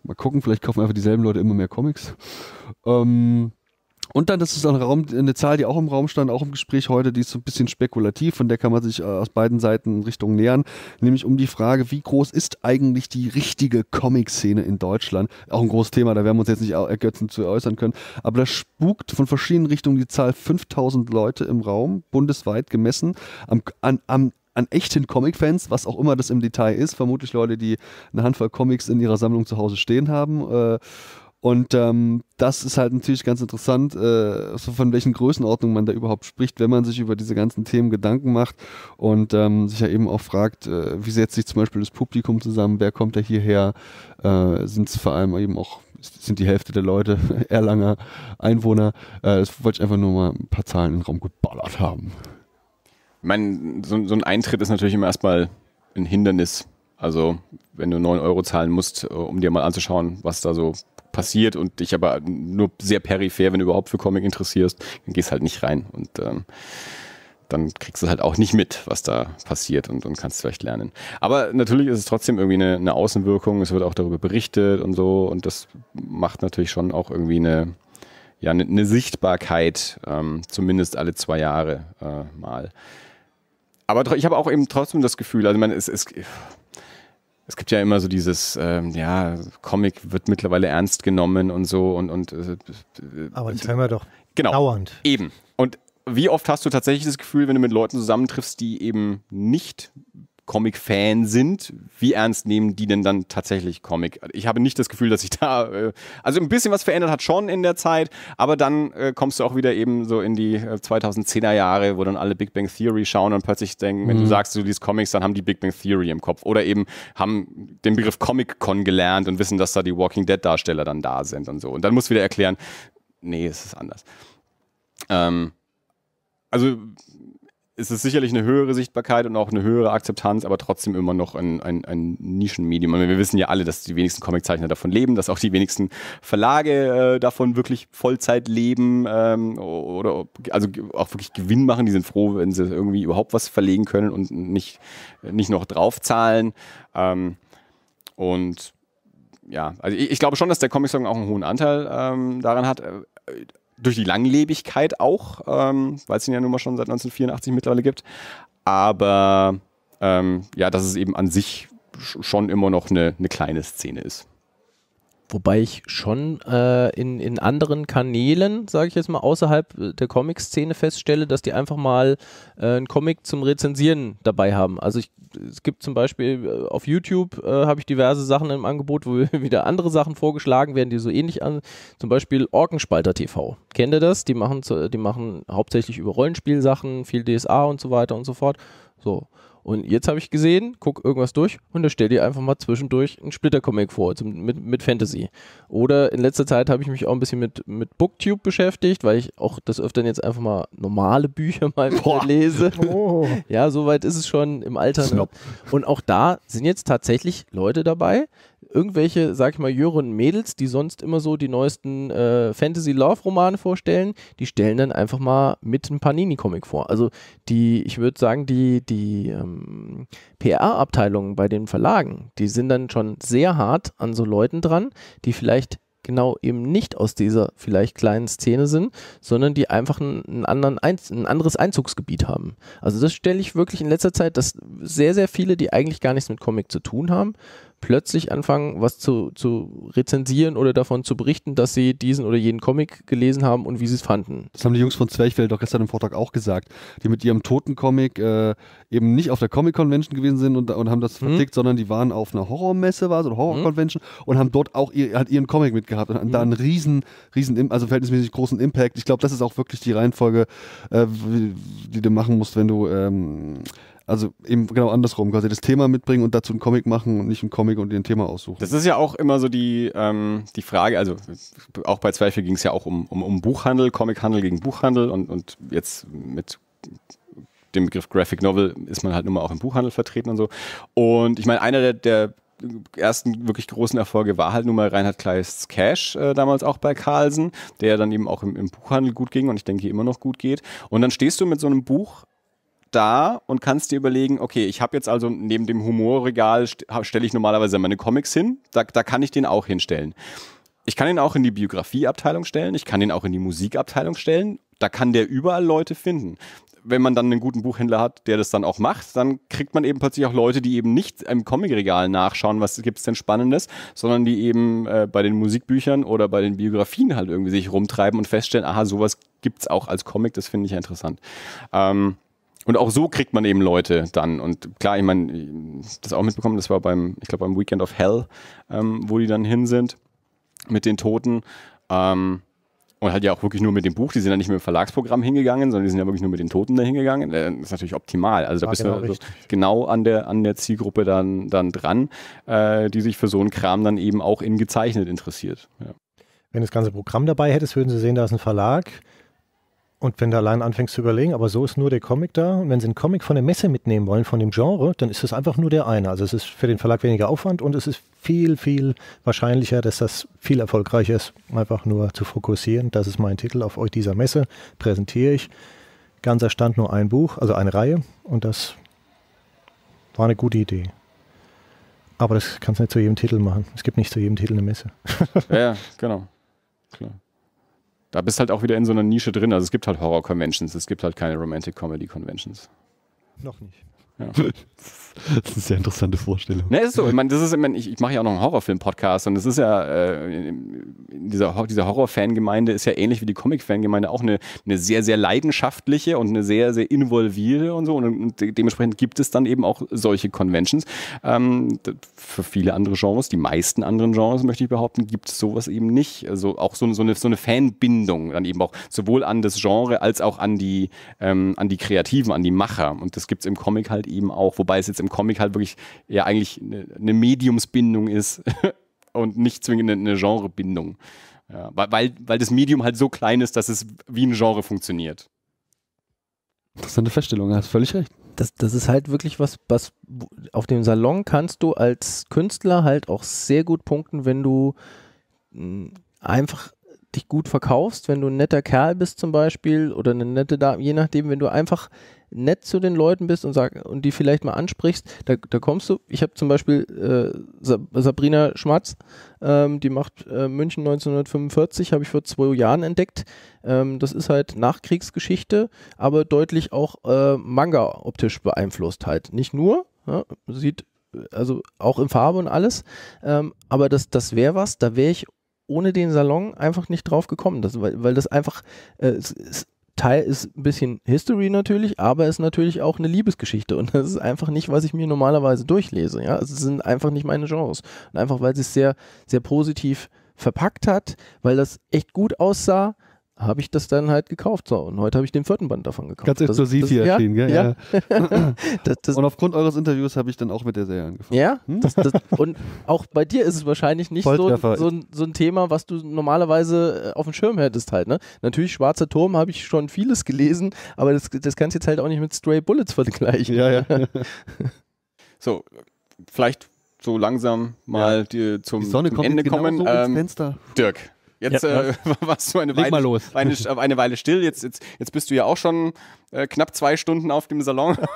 Speaker 4: Mal gucken, vielleicht kaufen einfach dieselben Leute immer mehr Comics. Ähm, und dann, das ist ein Raum, eine Zahl, die auch im Raum stand, auch im Gespräch heute, die ist so ein bisschen spekulativ, von der kann man sich äh, aus beiden Seiten in Richtung nähern, nämlich um die Frage, wie groß ist eigentlich die richtige Comic-Szene in Deutschland? Auch ein großes Thema, da werden wir uns jetzt nicht au- ergötzen zu äußern können, aber da spukt von verschiedenen Richtungen die Zahl 5000 Leute im Raum, bundesweit gemessen, am, an, am an echten Comic-Fans, was auch immer das im Detail ist, vermutlich Leute, die eine Handvoll Comics in ihrer Sammlung zu Hause stehen haben. Äh, und ähm, das ist halt natürlich ganz interessant, äh, so von welchen Größenordnungen man da überhaupt spricht, wenn man sich über diese ganzen Themen Gedanken macht und ähm, sich ja eben auch fragt, äh, wie setzt sich zum Beispiel das Publikum zusammen, wer kommt da hierher, äh, sind es vor allem eben auch, sind die Hälfte der Leute Erlanger Einwohner. Äh, das wollte ich einfach nur mal ein paar Zahlen in den Raum geballert haben.
Speaker 2: Meine, so, so ein Eintritt ist natürlich immer erstmal ein Hindernis. Also, wenn du 9 Euro zahlen musst, äh, um dir mal anzuschauen, was da so passiert und dich aber nur sehr peripher, wenn du überhaupt für Comic interessierst, dann gehst halt nicht rein und ähm, dann kriegst du halt auch nicht mit, was da passiert und, und kannst vielleicht lernen. Aber natürlich ist es trotzdem irgendwie eine, eine Außenwirkung, es wird auch darüber berichtet und so und das macht natürlich schon auch irgendwie eine, ja, eine, eine Sichtbarkeit, ähm, zumindest alle zwei Jahre äh, mal. Aber ich habe auch eben trotzdem das Gefühl, also man, es, es, es gibt ja immer so dieses, ähm, ja, Comic wird mittlerweile ernst genommen und so und, und äh,
Speaker 5: Aber das haben wir doch
Speaker 2: genau.
Speaker 5: dauernd.
Speaker 2: Eben. Und wie oft hast du tatsächlich das Gefühl, wenn du mit Leuten zusammentriffst, die eben nicht Comic-Fan sind, wie ernst nehmen die denn dann tatsächlich Comic? Ich habe nicht das Gefühl, dass sich da, äh, also ein bisschen was verändert hat schon in der Zeit, aber dann äh, kommst du auch wieder eben so in die äh, 2010er Jahre, wo dann alle Big Bang Theory schauen und plötzlich denken, wenn du sagst, du liest Comics, dann haben die Big Bang Theory im Kopf oder eben haben den Begriff Comic-Con gelernt und wissen, dass da die Walking Dead-Darsteller dann da sind und so. Und dann musst du wieder erklären, nee, es ist anders. Ähm, also es ist sicherlich eine höhere Sichtbarkeit und auch eine höhere Akzeptanz, aber trotzdem immer noch ein, ein, ein Nischenmedium. Und wir wissen ja alle, dass die wenigsten Comiczeichner davon leben, dass auch die wenigsten Verlage äh, davon wirklich Vollzeit leben ähm, oder also auch wirklich Gewinn machen. Die sind froh, wenn sie irgendwie überhaupt was verlegen können und nicht, nicht noch draufzahlen. Ähm, und ja, also ich, ich, glaube schon, dass der Comic-Song auch einen hohen Anteil ähm, daran hat. Durch die Langlebigkeit auch, ähm, weil es ihn ja nun mal schon seit 1984 mittlerweile gibt. Aber ähm, ja, dass es eben an sich schon immer noch eine, eine kleine Szene ist.
Speaker 3: Wobei ich schon äh, in, in anderen Kanälen, sage ich jetzt mal, außerhalb der Comic-Szene feststelle, dass die einfach mal äh, einen Comic zum Rezensieren dabei haben. Also ich, es gibt zum Beispiel äh, auf YouTube äh, habe ich diverse Sachen im Angebot, wo wieder andere Sachen vorgeschlagen werden, die so ähnlich an, zum Beispiel Orkenspalter TV. Kennt ihr das? Die machen, zu, die machen hauptsächlich über Rollenspielsachen, viel DSA und so weiter und so fort. So. Und jetzt habe ich gesehen, guck irgendwas durch und da stell dir einfach mal zwischendurch einen Splitter-Comic vor zum, mit, mit Fantasy. Oder in letzter Zeit habe ich mich auch ein bisschen mit, mit Booktube beschäftigt, weil ich auch das öfter jetzt einfach mal normale Bücher mal lese. Oh. Ja, soweit ist es schon im Alter. Ne? Und auch da sind jetzt tatsächlich Leute dabei, irgendwelche, sag ich mal, jüngeren Mädels, die sonst immer so die neuesten äh, Fantasy-Love-Romane vorstellen, die stellen dann einfach mal mit einem Panini-Comic vor. Also die, ich würde sagen, die, die ähm, PR-Abteilungen bei den Verlagen, die sind dann schon sehr hart an so Leuten dran, die vielleicht genau eben nicht aus dieser vielleicht kleinen Szene sind, sondern die einfach einen, anderen ein, ein anderes Einzugsgebiet haben. Also das stelle ich wirklich in letzter Zeit, dass sehr, sehr viele, die eigentlich gar nichts mit Comic zu tun haben, plötzlich anfangen, was zu, zu rezensieren oder davon zu berichten, dass sie diesen oder jenen Comic gelesen haben und wie sie es fanden.
Speaker 4: Das haben die Jungs von Zwerchfeld doch gestern im Vortrag auch gesagt, die mit ihrem Toten-Comic äh, eben nicht auf der Comic-Convention gewesen sind und, und haben das mhm. vertickt, sondern die waren auf einer Horrormesse, war so eine Horror-Convention mhm. und haben dort auch ihr, halt ihren Comic mitgehabt und hatten mhm. da einen riesen, riesen, also verhältnismäßig großen Impact. Ich glaube, das ist auch wirklich die Reihenfolge, äh, die du machen musst, wenn du ähm, also eben genau andersrum, quasi das Thema mitbringen und dazu einen Comic machen und nicht einen Comic und dir ein Thema aussuchen.
Speaker 2: Das ist ja auch immer so die, ähm, die Frage, also auch bei Zweifel ging es ja auch um, um, um Buchhandel, Comichandel gegen Buchhandel und, und jetzt mit dem Begriff Graphic Novel ist man halt nun mal auch im Buchhandel vertreten und so. Und ich meine, einer der, der ersten wirklich großen Erfolge war halt nun mal Reinhard Kleists Cash, äh, damals auch bei Carlsen, der dann eben auch im, im, Buchhandel gut ging und ich denke immer noch gut geht. Und dann stehst du mit so einem Buch da und kannst dir überlegen, okay, ich habe jetzt also neben dem Humorregal st stelle ich normalerweise meine Comics hin, da, da kann ich den auch hinstellen. Ich kann ihn auch in die Biografieabteilung stellen, ich kann ihn auch in die Musikabteilung stellen, da kann der überall Leute finden. Wenn man dann einen guten Buchhändler hat, der das dann auch macht, dann kriegt man eben plötzlich auch Leute, die eben nicht im Comicregal nachschauen, was gibt's denn Spannendes, sondern die eben äh, bei den Musikbüchern oder bei den Biografien halt irgendwie sich rumtreiben und feststellen, aha, sowas gibt's auch als Comic, das finde ich ja interessant. Ähm, und auch so kriegt man eben Leute dann. Und klar, ich meine, das auch mitbekommen, das war beim, ich glaube, beim Weekend of Hell, ähm, wo die dann hin sind mit den Toten. Ähm, und halt ja auch wirklich nur mit dem Buch, die sind ja nicht mit dem Verlagsprogramm hingegangen, sondern die sind ja wirklich nur mit den Toten da hingegangen. Äh, das ist natürlich optimal. Also da bist genau du also genau an der, an der Zielgruppe dann, dann dran, äh, die sich für so einen Kram dann eben auch in gezeichnet interessiert. Ja.
Speaker 5: Wenn du das ganze Programm dabei hättest, würden sie sehen, da ist ein Verlag, und wenn du allein anfängst zu überlegen, aber so ist nur der Comic da, und wenn sie einen Comic von der Messe mitnehmen wollen, von dem Genre, dann ist es einfach nur der eine. Also es ist für den Verlag weniger Aufwand und es ist viel, viel wahrscheinlicher, dass das viel erfolgreicher ist, einfach nur zu fokussieren. Das ist mein Titel auf euch dieser Messe, präsentiere ich. Ganzer Stand nur ein Buch, also eine Reihe und das war eine gute Idee. Aber das kannst du nicht zu jedem Titel machen. Es gibt nicht zu jedem Titel eine Messe.
Speaker 2: ja, genau. Klar da bist halt auch wieder in so einer Nische drin. Also es gibt halt Horror-Conventions, es gibt halt keine Romantic-Comedy-Conventions.
Speaker 5: Noch nicht.
Speaker 2: Ja.
Speaker 4: Das ist eine sehr interessante Vorstellung.
Speaker 2: Ne, ist so. Ich meine, das ist, ich, mein, ich, ich mache ja auch noch einen Horrorfilm-Podcast und es ist ja, äh, dieser, dieser Horror-Fangemeinde ist ja ähnlich wie die Comic-Fangemeinde auch eine, eine sehr, sehr leidenschaftliche und eine sehr, sehr involvierte und so. Und, und dementsprechend gibt es dann eben auch solche Conventions. Ähm, für viele andere Genres, die meisten anderen Genres, möchte ich behaupten, gibt es sowas eben nicht. Also auch so, so, eine, so eine Fanbindung dann eben auch sowohl an das Genre als auch an die, ähm, an die Kreativen, an die Macher. Und das gibt es im Comic halt eben auch, wobei es jetzt im Comic halt wirklich ja eigentlich eine, eine Mediumsbindung ist und nicht zwingend eine, Genrebindung. Ja, weil, weil das Medium halt so klein ist, dass es wie ein Genre funktioniert.
Speaker 4: Interessante Feststellung, du hast völlig recht.
Speaker 3: das, das ist halt wirklich was, was auf dem Salon kannst du als Künstler halt auch sehr gut punkten, wenn du mh, einfach dich gut verkaufst, wenn du ein netter Kerl bist zum Beispiel oder eine nette Dame, je nachdem, wenn du einfach nett zu den Leuten bist und sag und die vielleicht mal ansprichst, da, da kommst du. Ich habe zum Beispiel äh, Sa Sabrina Schmatz, ähm, die macht äh, München 1945, habe ich vor zwei Jahren entdeckt. Ähm, das ist halt Nachkriegsgeschichte, aber deutlich auch äh, Manga optisch beeinflusst halt. Nicht nur, ja, sieht also auch in Farbe und alles, ähm, aber das, das wäre was, da wäre ich ohne den Salon einfach nicht drauf gekommen, das, weil, weil das einfach äh, es, es, Teil ist ein bisschen History natürlich, aber es ist natürlich auch eine Liebesgeschichte. Und das ist einfach nicht, was ich mir normalerweise durchlese. Ja, es sind einfach nicht meine Genres. Und einfach weil sie es sehr, sehr positiv verpackt hat, weil das echt gut aussah, habe ich das dann halt gekauft. So, und heute habe ich den vierten Band davon gekauft.
Speaker 4: Ganz exklusiv hier
Speaker 3: ja,
Speaker 4: erschienen, gell?
Speaker 3: Ja. das, das,
Speaker 4: Und aufgrund eures Interviews habe ich dann auch mit der Serie angefangen.
Speaker 3: ja,
Speaker 4: Hm?
Speaker 3: das, das, und auch bei dir ist es wahrscheinlich nicht so, so, ein- so ein Thema, was du normalerweise äh, auf dem Schirm hättest halt. Ne? Natürlich, Schwarzer Turm habe ich schon vieles gelesen, aber das, das kannst du jetzt halt auch nicht mit Stray Bullets vergleichen.
Speaker 4: Ja, ja.
Speaker 2: So, vielleicht so langsam mal die, zum,
Speaker 4: Die Sonne
Speaker 2: zum
Speaker 4: kommt
Speaker 2: Ende
Speaker 4: genau
Speaker 2: kommen.
Speaker 4: so ins
Speaker 2: Ähm,
Speaker 4: Fenster.
Speaker 2: Dirk, jetzt
Speaker 1: Ja,
Speaker 2: äh, warst du eine
Speaker 4: Leg
Speaker 2: Weile,
Speaker 4: los.
Speaker 2: Eine, eine Weile still. Jetzt, jetzt, jetzt bist du ja auch schon äh, knapp zwei Stunden auf dem Salon.
Speaker 1: Hat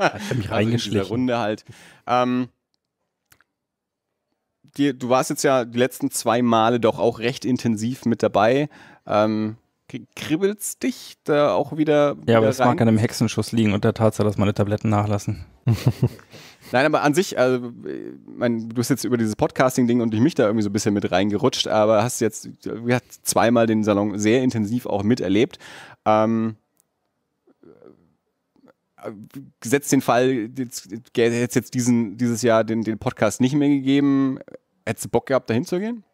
Speaker 1: er mich
Speaker 2: Also in dieser. Runde halt. Ähm, die, du warst jetzt ja die letzten zwei Male doch auch recht intensiv mit dabei. Ähm, kribbelst dich da auch wieder,
Speaker 1: Ja,
Speaker 2: wieder
Speaker 1: aber das
Speaker 2: rein?
Speaker 1: mag an einem Hexenschuss liegen und der Tatsache, dass meine Tabletten nachlassen.
Speaker 2: Nein, aber an sich, also, äh, mein, du hast jetzt über dieses Podcasting-Ding und durch mich da irgendwie so ein bisschen mit reingerutscht, aber hast jetzt wir hat zweimal den Salon sehr intensiv auch miterlebt. Ähm, äh, gesetzt den Fall, jetzt, hätte es jetzt diesen, dieses Jahr den, den Podcast nicht mehr gegeben, hättest du Bock gehabt, da hinzugehen?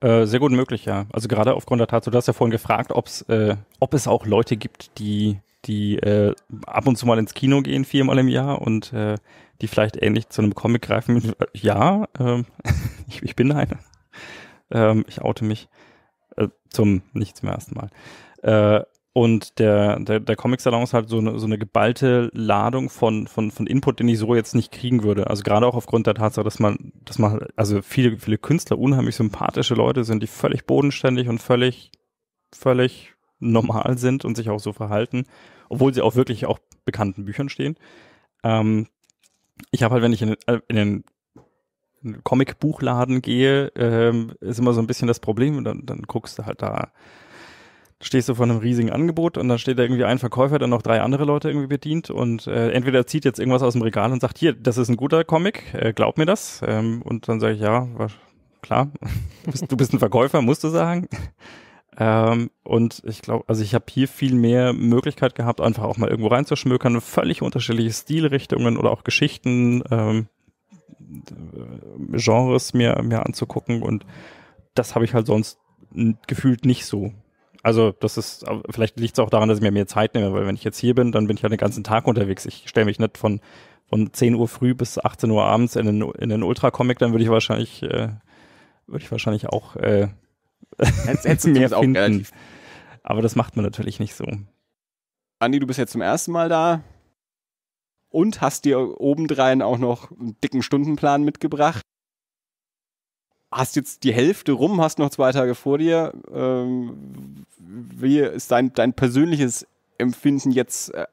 Speaker 1: Äh, sehr gut möglich, ja. Also gerade aufgrund der Tatsache, du hast ja vorhin gefragt, ob's, äh, ob es auch Leute gibt, die, die äh, ab und zu mal ins Kino gehen, viermal im Jahr und äh, die vielleicht ähnlich zu einem Comic greifen. Ja, ähm, ich, ich bin einer. Ähm, ich oute mich äh, zum nicht zum ersten Mal. Äh, und der, der, der Comic-Salon ist halt so eine, so eine geballte Ladung von, von, von Input, den ich so jetzt nicht kriegen würde. Also gerade auch aufgrund der Tatsache, dass man, dass man, also viele, viele Künstler unheimlich sympathische Leute sind, die völlig bodenständig und völlig, völlig normal sind und sich auch so verhalten, obwohl sie auch wirklich auch bekannten Büchern stehen. Ähm, ich habe halt, wenn ich in, den- in den Comic-Buchladen gehe, ähm, ist immer so ein bisschen das Problem. Dann, dann guckst du halt da, stehst du vor einem riesigen Angebot und dann steht da irgendwie ein Verkäufer, der noch drei andere Leute irgendwie bedient und äh, entweder zieht jetzt irgendwas aus dem Regal und sagt, hier, das ist ein guter Comic, äh, glaub mir das. Ähm, und dann sage ich, ja, war, klar, du bist ein Verkäufer, musst du sagen. Ähm, und ich glaube, also ich habe hier viel mehr Möglichkeit gehabt, einfach auch mal irgendwo reinzuschmökern, völlig unterschiedliche Stilrichtungen oder auch Geschichten, ähm, äh, Genres mir, mir anzugucken und das habe ich halt sonst gefühlt nicht so. Also das ist, aber vielleicht liegt es auch daran, dass ich mir mehr Zeit nehme, weil wenn ich jetzt hier bin, dann bin ich ja den ganzen Tag unterwegs. Ich stelle mich nicht von, von 10 Uhr früh bis 18 Uhr abends in den, in den Ultra-Comic, dann würde ich wahrscheinlich, äh, würde ich wahrscheinlich auch äh,
Speaker 2: Hättest, hättest du
Speaker 1: mehr
Speaker 2: auch
Speaker 1: finden.
Speaker 2: relativ.
Speaker 1: Aber das macht man natürlich nicht so.
Speaker 2: Andi, du bist jetzt zum ersten Mal da und hast dir obendrein auch noch einen dicken Stundenplan mitgebracht. Hast jetzt die Hälfte rum, hast noch zwei Tage vor dir. Ähm, wie ist dein, dein persönliches Empfinden jetzt äh,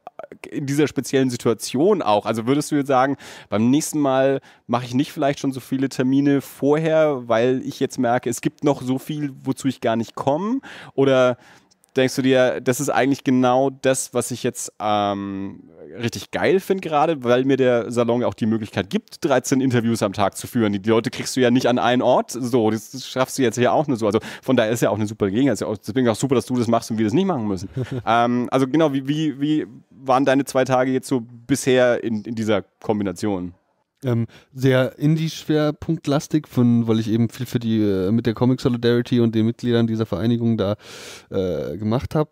Speaker 2: in dieser speziellen Situation auch? Also würdest du jetzt sagen, beim nächsten Mal mache ich nicht vielleicht schon so viele Termine vorher, weil ich jetzt merke, es gibt noch so viel, wozu ich gar nicht komme? Oder denkst du dir, das ist eigentlich genau das, was ich jetzt ähm, richtig geil finde gerade, weil mir der Salon auch die Möglichkeit gibt, 13 Interviews am Tag zu führen. Die, Leute kriegst du ja nicht an einen Ort, so, das, das schaffst du jetzt ja auch nur so. Also von daher ist ja auch eine super Gelegenheit. Ist ja auch, deswegen auch super, dass du das machst und wir das nicht machen müssen. ähm, also genau, wie, wie, wie waren deine zwei Tage jetzt so bisher in, in dieser Kombination?
Speaker 4: Ähm, sehr Indie-Schwerpunktlastig, weil ich eben viel für die, äh, mit der Comic Solidarity und den Mitgliedern dieser Vereinigung da äh, gemacht habe.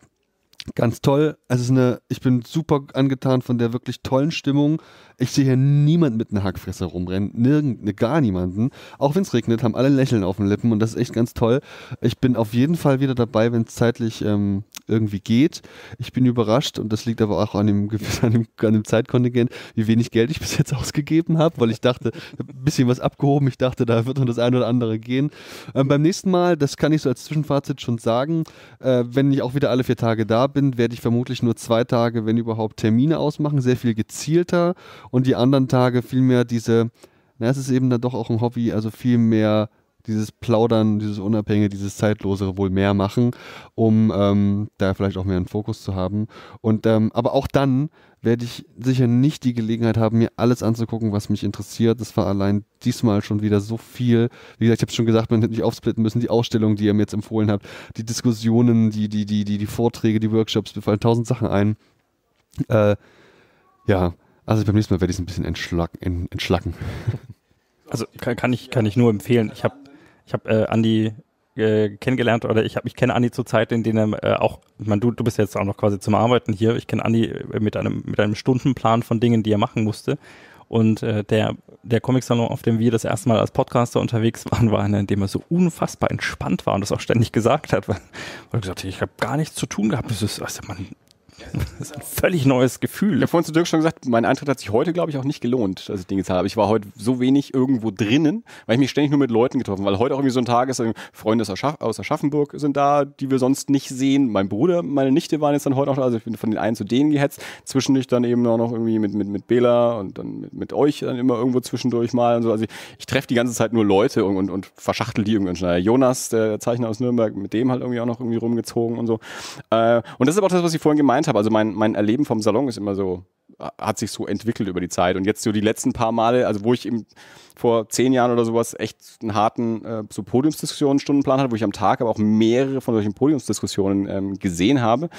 Speaker 4: Ganz toll. Also eine, ich bin super angetan von der wirklich tollen Stimmung. Ich sehe hier niemand mit einer Hackfresser rumrennen, nirgend, ne, gar niemanden. Auch wenn es regnet, haben alle Lächeln auf den Lippen und das ist echt ganz toll. Ich bin auf jeden Fall wieder dabei, wenn es zeitlich ähm, irgendwie geht. Ich bin überrascht und das liegt aber auch an dem, an dem, an dem Zeitkontingent, wie wenig Geld ich bis jetzt ausgegeben habe, weil ich dachte, ein bisschen was abgehoben. Ich dachte, da wird noch das eine oder andere gehen. Ähm, beim nächsten Mal, das kann ich so als Zwischenfazit schon sagen, äh, wenn ich auch wieder alle vier Tage da bin, werde ich vermutlich nur zwei Tage, wenn überhaupt, Termine ausmachen, sehr viel gezielter und die anderen Tage viel mehr diese, na, es ist eben dann doch auch ein Hobby, also viel mehr dieses Plaudern, dieses Unabhängige, dieses Zeitlosere wohl mehr machen, um ähm, da vielleicht auch mehr einen Fokus zu haben. Und ähm, aber auch dann werde ich sicher nicht die Gelegenheit haben, mir alles anzugucken, was mich interessiert. Das war allein diesmal schon wieder so viel. Wie gesagt, ich habe schon gesagt, man hätte mich aufsplitten müssen. Die Ausstellung, die ihr mir jetzt empfohlen habt, die Diskussionen, die, die, die, die, die Vorträge, die Workshops, mir fallen tausend Sachen ein. Äh, ja, also beim nächsten Mal werde ich es ein bisschen entschlacken. entschlacken.
Speaker 1: Also kann, kann, ich, kann ich nur empfehlen. Ich habe ich hab, äh, Andi äh, kennengelernt oder ich habe ich kenne Andi zur Zeit, in denen äh, auch, ich meine, du, du bist jetzt auch noch quasi zum Arbeiten hier. Ich kenne Andi äh, mit einem mit einem Stundenplan von Dingen, die er machen musste. Und äh, der der Comic-Salon, auf dem wir das erste Mal als Podcaster unterwegs waren, war einer, in dem er so unfassbar entspannt war und das auch ständig gesagt hat, weil, weil er gesagt hat, ich habe gar nichts zu tun gehabt. Das ist, also man, das ist ein völlig neues Gefühl.
Speaker 2: Ich habe vorhin zu Dirk schon gesagt, mein Eintritt hat sich heute, glaube ich, auch nicht gelohnt, dass ich den gezahlt habe. Ich war heute so wenig irgendwo drinnen, weil ich mich ständig nur mit Leuten getroffen habe. Weil heute auch irgendwie so ein Tag ist, Freunde aus Aschaffenburg sind da, die wir sonst nicht sehen. Mein Bruder, meine Nichte waren jetzt dann heute auch. Also ich bin von den einen zu denen gehetzt. Zwischendurch dann eben auch noch irgendwie mit, mit, mit Bela und dann mit, mit euch dann immer irgendwo zwischendurch mal und so. Also ich, ich treffe die ganze Zeit nur Leute und, und, und verschachtel die irgendwie schnell. Jonas, der Zeichner aus Nürnberg, mit dem halt irgendwie auch noch irgendwie rumgezogen und so. Äh, und das ist aber auch das, was ich vorhin gemeint habe. Also mein, mein Erleben vom Salon ist immer so, hat sich so entwickelt über die Zeit. Und jetzt so die letzten paar Male, also wo ich im, vor zehn Jahren oder sowas echt einen harten äh, so Podiumsdiskussionen Stundenplan hatte, wo ich am Tag aber auch mehrere von solchen Podiumsdiskussionen ähm, gesehen habe,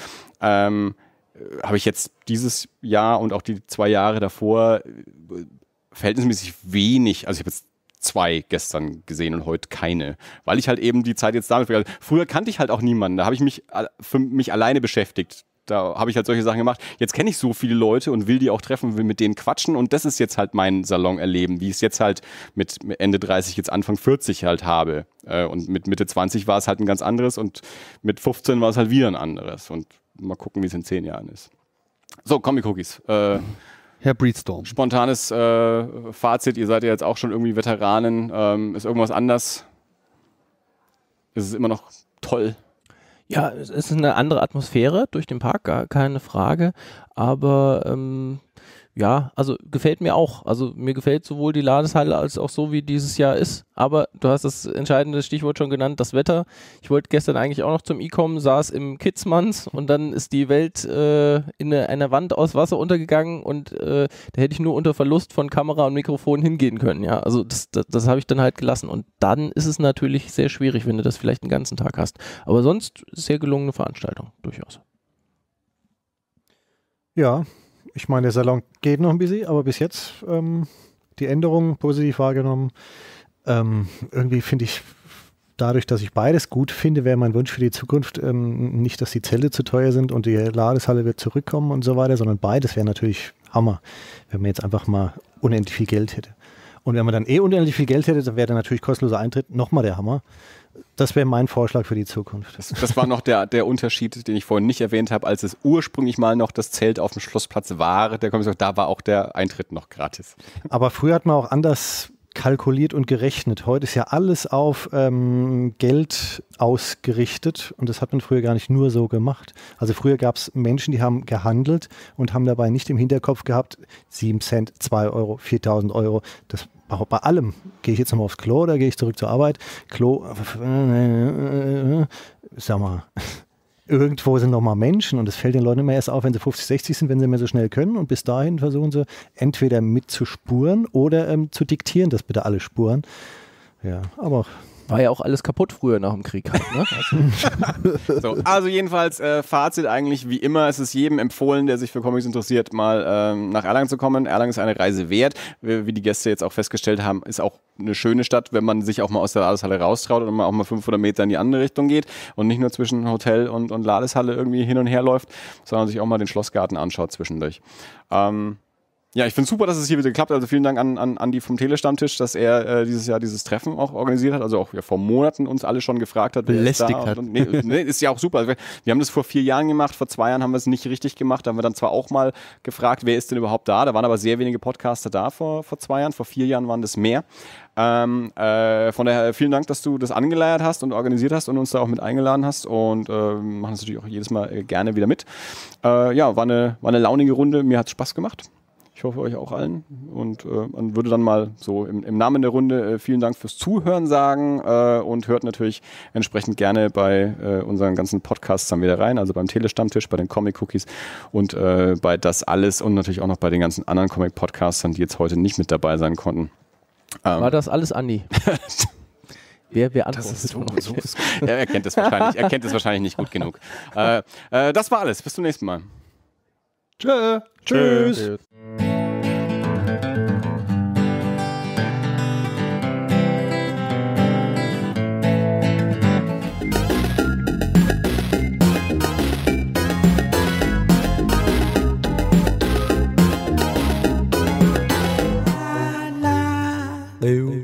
Speaker 2: ähm, äh, habe ich jetzt dieses Jahr und auch die zwei Jahre davor äh, verhältnismäßig wenig, also ich habe jetzt zwei gestern gesehen und heute keine, weil ich halt eben die Zeit jetzt damit. Also früher kannte ich halt auch niemanden, da habe ich mich für mich alleine beschäftigt da habe ich halt solche Sachen gemacht. Jetzt kenne ich so viele Leute und will die auch treffen, will mit denen quatschen und das ist jetzt halt mein Salon erleben, wie ich es jetzt halt mit Ende 30, jetzt Anfang 40 halt habe. Äh, und mit Mitte 20 war es halt ein ganz anderes und mit 15 war es halt wieder ein anderes. Und mal gucken, wie es in zehn Jahren ist. So, Comic Cookies. Äh,
Speaker 4: Herr Breedstorm.
Speaker 2: Spontanes äh, Fazit, ihr seid ja jetzt auch schon irgendwie Veteranen. Ähm, ist irgendwas anders? Ist es immer noch toll?
Speaker 3: Ja, es ist eine andere Atmosphäre durch den Park, gar keine Frage. Aber ähm, ja, also gefällt mir auch. Also mir gefällt sowohl die Ladeshalle als auch so, wie dieses Jahr ist. Aber du hast das entscheidende Stichwort schon genannt, das Wetter. Ich wollte gestern eigentlich auch noch zum E-Com, saß im Kidsmanns und dann ist die Welt äh, in eine, einer Wand aus Wasser untergegangen und äh, da hätte ich nur unter Verlust von Kamera und Mikrofon hingehen können. Ja, also das, das, das habe ich dann halt gelassen. Und dann ist es natürlich sehr schwierig, wenn du das vielleicht den ganzen Tag hast. Aber sonst sehr gelungene Veranstaltung, durchaus.
Speaker 5: Ja, ich meine, der Salon geht noch ein bisschen, aber bis jetzt ähm, die Änderungen positiv wahrgenommen. Ähm, irgendwie finde ich, dadurch, dass ich beides gut finde, wäre mein Wunsch für die Zukunft ähm, nicht, dass die Zelte zu teuer sind und die Ladeshalle wird zurückkommen und so weiter, sondern beides wäre natürlich Hammer, wenn man jetzt einfach mal unendlich viel Geld hätte. Und wenn man dann eh unendlich viel Geld hätte, dann wäre dann natürlich kostenloser Eintritt nochmal der Hammer. Das wäre mein Vorschlag für die Zukunft.
Speaker 2: Das, das, war noch der, der Unterschied, den ich vorhin nicht erwähnt habe, als es ursprünglich mal noch das Zelt auf dem Schlossplatz war. Der Kommission, da war auch der Eintritt noch gratis.
Speaker 5: Aber früher hat man auch anders kalkuliert und gerechnet. Heute ist ja alles auf ähm, Geld ausgerichtet und das hat man früher gar nicht nur so gemacht. Also früher gab es Menschen, die haben gehandelt und haben dabei nicht im Hinterkopf gehabt, 7 Cent, 2 Euro, 4000 Euro. Das bei allem. Gehe ich jetzt nochmal aufs Klo oder gehe ich zurück zur Arbeit? Klo, sag mal, irgendwo sind nochmal Menschen und es fällt den Leuten immer erst auf, wenn sie 50, 60 sind, wenn sie mehr so schnell können und bis dahin versuchen sie entweder mitzuspuren oder ähm, zu diktieren, dass bitte alle spuren. Ja, aber
Speaker 3: war ja auch alles kaputt früher nach dem Krieg halt, ne?
Speaker 2: Also, so, also jedenfalls äh, Fazit eigentlich wie immer, es ist jedem empfohlen, der sich für Comics interessiert, mal ähm, nach Erlangen zu kommen. Erlangen ist eine Reise wert. Wie, wie die Gäste jetzt auch festgestellt haben, ist auch eine schöne Stadt, wenn man sich auch mal aus der Ladeshalle raustraut und man auch mal 500 Meter in die andere Richtung geht und nicht nur zwischen Hotel und, und Ladeshalle irgendwie hin und her läuft, sondern sich auch mal den Schlossgarten anschaut zwischendurch. Ähm, Ja, ich finde super, dass es hier wieder geklappt hat. Also vielen Dank an, an Andi vom Telestammtisch, dass er äh, dieses Jahr dieses Treffen auch organisiert hat. Also auch ja, vor Monaten uns alle schon gefragt hat.
Speaker 4: Belästigt
Speaker 2: da
Speaker 4: hat.
Speaker 2: Und, nee, nee, ist ja auch super. Also wir, wir haben das vor vier Jahren gemacht, vor zwei Jahren haben wir es nicht richtig gemacht. Da haben wir dann zwar auch mal gefragt, wer ist denn überhaupt da. Da waren aber sehr wenige Podcaster da vor, vor zwei Jahren. Vor vier Jahren waren das mehr. Ähm, äh, von daher vielen Dank, dass du das angeleiert hast und organisiert hast und uns da auch mit eingeladen hast und äh, machen das natürlich auch jedes Mal äh, gerne wieder mit. Äh, ja, war eine, war eine launige Runde. Mir hat es Spaß gemacht. Ich hoffe euch auch allen. Und äh, man würde dann mal so im, im Namen der Runde äh, vielen Dank fürs Zuhören sagen äh, und hört natürlich entsprechend gerne bei äh, unseren ganzen Podcasts dann wieder rein, also beim Telestammtisch, bei den Comic Cookies und äh, bei das alles und natürlich auch noch bei den ganzen anderen Comic Podcastern, die jetzt heute nicht mit dabei sein konnten. Ähm,
Speaker 3: War das alles, Andi? wer, wer antwortet?
Speaker 2: so, so, er erkennt es wahrscheinlich, er kennt es wahrscheinlich nicht gut genug. Äh, äh, das war alles. Bis zum nächsten Mal.
Speaker 4: Tschö.
Speaker 5: Tschüss.
Speaker 7: La Eu